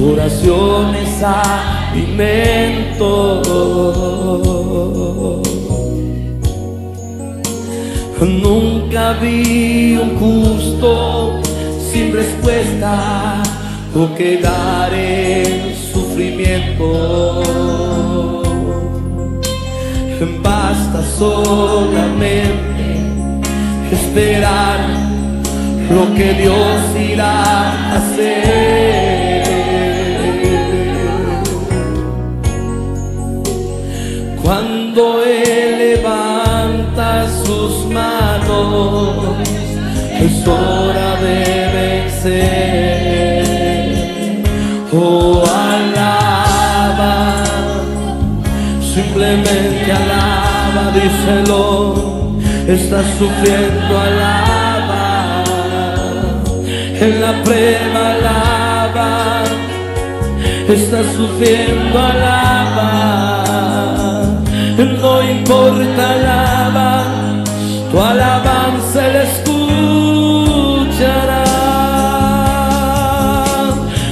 Oración es. Nunca vi un justo sin respuesta o quedar en sufrimiento. Basta solamente esperar lo que Dios irá a hacer. Cuando Él levanta sus manos, es hora de vencer. Oh, alaba, simplemente alaba, díselo, estás sufriendo, alaba, en la prueba alaba, estás sufriendo, alaba, importa, alaba, tu alabanza le escuchará.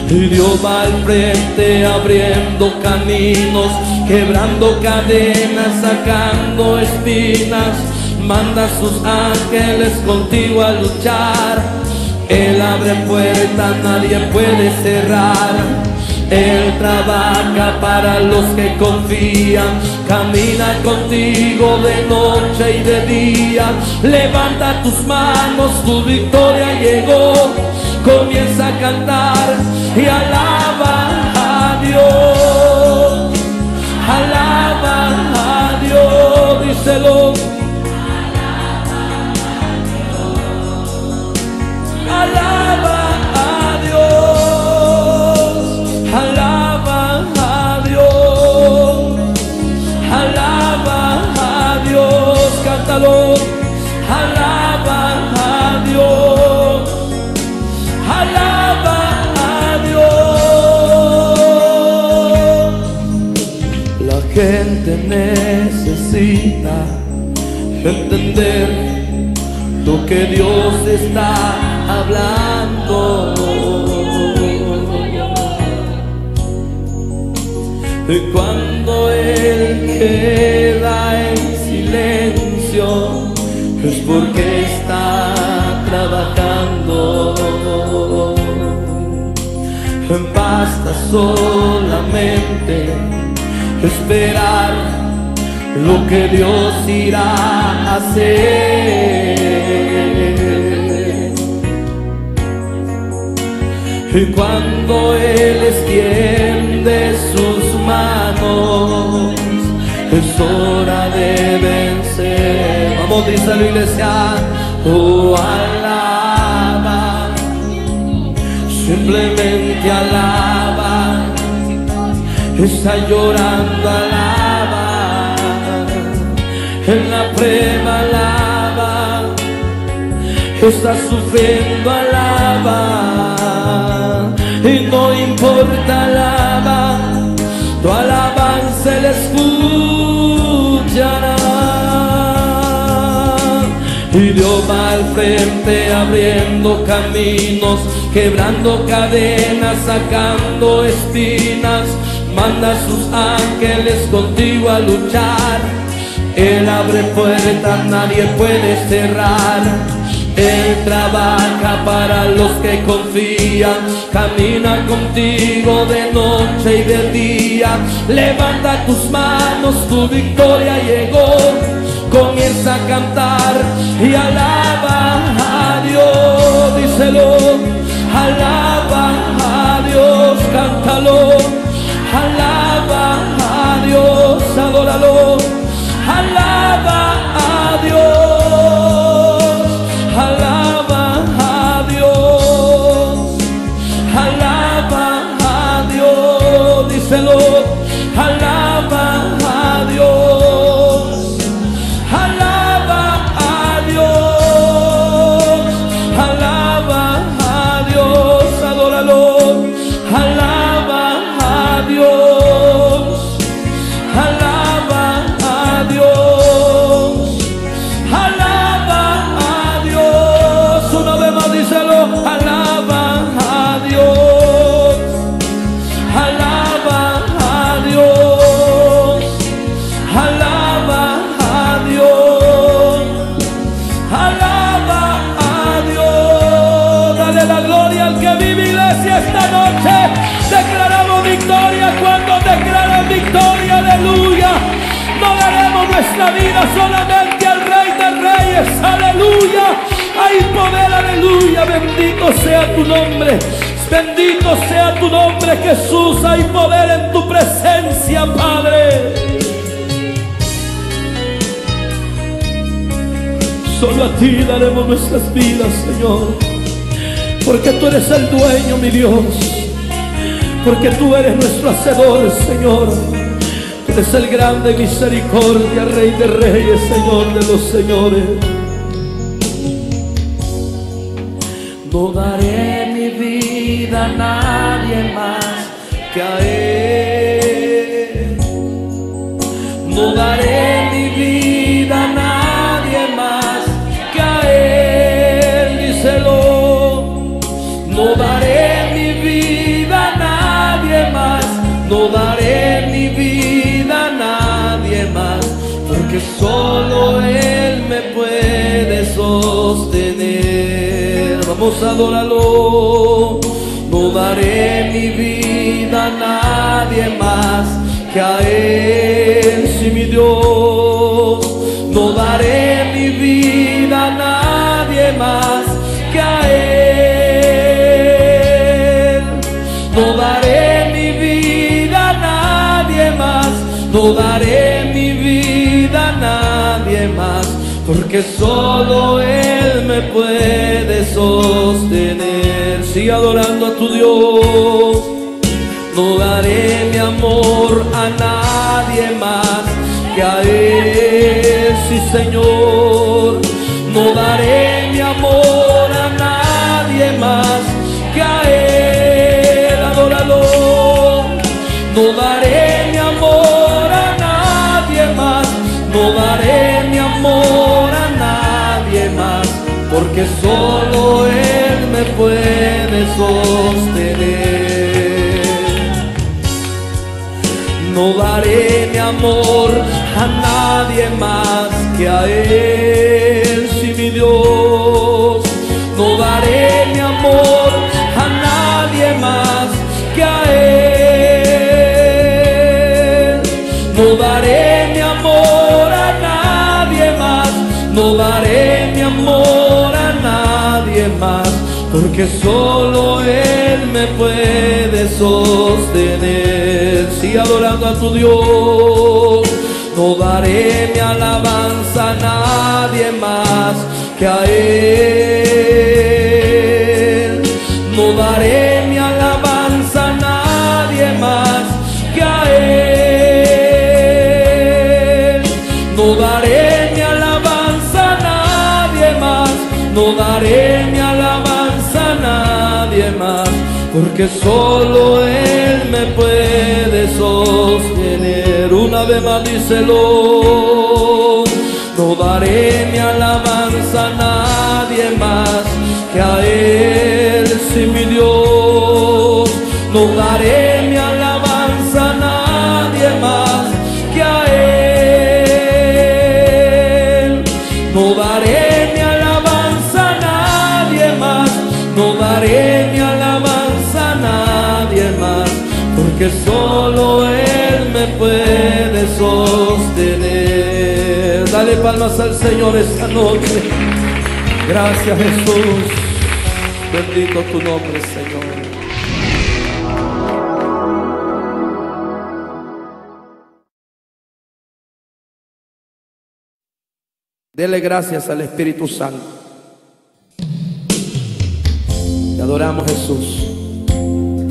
Y Dios va al frente abriendo caminos, quebrando cadenas, sacando espinas. Manda sus ángeles contigo a luchar. Él abre puertas, nadie puede cerrar. Él trabaja para los que confían, camina contigo de noche y de día. Levanta tus manos, tu victoria llegó. Comienza a cantar y alaba a Dios. Alaba a Dios, díselo. Entender lo que Dios está hablando. Y cuando Él queda en silencio, es porque está trabajando. Basta solamente esperar lo que Dios irá a hacer. Y cuando Él extiende sus manos, es hora de vencer. Vamos, dice la iglesia, oh alaba, simplemente alaba, está llorando, alaba, en la prueba alaba, está sufriendo, alaba, y no importa, alaba, tu alabanza le escuchará. Y Dios va al frente abriendo caminos, quebrando cadenas, sacando espinas. Manda a sus ángeles contigo a luchar. Él abre puertas, nadie puede cerrar. Él trabaja para los que confían, camina contigo de noche y de día. Levanta tus manos, tu victoria llegó. Comienza a cantar y alaba a Dios, díselo, alaba a Dios, cántalo, alaba a Dios, adóralo, Bendito sea tu nombre. Bendito sea tu nombre, Jesús. Hay poder en tu presencia, Padre. Solo a ti daremos nuestras vidas, Señor. Porque tú eres el dueño, mi Dios. Porque tú eres nuestro hacedor, Señor. Tú eres el grande misericordia, Rey de reyes, Señor de los señores. No daré mi vida a nadie más que a Él. Díselo. No daré mi vida a nadie más. No daré mi vida a nadie más. Porque solo Él me puede sostener. Vamos a adorarlo. No daré mi vida a nadie más que a Él, sí mi Dios. No daré mi vida a nadie más que a Él. No daré mi vida a nadie más. No daré Porque solo Él me puede sostener. Sigue adorando a tu Dios. No daré mi amor a nadie más que a Él, sí Señor. No daré me puede sostener. No daré mi amor a nadie más que a Él, sí mi Dios. No daré mi amor a nadie más que a Él. No daré mi amor a nadie más. No daré mi amor a nadie más. Porque solo Él me puede sostener. Sigue adorando a tu Dios. No daré mi alabanza a nadie más que a Él. No daré Porque solo Él me puede sostener. Una vez más díselo. No daré mi alabanza a nadie más que a Él, sí mi Dios. No daré solo Él me puede sostener. Dale palmas al Señor esta noche. Gracias Jesús. Bendito tu nombre, Señor. Dele gracias al Espíritu Santo. Te adoramos Jesús.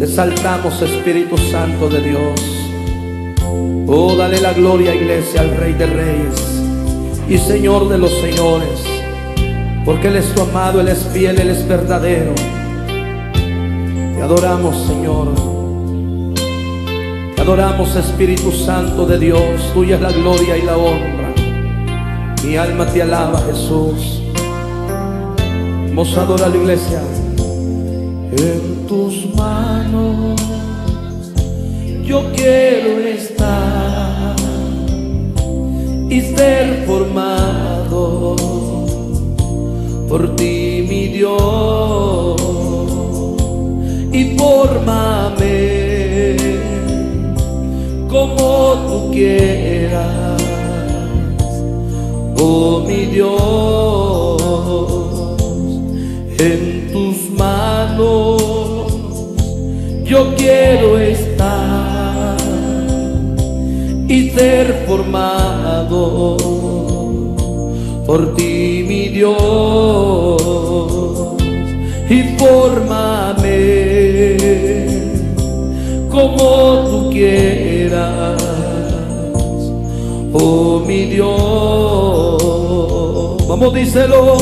Te saltamos Espíritu Santo de Dios. Oh, dale la gloria, iglesia, al Rey de Reyes y Señor de los Señores. Porque Él es tu amado, Él es fiel, Él es verdadero. Te adoramos, Señor. Te adoramos, Espíritu Santo de Dios. Tuya es la gloria y la honra. Mi alma te alaba, Jesús. Vamos a adorar la iglesia. Yo quiero estar y ser formado por ti, mi Dios. Y fórmame como tú quieras oh mi Dios, en tus manos yo quiero estar y ser formado por ti, mi Dios, y fórmame como tú quieras, oh mi Dios. Vamos, díselo.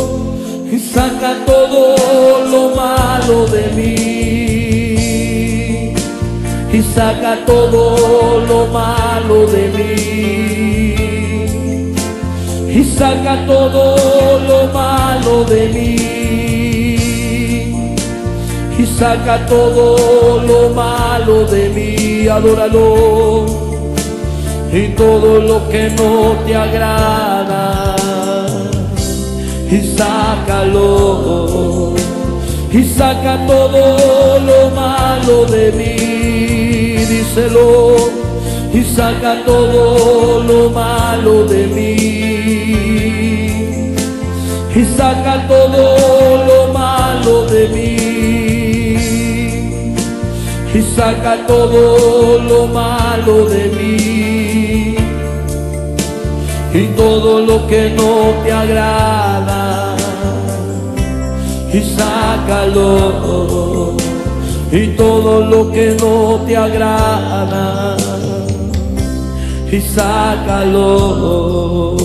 Y saca todo lo malo de mí. Saca todo lo malo de mí. Y saca todo lo malo de mí. Y saca todo lo malo de mí. Adóralo. Y todo lo que no te agrada y sácalo y saca todo lo malo de mí, y saca todo lo malo de mí. Y saca todo lo malo de mí. Y saca todo lo malo de mí. Y todo lo que no te agrada. Y sácalo y todo lo que no te agrada. Y sácalo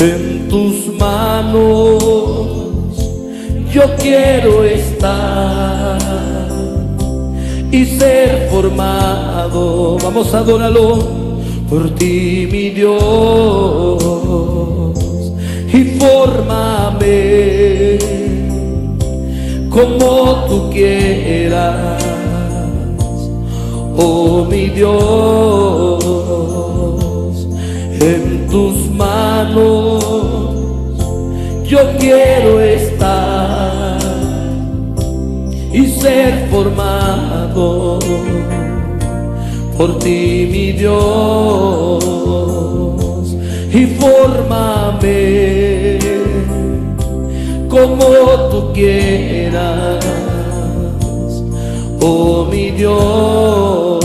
en tus manos. Yo quiero estar y ser formado. Vamos a adorarlo por ti, mi Dios, y fórmame como tú quieras, oh mi Dios, en tus manos yo quiero estar y ser formado por ti, mi Dios, y fórmame como tú quieras, oh mi Dios,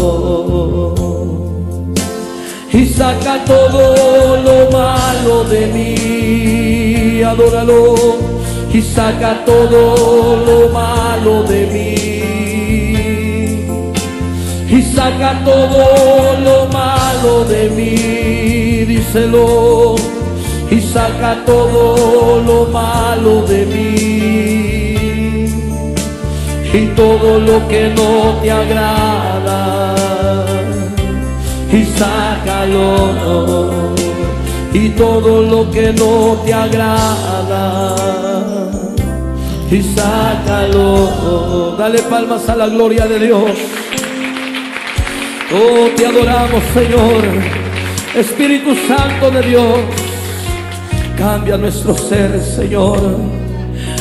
y saca todo lo malo de mí, adóralo, y saca todo lo malo de mí. Y saca todo lo malo de mí, díselo, y saca todo lo malo de mí, y todo lo que no te agrada, y sácalo, y todo lo que no te agrada. Y sácalo, dale palmas a la gloria de Dios. Oh, te adoramos, Señor. Espíritu Santo de Dios, cambia nuestro ser, Señor.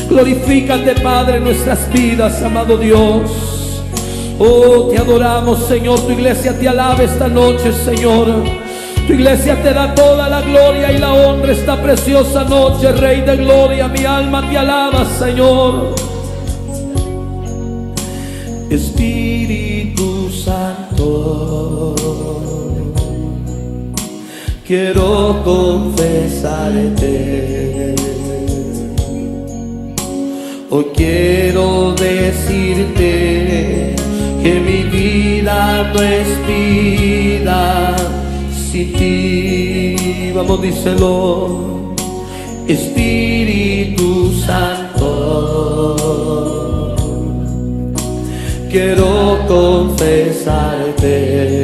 Glorifícate, Padre, nuestras vidas, amado Dios. Oh, te adoramos, Señor. Tu iglesia te alaba esta noche, Señor. Tu iglesia te da toda la gloria y la honra esta preciosa noche, Rey de gloria. Mi alma te alaba, Señor. Espíritu Santo, quiero confesarte. Hoy quiero decirte que mi vida no es vida sin ti. Vamos, díselo. Espíritu Santo, quiero confesarte.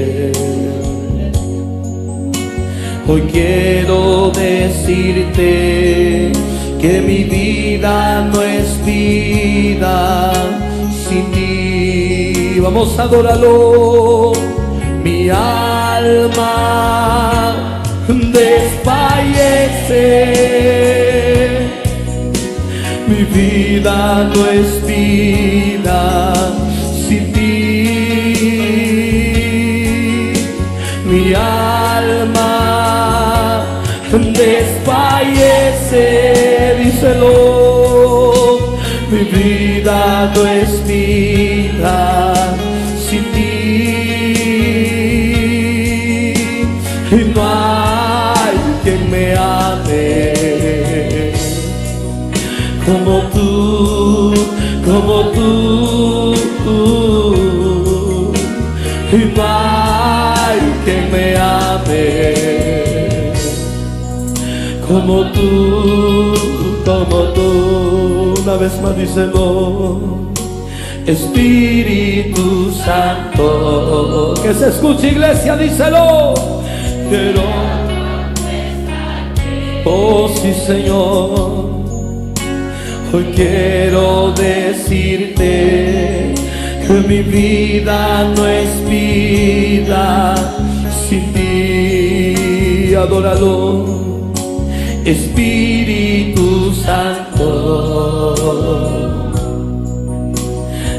Hoy quiero decirte que mi vida no es vida sin ti. Vamos a adorarlo. Mi alma desfallece. Mi vida no es vida sin ti. Mi alma desfallece, díselo. Mi vida no es vida sin ti. Y no hay quien me ame como tú, como tú. Y no hay quien me ame como tú, como tú. Una vez más díselo. Espíritu Santo, que se escuche iglesia, díselo. Quiero, oh sí Señor, hoy quiero decirte que mi vida no es vida sin ti, adorado. Espíritu Santo,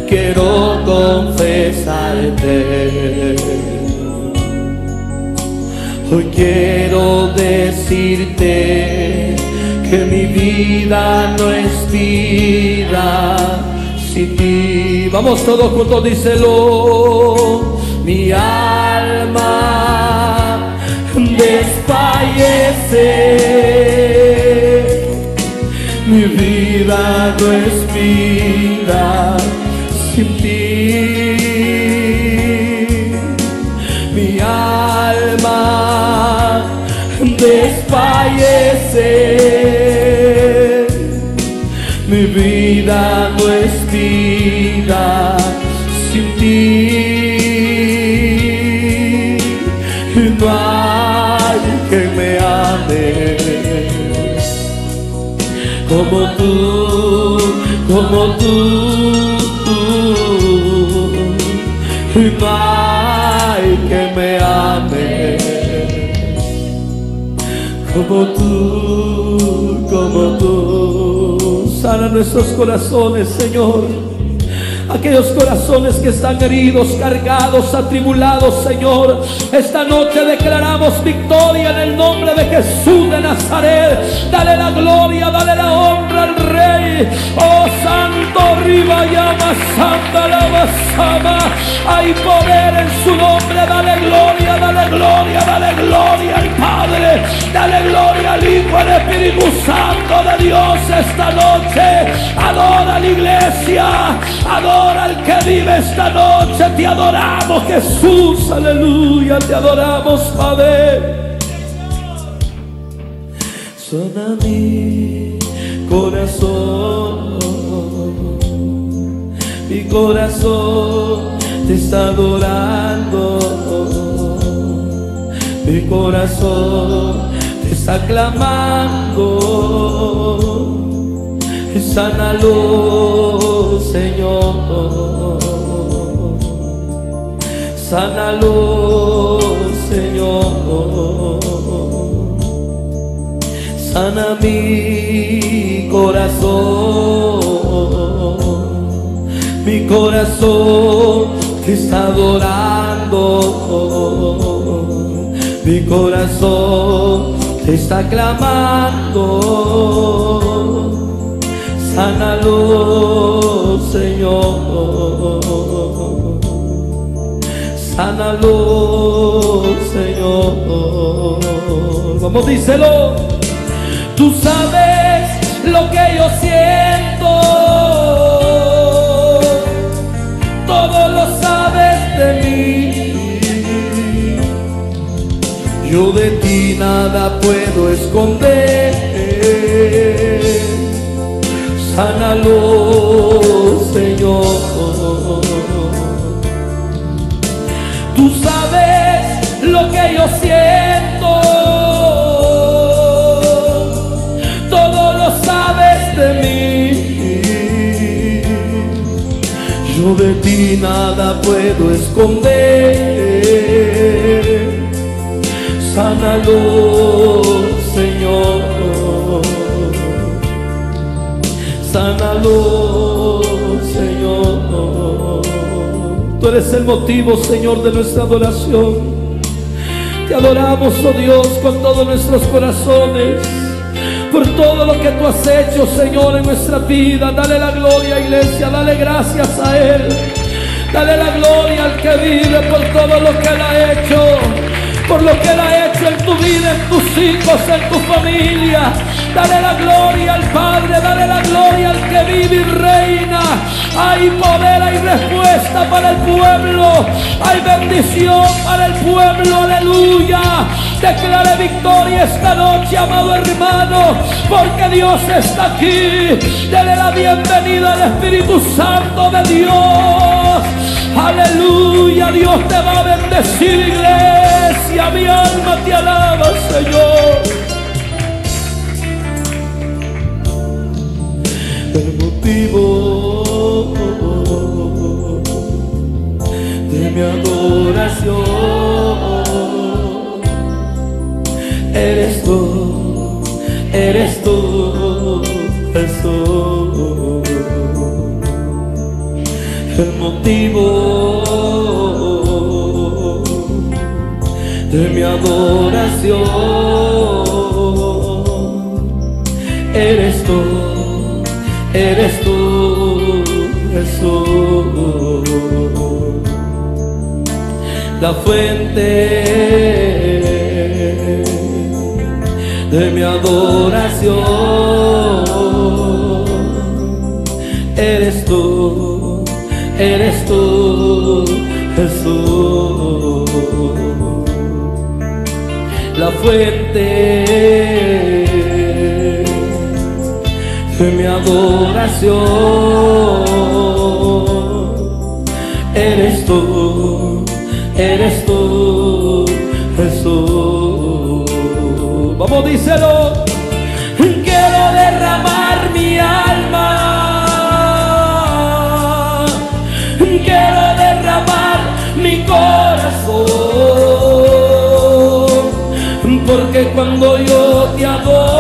quiero confesarte. Hoy quiero decirte que mi vida no es vida sin ti. Vamos todos juntos, díselo. Mi alma desfallece. Mi vida no es vida sin ti. Mi alma desfallece. Como tú, como tú. Y hay que me ame como tú, como tú. Sana nuestros corazones, Señor. Aquellos corazones que están heridos, cargados, atribulados, Señor. Esta noche declaramos victoria en el nombre de Jesús de Nazaret. Dale la gloria, dale la honra al Rey. Oh Santo, riba llama, santa la basama. Hay poder en su nombre. Dale gloria, dale gloria, dale gloria al Padre. Dale gloria al Hijo, al Espíritu Santo de Dios esta noche. Adora la iglesia. Adora al que vive esta noche. Te adoramos, Jesús. Aleluya. Te adoramos, Padre. Mi corazón. Mi corazón te está adorando. Mi corazón te está clamando. Sánalo, Señor. Sánalo, Señor. Sana mi corazón. Mi corazón te está adorando. Mi corazón te está clamando. Sánalo, Señor. Sánalo, Señor. Vamos, díselo. Tú sabes lo que yo siento. Todo lo sabes de mí. Yo de ti nada puedo esconder. Sánalo, Señor. Tú sabes lo que yo siento. De ti nada puedo esconder. Sánalo, Señor. Sánalo, Señor. Tú eres el motivo, Señor, de nuestra adoración. Te adoramos, oh Dios, con todos nuestros corazones. Por todo lo que tú has hecho, Señor, en nuestra vida. Dale la gloria, iglesia. Dale gracias a Él. Dale la gloria al que vive por todo lo que Él ha hecho. Por lo que Él ha hecho en tu vida, en tus hijos, en tu familia. Dale la gloria al Padre, dale la gloria al que vive y reina. Hay poder, hay respuesta para el pueblo. Hay bendición para el pueblo, aleluya. Declare victoria esta noche, amado hermano, porque Dios está aquí. Dele la bienvenida al Espíritu Santo de Dios. Aleluya, Dios te va a bendecir, iglesia. Mi alma te alaba, Señor. el motivo de mi adoración. Eres tú, eres tú, Jesús. El motivo de mi adoración. Eres tú eres tú, Jesús, la fuente de mi adoración. Eres tú, eres tú, Jesús, la fuente de mi adoración. Eres tú, eres tú, Vamos, díselo. Quiero derramar mi alma. Quiero derramar mi corazón. Porque cuando yo te adoro,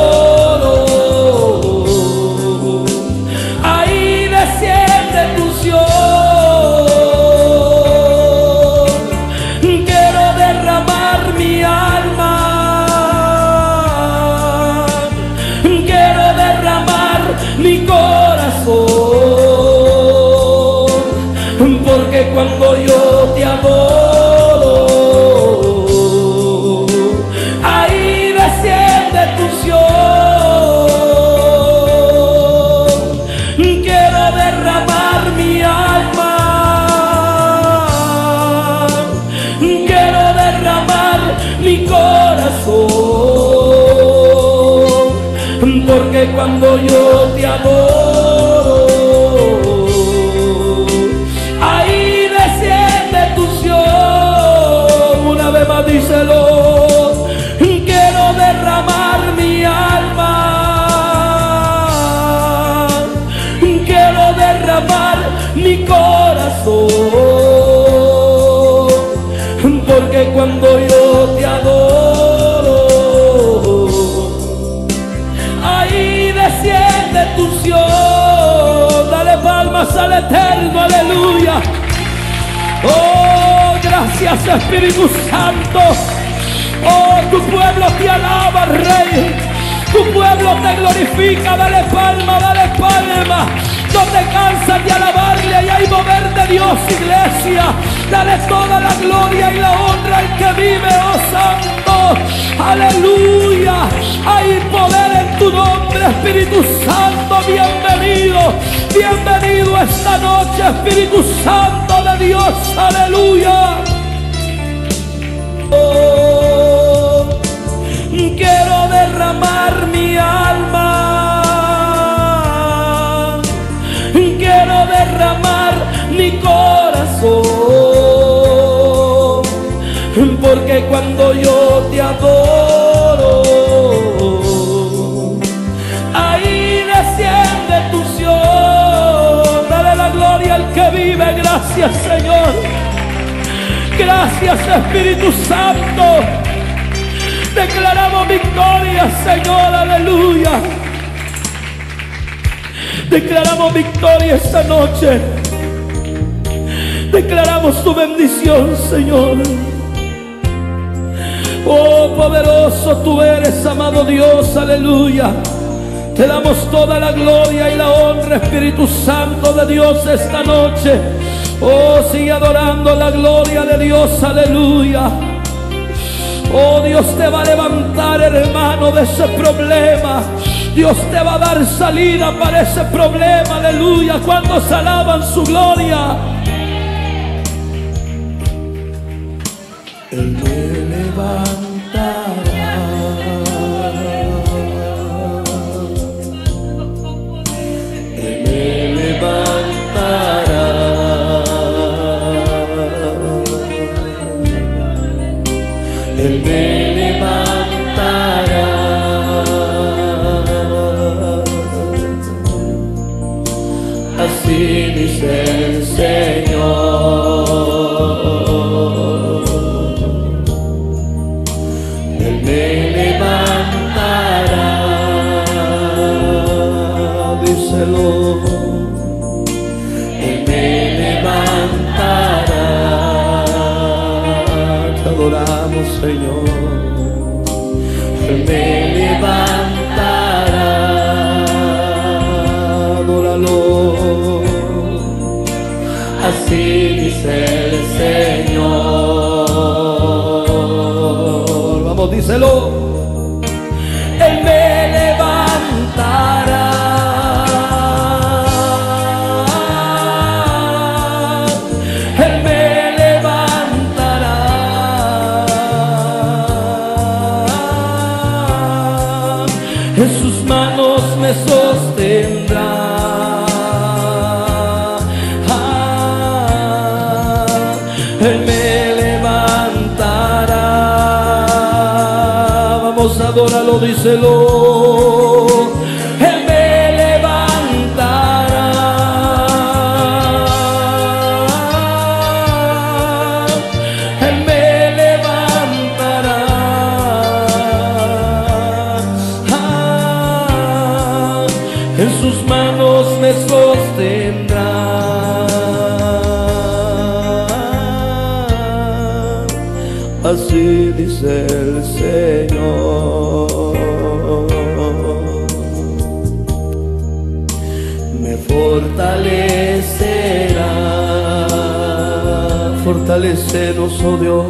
eterno, aleluya. Oh, gracias Espíritu Santo. Oh, tu pueblo te alaba, Rey. Tu pueblo te glorifica, dale palma, dale palma. No te cansas de alabarle y hay mover de Dios, iglesia. Dale toda la gloria y la honra al que vive, oh Santo. Aleluya. Hay poder en tu nombre, Espíritu Santo. Bienvenido. Bienvenido esta noche, Espíritu Santo de Dios. Aleluya. Oh, quiero derramar mi alma. Quiero derramar mi corazón. Porque cuando yo te adoro, Gracias, Señor. Gracias Espíritu Santo. Declaramos victoria, Señor, aleluya. Declaramos victoria esta noche. Declaramos tu bendición, Señor. Oh, poderoso tú eres, amado Dios, aleluya. Te damos toda la gloria y la honra, Espíritu Santo de Dios, esta noche. Oh, sigue adorando la gloria de Dios, aleluya. Oh, Dios te va a levantar, hermano, de ese problema. Dios te va a dar salida para ese problema, aleluya. Cuando se alaban su gloria. Él me levantará. Adorarlo, Oh Dios.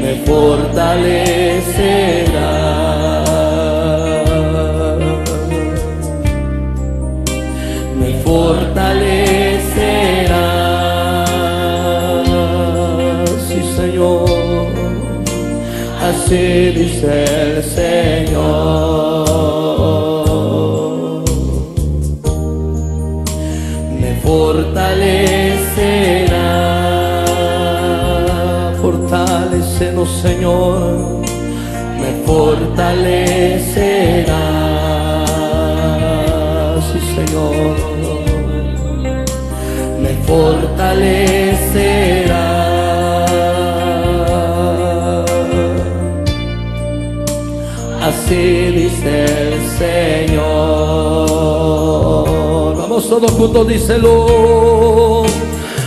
Me fortalecerá. Me fortalecerá. Sí, Señor. Así dice el Señor. Señor. Me fortalecerá. Sí, Señor. Me fortalecerá. Así dice el Señor. Vamos todos juntos, díselo.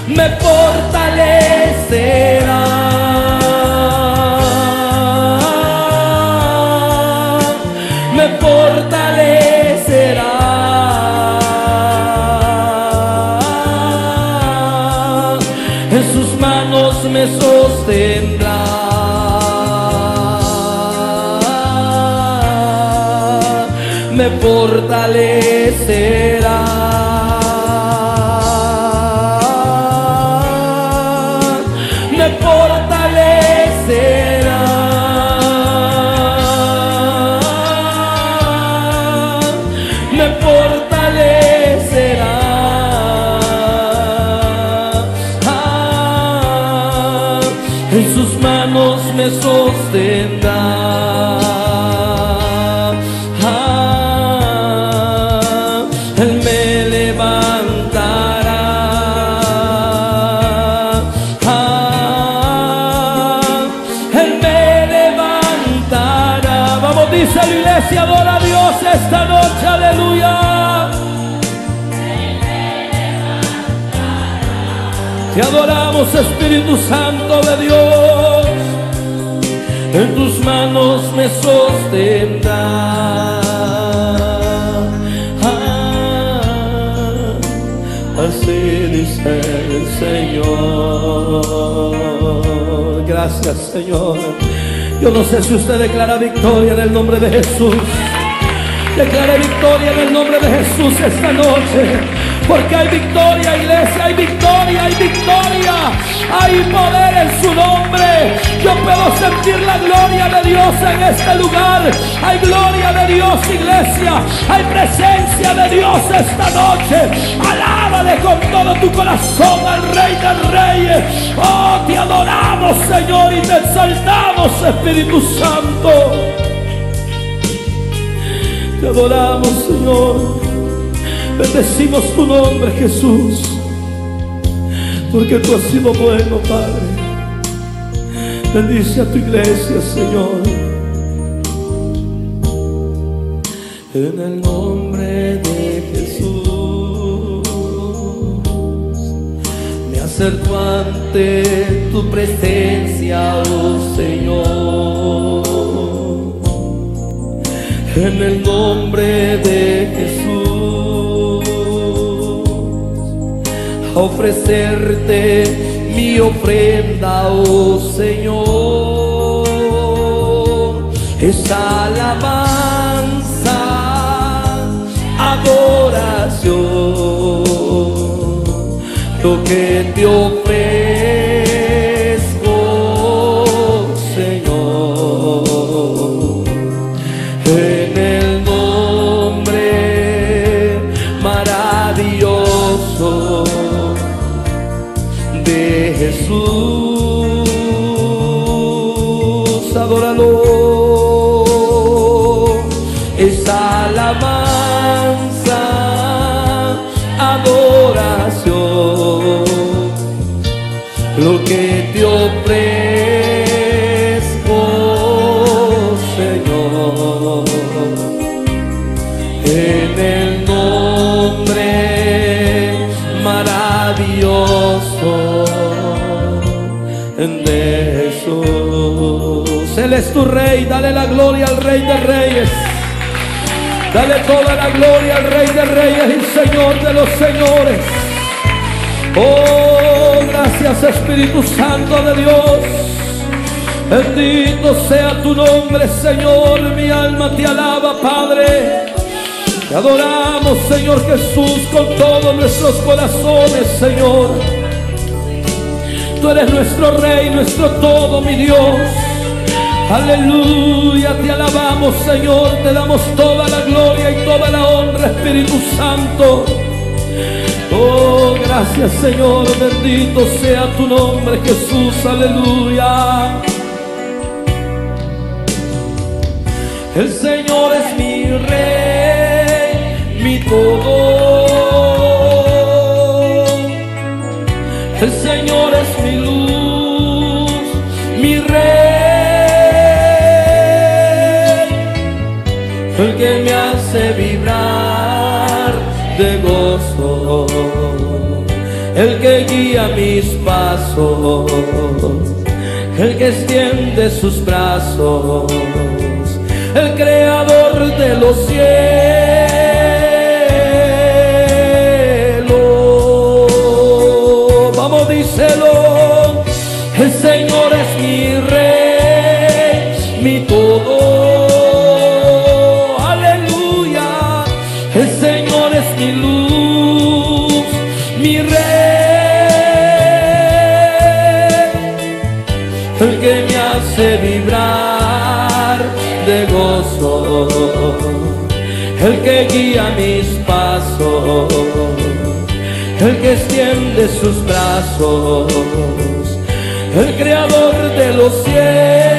Me fortalece. Me Espíritu Santo de Dios. En tus manos me sostendrá. Ah, así dice el Señor. Gracias, Señor. Yo no sé si usted declara victoria en el nombre de Jesús. Declare victoria en el nombre de Jesús esta noche. Porque hay victoria, iglesia, hay victoria, hay victoria. Hay poder en su nombre. Yo puedo sentir la gloria de Dios en este lugar. Hay gloria de Dios, iglesia. Hay presencia de Dios esta noche. Alábale con todo tu corazón al Rey de Reyes. Oh, te adoramos, Señor, y te exaltamos, Espíritu Santo. Te adoramos, Señor. Bendecimos tu nombre, Jesús. Porque tú has sido bueno, Padre. Bendice a tu iglesia, Señor. En el nombre de Jesús. Me acerco ante tu presencia, oh Señor en el nombre de Jesús, ofrecerte mi ofrenda, oh Señor, esa alabanza, adoración, lo que te ofrezco, es tu rey, dale la gloria al rey de reyes. Dale toda la gloria al rey de reyes y señor de los señores. Oh, gracias Espíritu Santo de Dios. Bendito sea tu nombre, Señor. Mi alma te alaba, Padre. Te adoramos, Señor Jesús, con todos nuestros corazones, Señor. Tú eres nuestro Rey, nuestro todo, mi Dios. Aleluya, te alabamos, Señor. Te damos toda la gloria y toda la honra, Espíritu Santo. Oh, gracias Señor, bendito sea tu nombre Jesús, aleluya. El Señor es mi rey, mi todo. Vibrar de gozo. El que guía mis pasos. El que extiende sus brazos el creador de los cielos. El que extiende sus brazos, el creador de los cielos.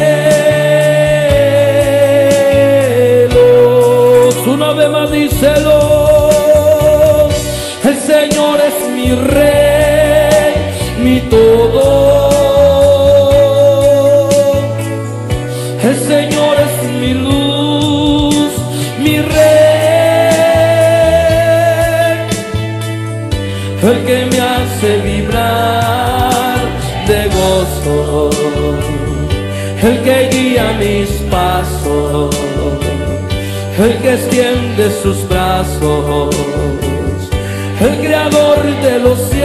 Guía mis pasos, el que extiende sus brazos, el creador de los cielos.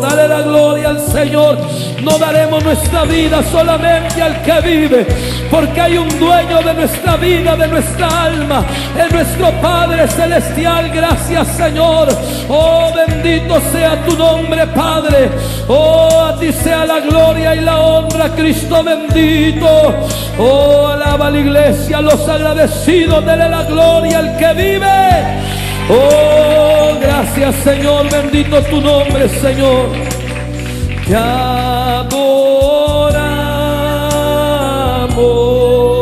Dale la gloria al Señor. No daremos nuestra vida solamente al que vive, porque hay un dueño de nuestra vida, de nuestra alma, es nuestro Padre Celestial. Gracias Señor. Oh, bendito sea tu nombre, Padre. Oh, a ti sea la gloria y la honra, Cristo bendito. Oh, alaba la iglesia, los agradecidos, dele la gloria al que vive. Oh, gracias Señor, bendito tu nombre, Señor. Te adoramos.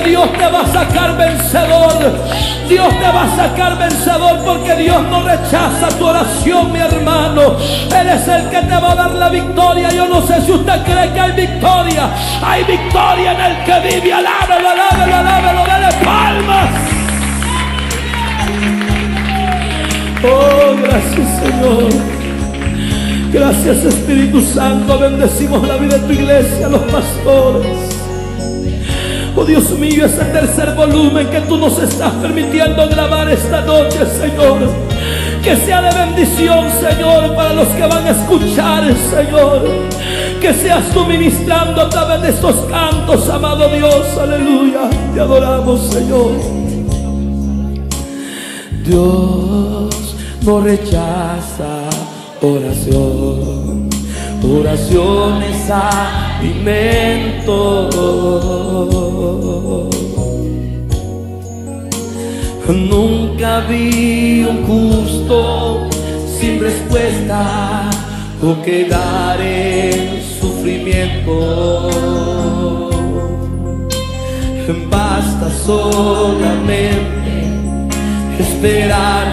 Dios te va a sacar vencedor. Dios te va a sacar vencedor porque Dios no rechaza tu oración, mi hermano. Él es el que te va a dar la victoria. Yo no sé si usted cree que hay victoria. Hay victoria en el que vive. Alábelo, alábelo, alábelo. Dale palmas. Oh, gracias, Señor. Gracias Espíritu Santo, bendecimos la vida de tu iglesia, los pastores. Oh Dios mío, ese tercer volumen que tú nos estás permitiendo grabar esta noche, Señor. Que sea de bendición, Señor, para los que van a escuchar, Señor. Que seas tú ministrando a través de estos cantos, amado Dios, aleluya. Te adoramos, Señor. Dios no rechaza oración. Oración es. Nunca vi un justo sin respuesta o quedar en sufrimiento. Basta solamente esperar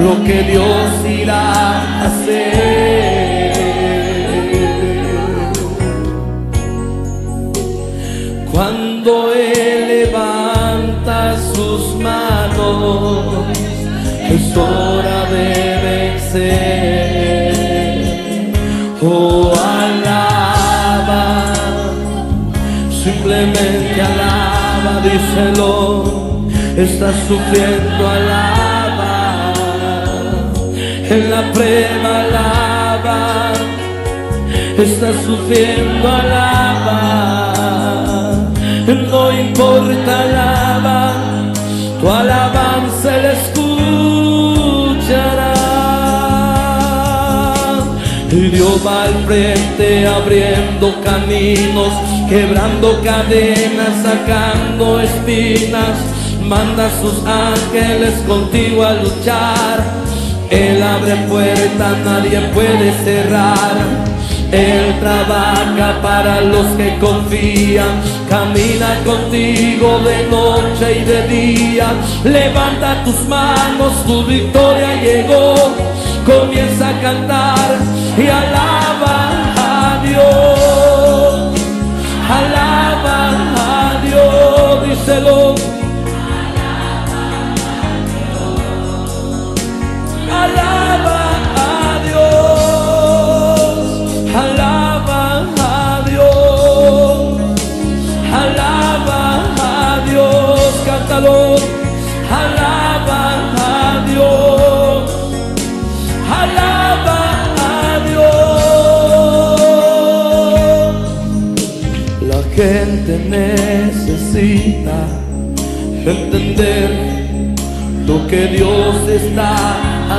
lo que Dios irá a hacer. Manos, es hora de vencer. Oh, alaba, simplemente alaba, díselo. Estás sufriendo, alaba. En la prueba, alaba. Estás sufriendo, alaba. No importa, alaba. Tu alabanza Él escuchará. Y Dios va al frente abriendo caminos, quebrando cadenas, sacando espinas. Manda sus ángeles contigo a luchar. Él abre puertas, nadie puede cerrar. Él trabaja para los que confían, camina contigo de noche y de día. Levanta tus manos, tu victoria llegó. Comienza a cantar y alaba entender lo que Dios está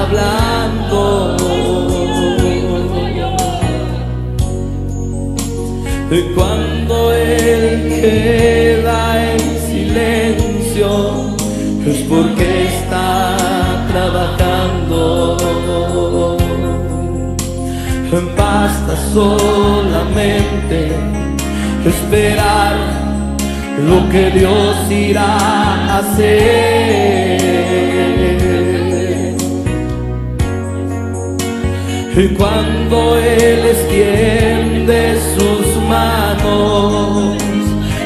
hablando. Y cuando Él queda en silencio, es porque está trabajando. Basta solamente esperar lo que Dios irá a hacer. Y cuando Él extiende sus manos,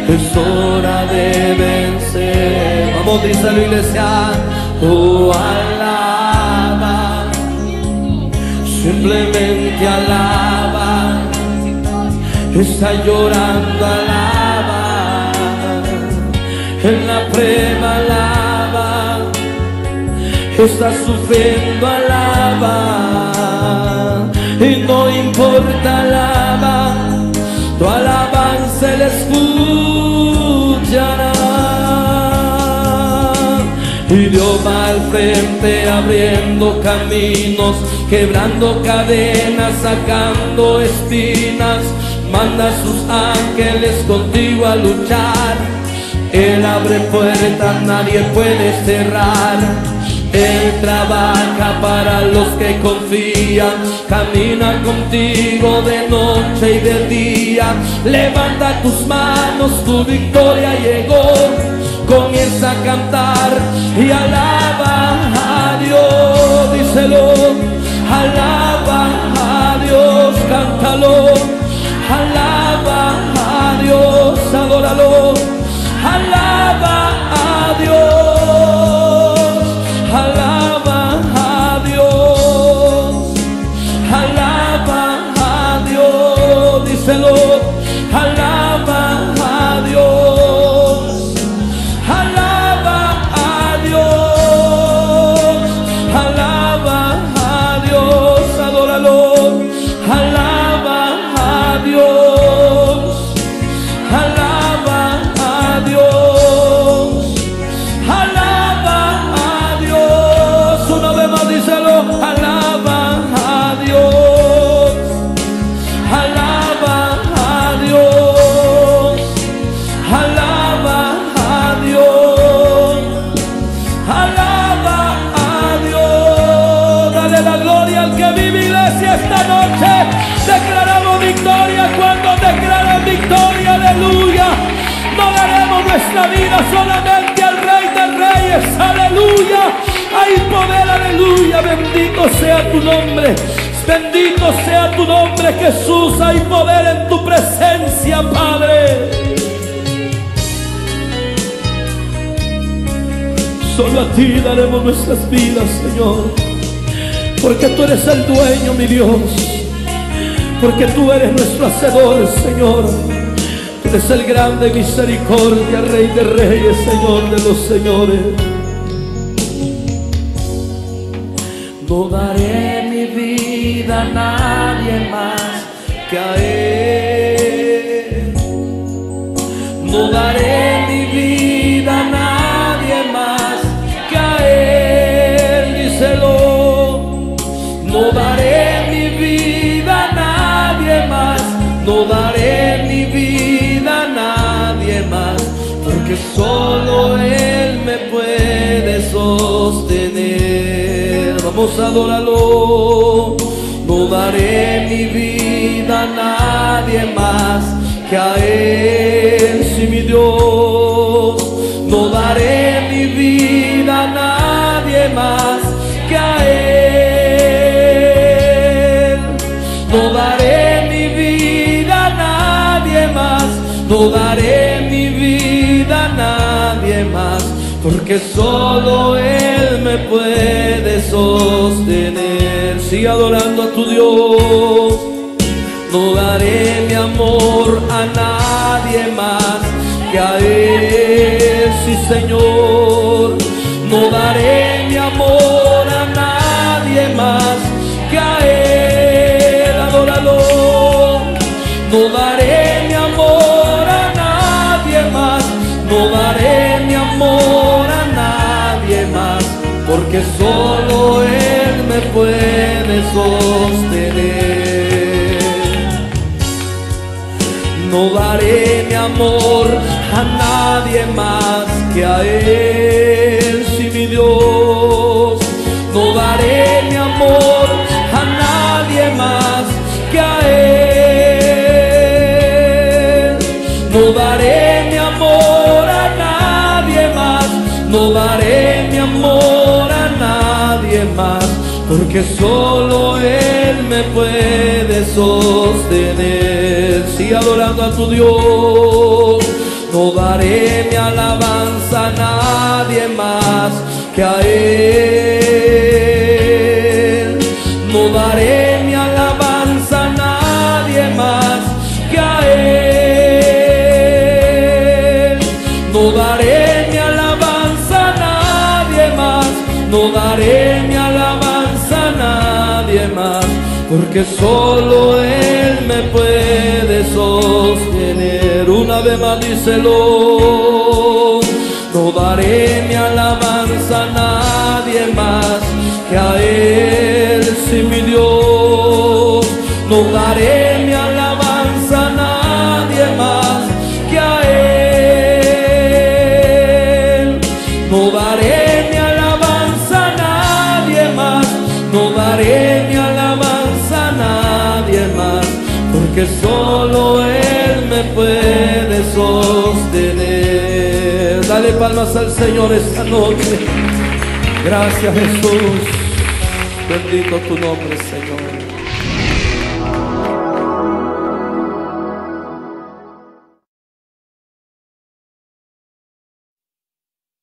es hora de vencer. Vamos, dice la iglesia, oh alaba, simplemente alaba, está llorando, alaba, en la prueba alaba, sufriendo, alaba, y no importa, alaba, tu alabanza le escuchará. Y Dios va al frente abriendo caminos, quebrando cadenas, sacando espinas. Manda a sus ángeles contigo a luchar. Él abre puertas, nadie puede cerrar. Él trabaja para los que confían, camina contigo de noche y de día. Levanta tus manos, tu victoria llegó. Comienza a cantar y alaba a Dios, díselo. Alaba a Dios, cántalo. Alaba a Dios, adóralo. Bendito sea tu nombre. Bendito sea tu nombre Jesús. Hay poder en tu presencia, Padre. Solo a ti daremos nuestras vidas, Señor. Porque tú eres el dueño, mi Dios. Porque tú eres nuestro hacedor, Señor. Tú eres el grande misericordia, Rey de reyes, Señor de los señores. Sostener. Vamos a adorarlo. No daré mi vida a nadie más que a Él, sí mi Dios. No daré mi vida a nadie más Porque solo Él me puede sostener. Sigue adorando a tu Dios. No daré mi amor a nadie más que a Él, sí Señor. No daré solo Él me puede sostener. No daré mi amor a nadie más que a Él, sí mi Dios. No daré mi amor Solo Él me puede sostener. Sigue adorando a tu Dios. No daré mi alabanza a nadie más que a Él. Porque solo Él me puede sostener. Una vez más díselo. No daré mi alabanza a nadie más que a Él, sí mi Dios. No daré palmas al Señor esta noche. Gracias Jesús. Bendito tu nombre, Señor.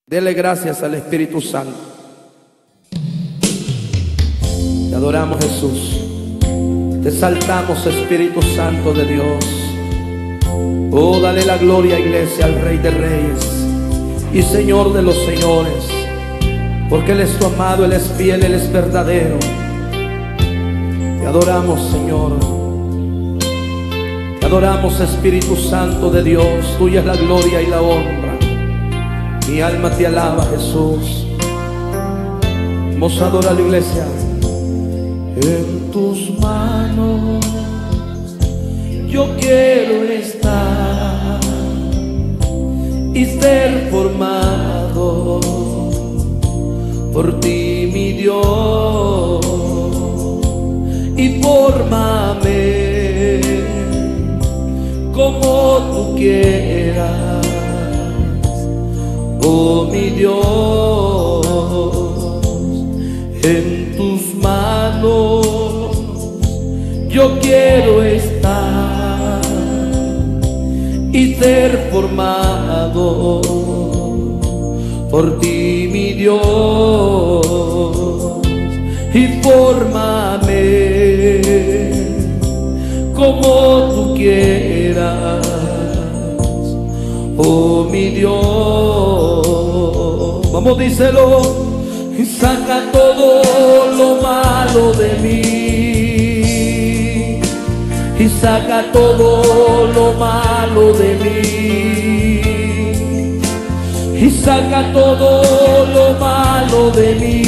Dele gracias al Espíritu Santo. Te adoramos Jesús. Te saltamos Espíritu Santo de Dios. Oh, dale la gloria iglesia al Rey de Reyes y Señor de los Señores. Porque Él es tu amado, Él es fiel, Él es verdadero. Te adoramos Señor. Te adoramos Espíritu Santo de Dios. Tuya es la gloria y la honra. Mi alma te alaba, Jesús. Vamos a la iglesia. En tus manos yo quiero estar y ser formado por ti, mi Dios. Y fórmame como tú quieras oh mi Dios, en tus manos yo quiero estar y ser formado por ti, mi Dios, y fórmame como tú quieras oh mi Dios. Vamos, díselo, y saca todo lo malo de mí, y saca todo lo malo de mí, y saca todo lo malo de mí,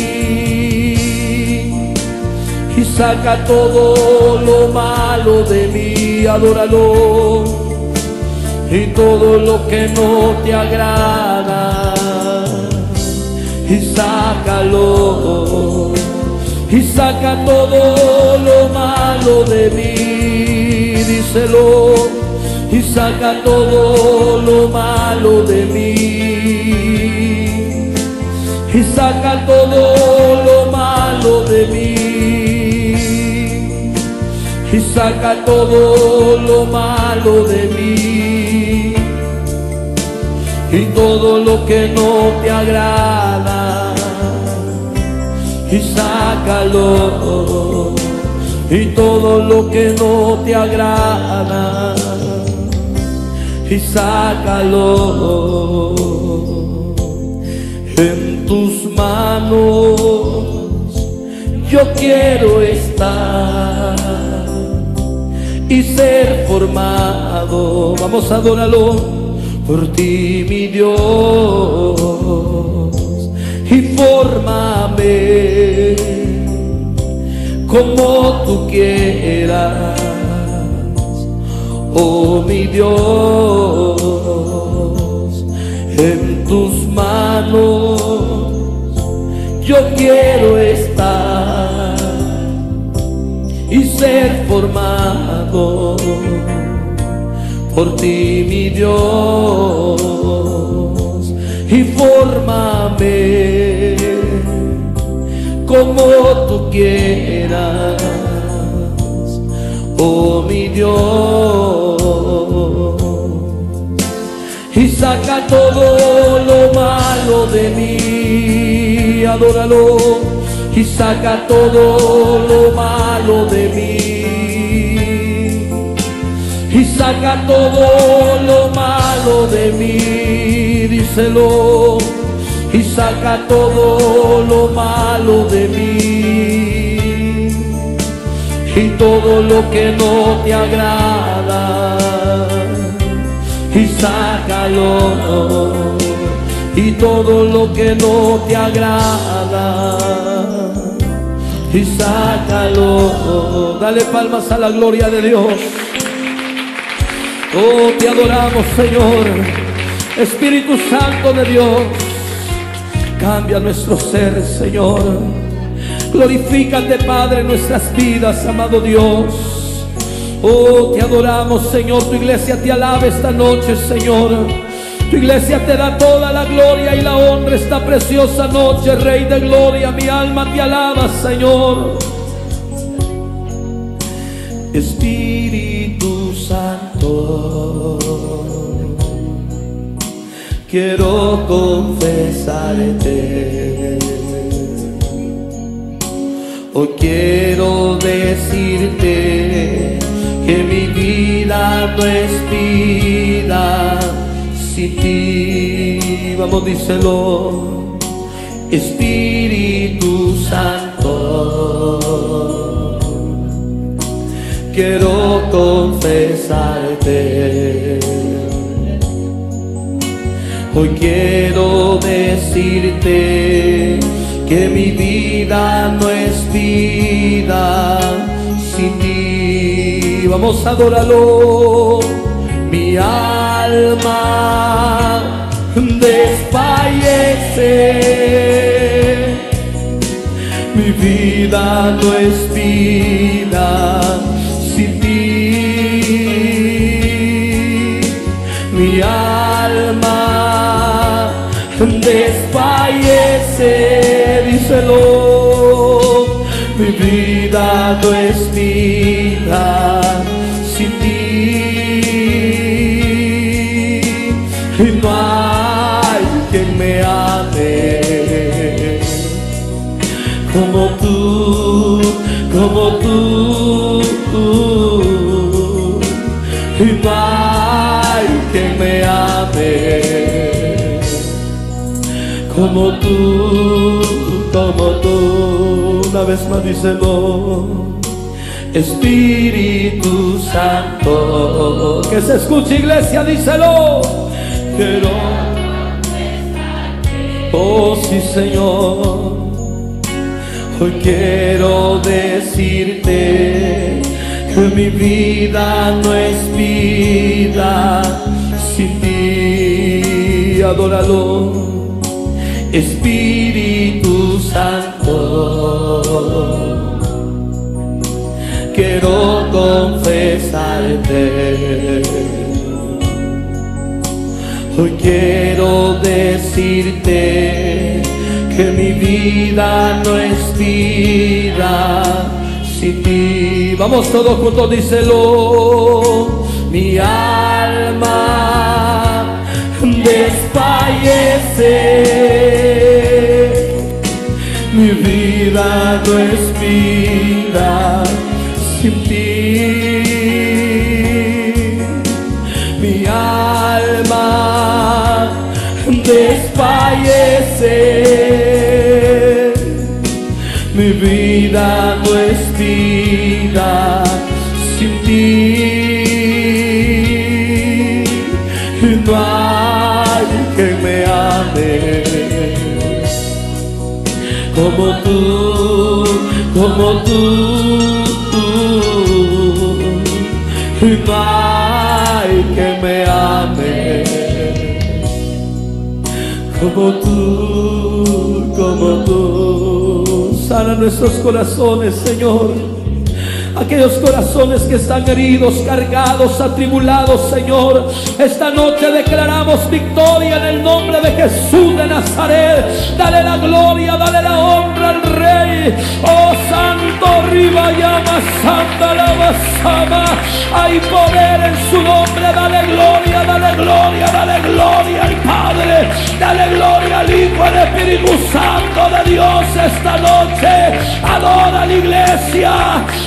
y saca todo lo malo de mí, adóralo. Y todo lo que no te agrada y sácalo. Y saca todo lo malo de mí díselo, y saca todo lo malo de mí. Y saca todo lo malo de mí. Y saca todo lo malo de mí. Y todo lo que no te agrada. Y sácalo y todo lo que no te agrada y sácalo. En tus manos yo quiero estar y ser formado. Vamos a adorarlo por ti mi Dios y fórmame como tú quieras, oh mi Dios, en tus manos yo quiero estar y ser formado por ti, mi Dios, y fórmame como tú quieras, oh mi Dios. Saca todo lo malo de mí, adóralo. Y saca todo lo malo de mí. Y saca todo lo malo de mí, díselo y saca todo lo malo de mí y todo lo que no te agrada y y todo lo que no te agrada y sácalo dale palmas a la gloria de Dios oh te adoramos Señor Espíritu Santo de Dios Cambia nuestro ser, Señor. Glorifícate, Padre, nuestras vidas, amado Dios. Oh, te adoramos, Señor. Tu iglesia te alaba esta noche, Señor. Tu iglesia te da toda la gloria y la honra esta preciosa noche, Rey de gloria. Mi alma te alaba, Señor. Espíritu Santo quiero confesarte. Hoy quiero decirte que mi vida no es vida sin ti. Vamos, díselo, Espíritu Santo. Quiero confesarte Hoy quiero decirte que mi vida no es vida sin ti. Vamos a adorarlo. Mi alma desfallece. Mi vida no es vida sin ti. Mi alma desfallece, díselo, mi vida no es vida como tú, como tú. Y no hay quien me ame como tú, como tú. Una vez más díselo. Espíritu Santo, que se escuche iglesia, díselo. Quiero, oh sí Señor, hoy quiero decirte que mi vida no es vida sin ti, adóralo Espíritu Santo, quiero confesarte. Hoy quiero decirte que mi vida no es vida sin ti. Vamos todos juntos, díselo. Mi alma desfallece. Mi vida no es vida como tú, como tú. No hay que me ame como tú, como tú. Sana nuestros corazones, Señor. Aquellos corazones que están heridos, cargados, atribulados, Señor. Esta noche declaramos victoria en el nombre de Jesús de Nazaret. Dale la gloria, dale la honra al Rey. Oh Santo, arriba llama, Santa la basama. Hay poder en su nombre. Dale gloria, dale gloria, dale gloria al Padre. Dale gloria al Hijo, al Espíritu Santo de Dios esta noche. Adora la iglesia.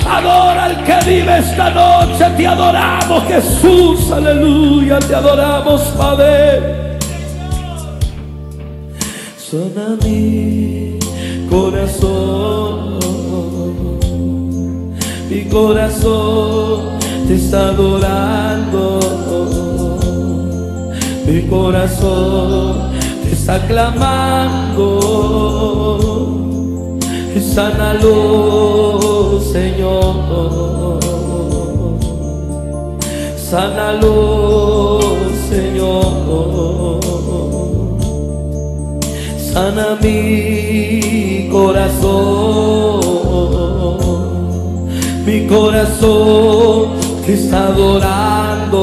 Adora al que vive esta noche. Te adoramos, Jesús. Aleluya. Te adoramos, Padre. Suena mi corazón. Mi corazón te está adorando. Mi corazón te está clamando. Sánalo, Señor. Sánalo, Señor. Sana mi corazón. Mi corazón que está adorando.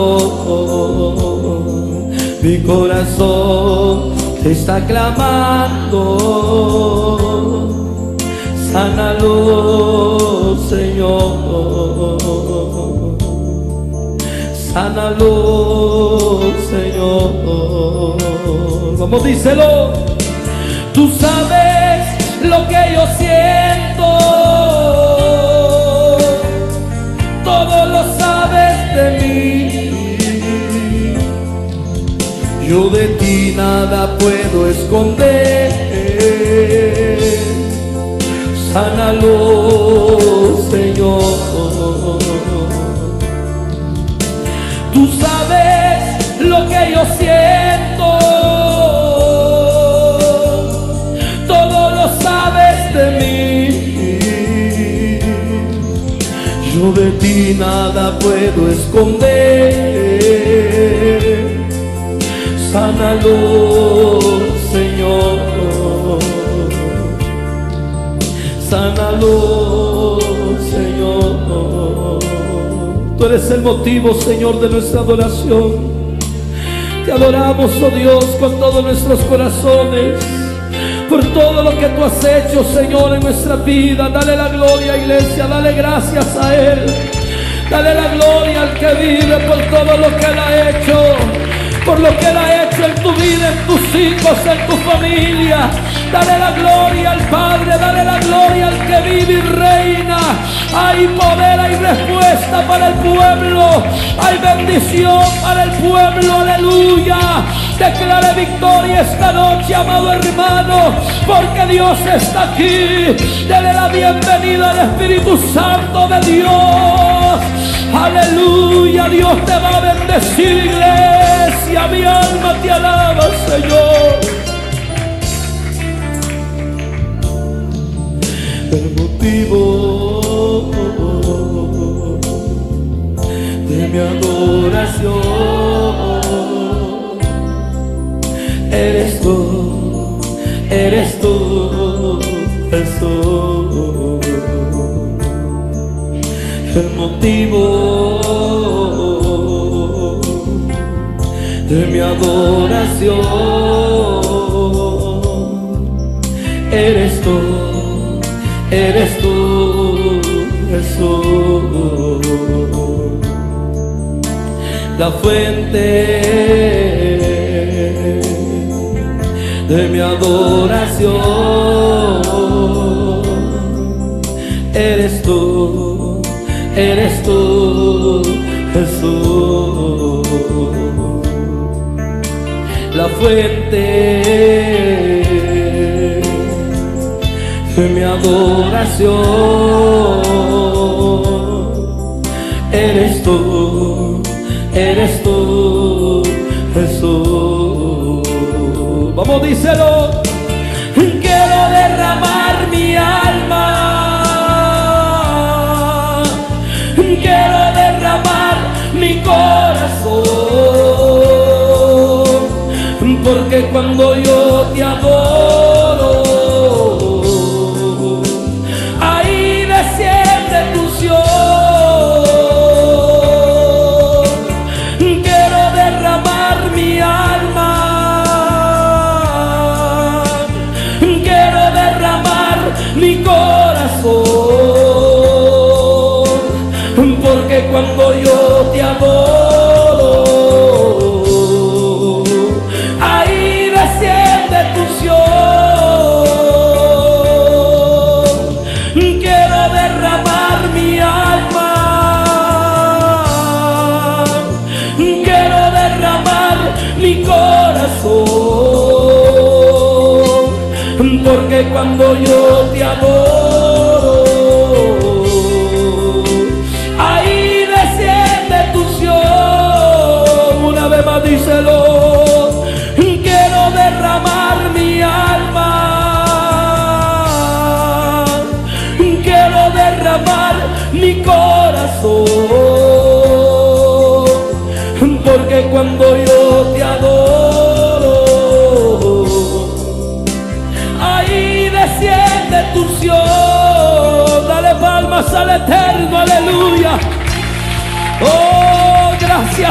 Mi corazón te está clamando. Sánalo, Señor. Sánalo, Señor. Vamos, díselo. Tú sabes lo que yo siento. Todo lo sabes de mí. Yo de ti nada puedo esconder. Sánalo, Señor. Tú sabes lo que yo siento. Todo lo sabes de mí. Yo de ti nada puedo esconder. Sánalo, Sánalo, Señor. Tú eres el motivo, Señor, de nuestra adoración. Te adoramos, oh Dios, con todos nuestros corazones. Por todo lo que tú has hecho, Señor, en nuestra vida. Dale la gloria, iglesia. Dale gracias a Él. Dale la gloria al que vive por todo lo que Él ha hecho. Por lo que Él ha hecho en tu vida, en tus hijos, en tu familia. Dale la gloria al Padre, dale la gloria al que vive y reina. Hay poder, hay respuesta para el pueblo. Hay bendición para el pueblo, aleluya. Declare victoria esta noche, amado hermano, porque Dios está aquí. Dele la bienvenida al Espíritu Santo de Dios. Aleluya, Dios te va a bendecir, iglesia. Mi alma te alaba, Señor. Motivo de mi adoración. Eres tú, eres tú, Jesús, la fuente de mi adoración. Eres tú, eres tú, Jesús la fuente de mi adoración. Eres tú, eres tú, Jesús. Vamos, díselo. Porque cuando yo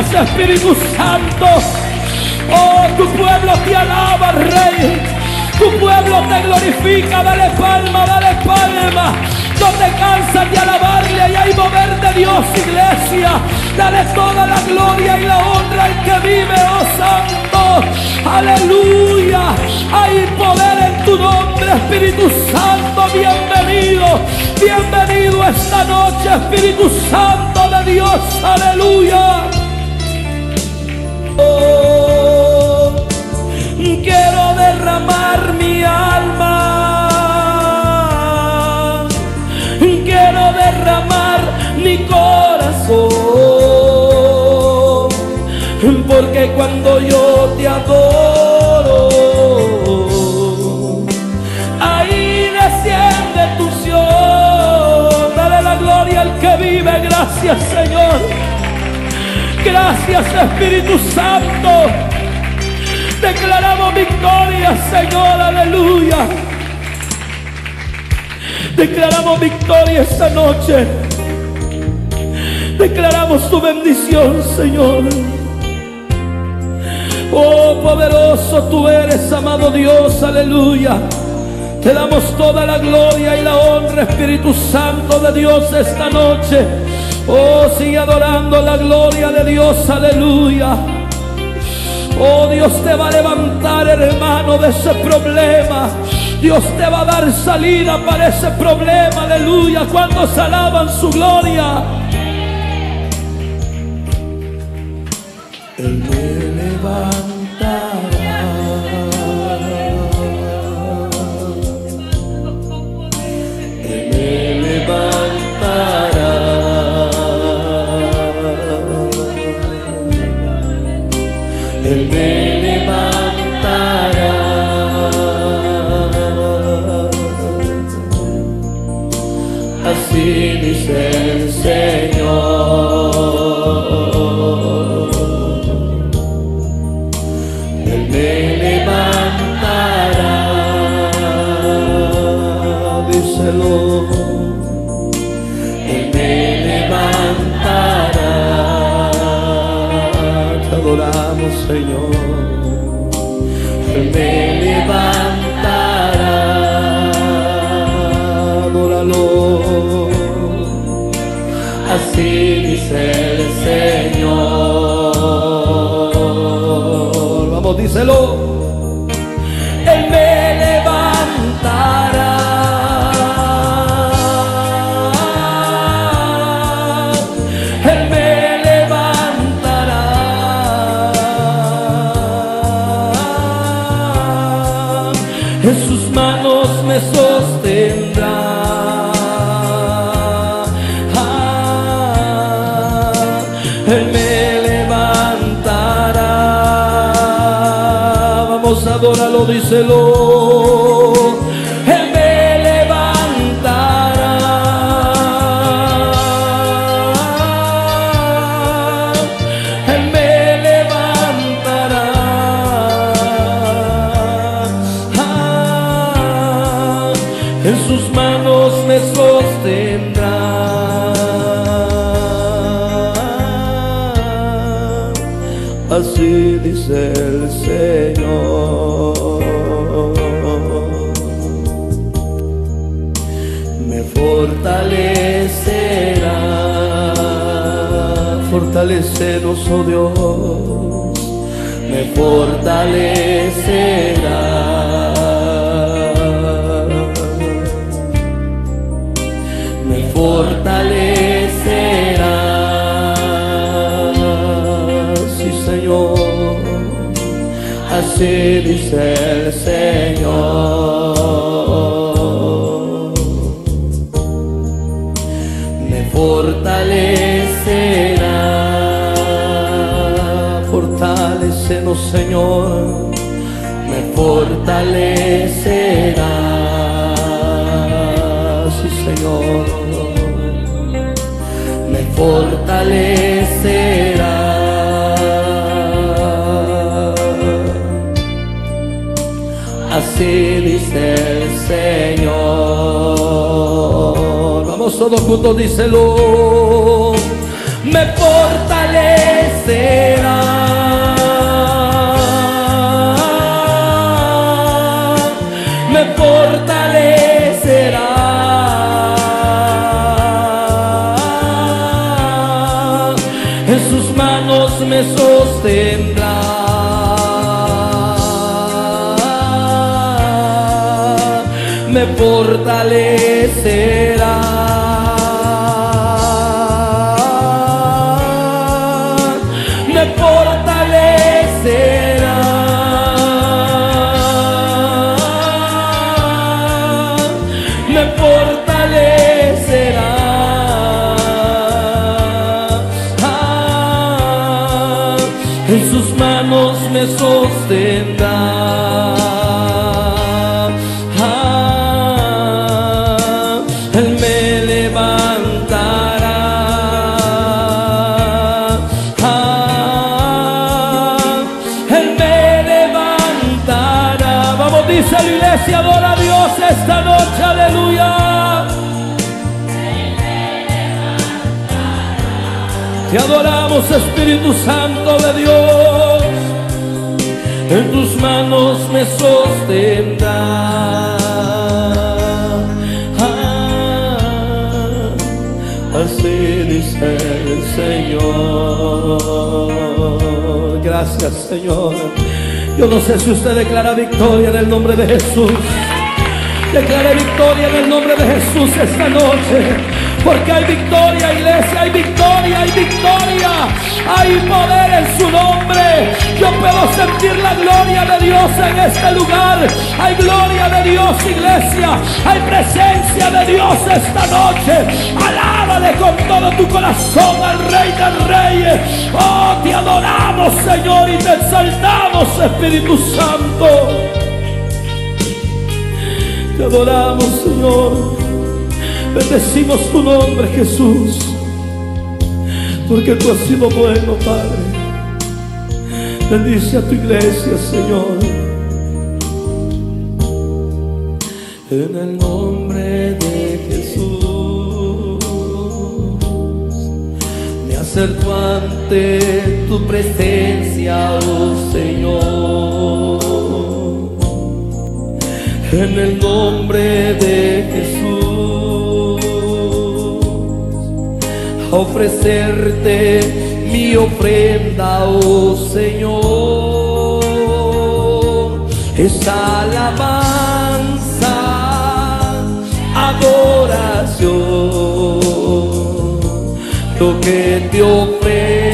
Espíritu Santo. Oh, tu pueblo te alaba, Rey. Tu pueblo te glorifica. Dale palma, dale palma. No te cansas de alabarle y hay mover de Dios, iglesia. Dale toda la gloria y la honra al que vive, oh Santo. Aleluya. Hay poder en tu nombre, Espíritu Santo. Bienvenido. Bienvenido esta noche, Espíritu Santo de Dios. Aleluya. Derramar mi alma quiero derramar mi corazón. Porque cuando yo te adoro, ahí desciende tu unción. Dale la gloria al que vive. Gracias, Señor. Gracias, Espíritu Santo. Declaramos victoria, Señor. Aleluya. Declaramos victoria esta noche. Declaramos tu bendición, Señor. Oh, poderoso tú eres, amado Dios, aleluya. Te damos toda la gloria y la honra, Espíritu Santo de Dios, esta noche. Oh, sigue adorando la gloria de Dios, aleluya. Oh, Dios te va a levantar, hermano, de ese problema. Dios te va a dar salida para ese problema, aleluya, cuando se alaban su gloria. Él me levantará. Díselo. Oh Dios. Me fortalecerá. Me fortalecerá. Sí, Señor. Así dice el Señor. Me fortalecerá. Señor. Me fortalecerá. Sí, Señor. Me fortalecerá. Así dice el Señor. Vamos todos juntos, díselo. Me fortalecerá. Fortalecerá. Espíritu Santo de Dios. En tus manos me sostendrá. Ah, así dice el Señor. Gracias, Señor. Yo no sé si usted declara victoria en el nombre de Jesús. Declare victoria en el nombre de Jesús esta noche. Porque hay victoria, iglesia, hay victoria, hay victoria. Hay poder en su nombre. Yo puedo sentir la gloria de Dios en este lugar. Hay gloria de Dios, iglesia. Hay presencia de Dios esta noche. Alábale con todo tu corazón al Rey de Reyes. Oh, te adoramos, Señor, y te exaltamos, Espíritu Santo. Te adoramos, Señor. Bendecimos tu nombre, Jesús. Porque tú has sido bueno, Padre. Bendice a tu iglesia, Señor. En el nombre de Jesús. Me acerco ante tu presencia oh Señor. En el nombre de Jesús, ofrecerte mi ofrenda, oh Señor. Es alabanza, adoración, lo que te ofrezco,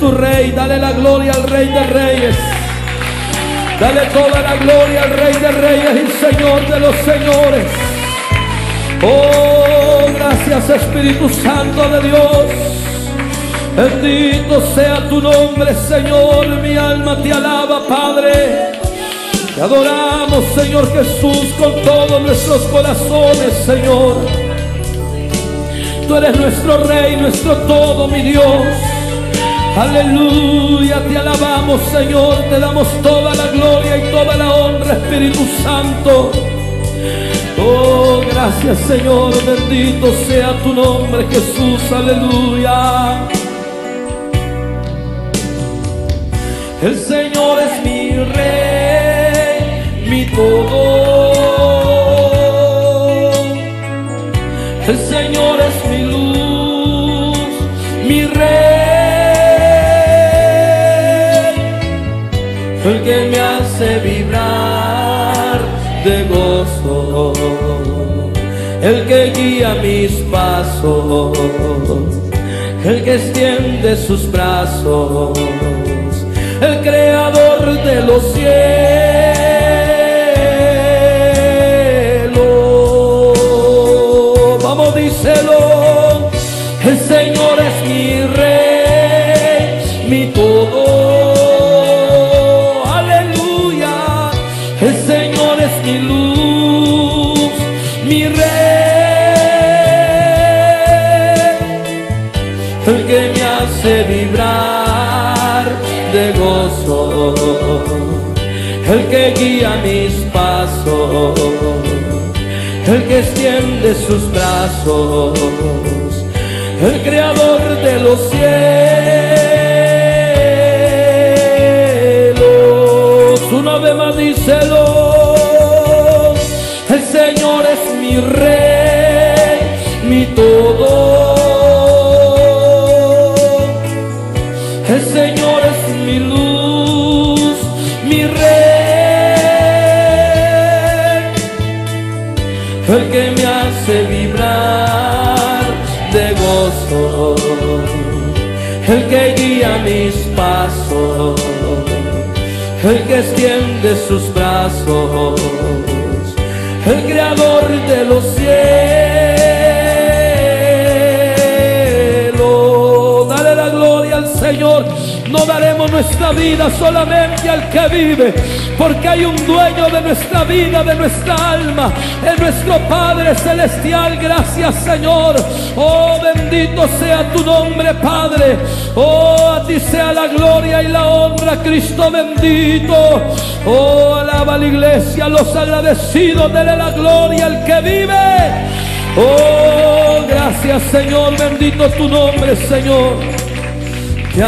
tu rey, dale la gloria al rey de reyes. Dale toda la gloria al rey de reyes y señor de los señores. Oh, gracias Espíritu Santo de Dios. Bendito sea tu nombre, Señor. Mi alma te alaba, Padre. Te adoramos, Señor Jesús, con todos nuestros corazones, Señor. Tú eres nuestro Rey, nuestro todo, mi Dios. Aleluya, te alabamos, Señor. Te damos toda la gloria y toda la honra, Espíritu Santo. Oh, gracias, Señor. Bendito sea tu nombre, Jesús. Aleluya. El Señor es mi rey, mi todo. El Señor El que guía mis pasos. El que extiende sus brazos el creador de los cielos. Guía mis pasos, el que extiende sus brazos, el creador de los cielos. El que extiende sus brazos, el creador de los cielos. Nuestra vida solamente al que vive, porque hay un dueño de nuestra vida, de nuestra alma, es nuestro Padre Celestial. Gracias Señor. Oh, bendito sea tu nombre, Padre. Oh, a ti sea la gloria y la honra, Cristo bendito. Oh, alaba la iglesia, los agradecidos, dele la gloria al que vive. Oh, gracias Señor, bendito tu nombre, Señor. Te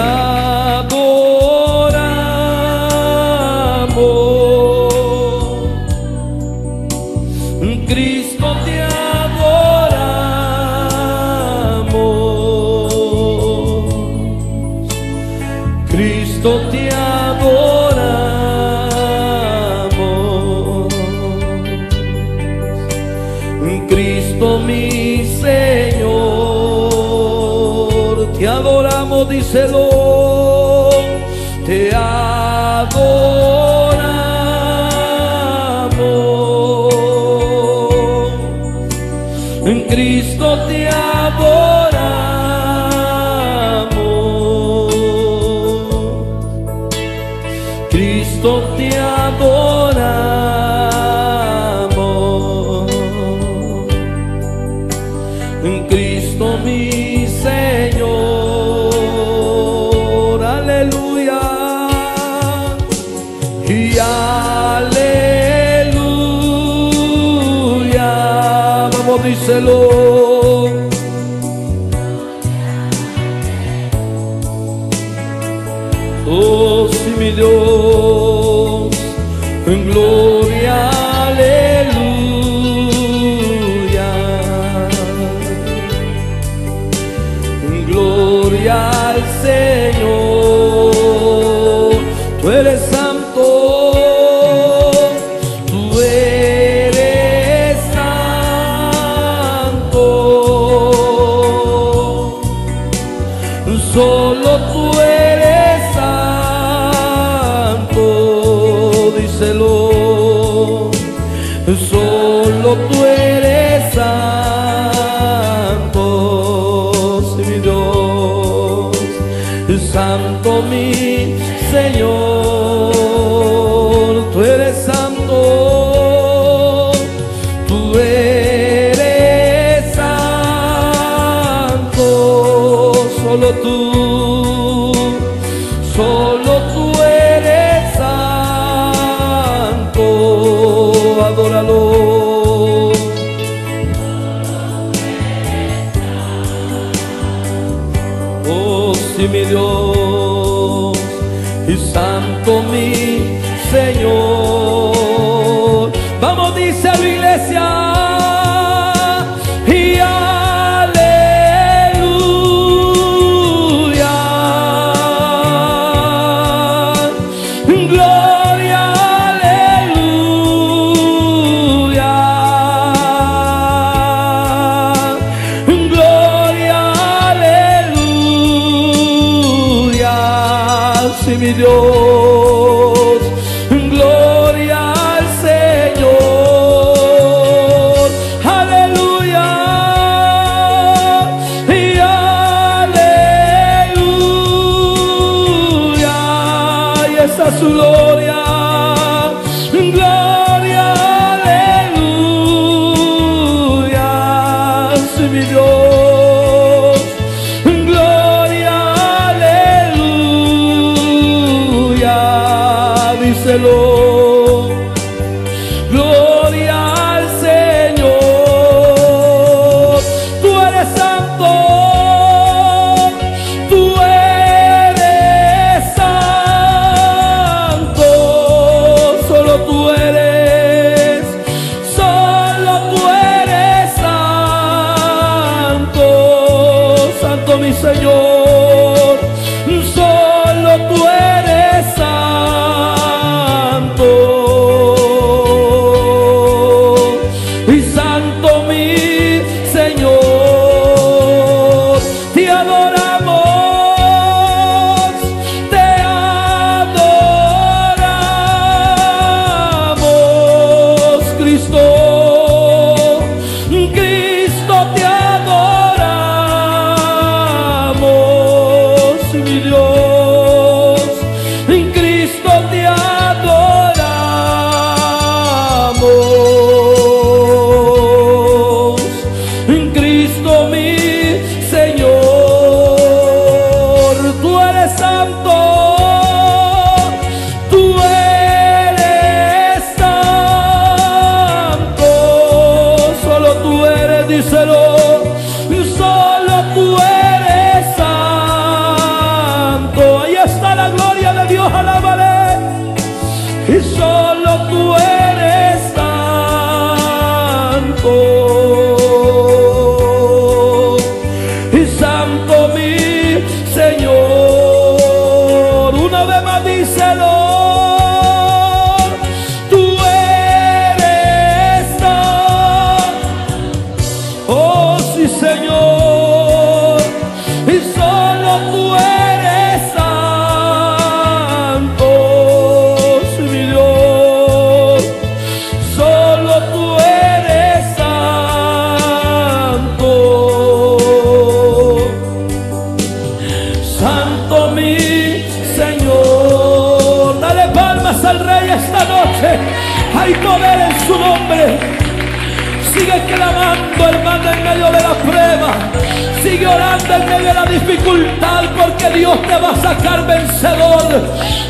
En medio de la dificultad porque Dios te va a sacar vencedor.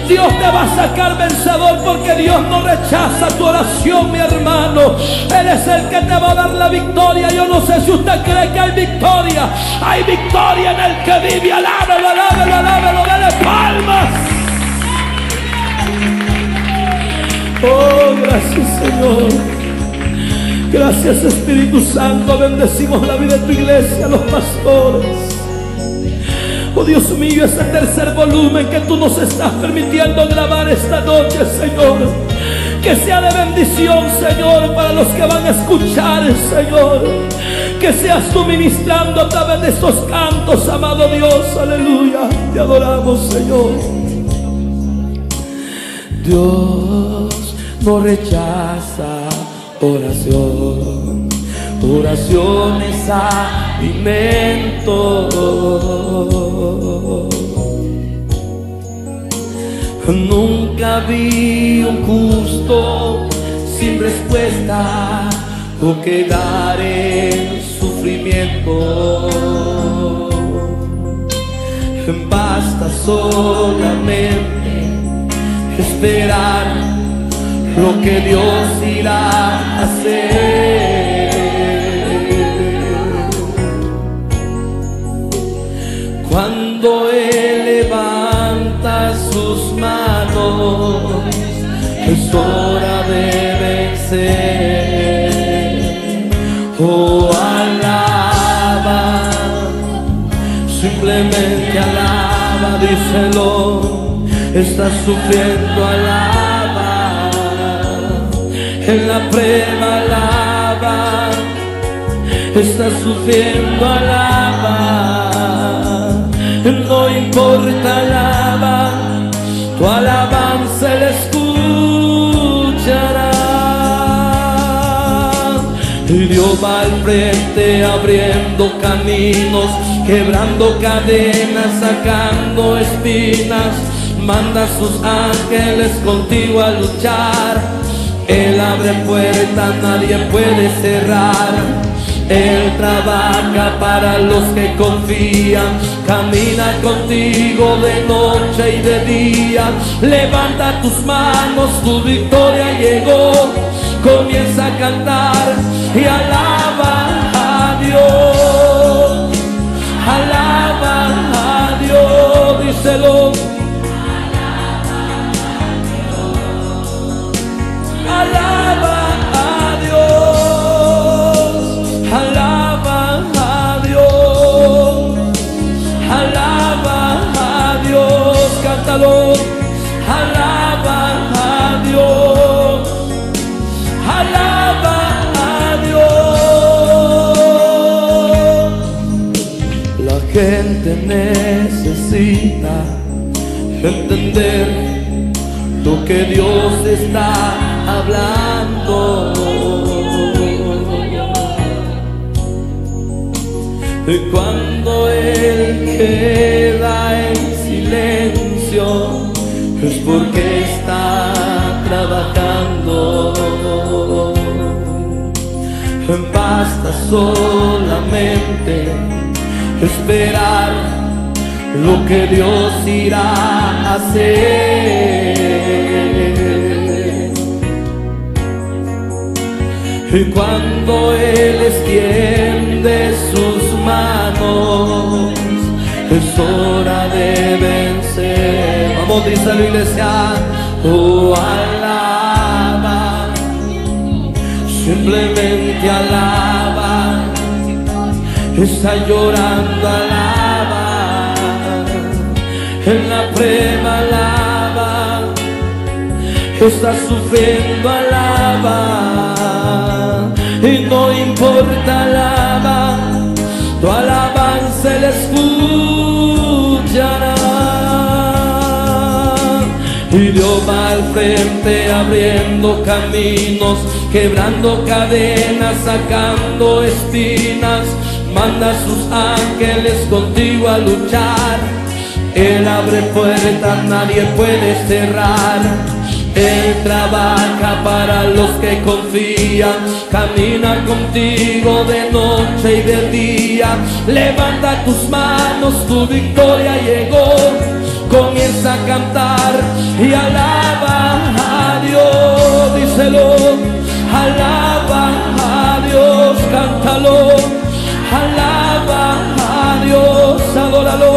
Dios te va a sacar vencedor porque Dios no rechaza tu oración, mi hermano. Él es el que te va a dar la victoria. Yo no sé si usted cree que hay victoria. Hay victoria en el que vive. Alábalo, alábalo, alábalo. Dale palmas. Oh, gracias Señor. Gracias Espíritu Santo. Bendecimos la vida de tu iglesia, los pastores. Oh Dios mío, ese tercer volumen que tú nos estás permitiendo grabar esta noche, Señor. Que sea de bendición, Señor, para los que van a escuchar, Señor. Que seas tú ministrando a través de estos cantos, amado Dios. Aleluya. Te adoramos, Señor. Dios no rechaza oración. Oración es. Nunca vi un justo sin respuesta o quedar en sufrimiento. Basta solamente esperar lo que Dios irá a hacer. Alaba, díselo. Estás sufriendo, alaba. En la prueba, alaba. Estás sufriendo, alaba. No importa, alaba. Tu alabanza le Dios va al frente abriendo caminos, quebrando cadenas, sacando espinas. Manda a sus ángeles contigo a luchar. Él abre puertas, nadie puede cerrar. Él trabaja para los que confían, camina contigo de noche y de día. Levanta tus manos, tu victoria llegó. Comienza a cantar y alaba a Dios. Alaba a Dios, díselo. Lo que Dios está hablando. Y cuando Él queda en silencio, es porque está trabajando. Basta solamente esperar lo que Dios irá a hacer. Y cuando Él extiende sus manos, es hora de vencer. Vamos, dice la iglesia, oh, alaba, simplemente alaba, está llorando, alaba, en la prueba alaba, estás sufriendo alaba, y no importa alaba, tu alabanza le escuchará. Y Dios va al frente abriendo caminos, quebrando cadenas, sacando espinas, manda a sus ángeles contigo a luchar. Él abre puertas, nadie puede cerrar. Él trabaja para los que confían, camina contigo de noche y de día. Levanta tus manos, tu victoria llegó. Comienza a cantar y alaba a Dios, díselo. Alaba a Dios, cántalo. Alaba a Dios, adóralo.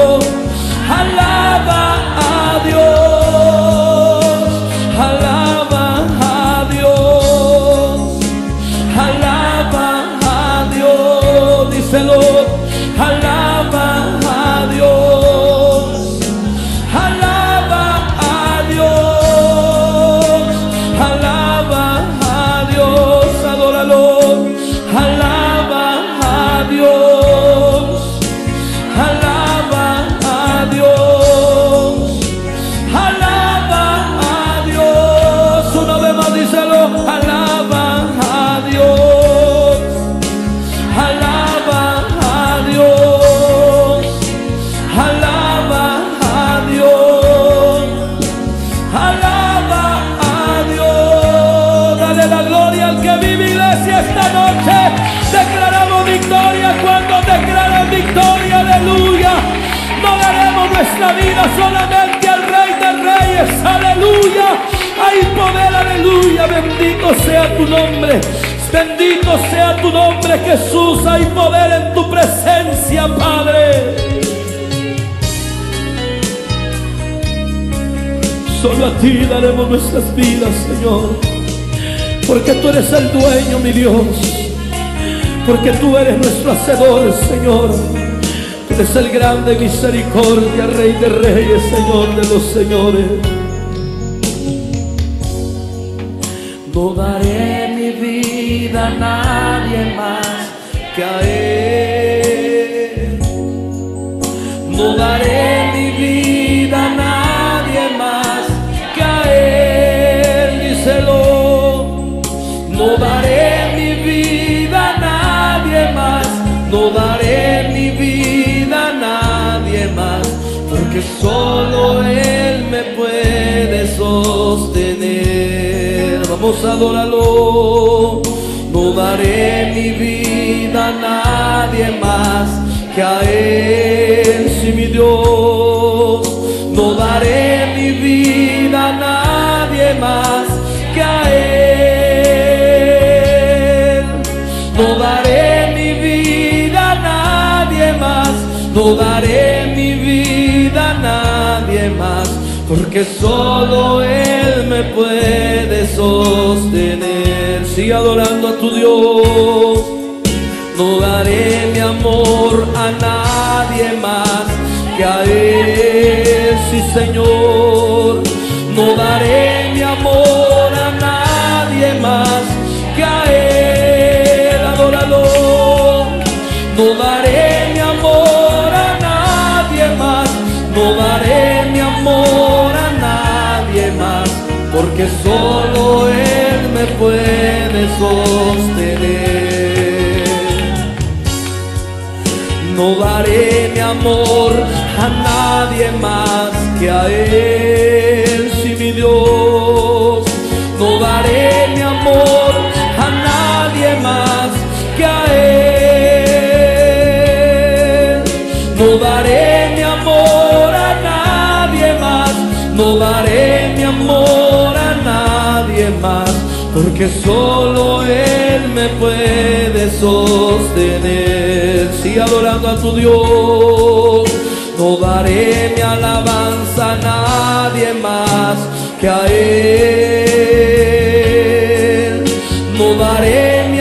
Aleluya. Hay poder. Aleluya. Bendito sea tu nombre. Bendito sea tu nombre Jesús. Hay poder en tu presencia, Padre. Solo a ti daremos nuestras vidas, Señor. Porque tú eres el dueño, mi Dios. Porque tú eres nuestro hacedor, Señor. Tú eres el grande misericordia, Rey de reyes, Señor de los señores. Solo Él me puede sostener. Vamos a adorarlo. No daré mi vida a nadie más que a Él, sí mi Dios. No daré Porque solo Él me puede sostener. Sigue adorando a tu Dios. No daré mi amor a nadie más que a Él, sí Señor. Solo Él me puede sostener. No daré mi amor a nadie más que a Él, sí mi Dios. No daré mi amor más. Porque solo Él me puede sostener. Sigue adorando a tu Dios. No daré mi alabanza a nadie más que a Él. No daré mi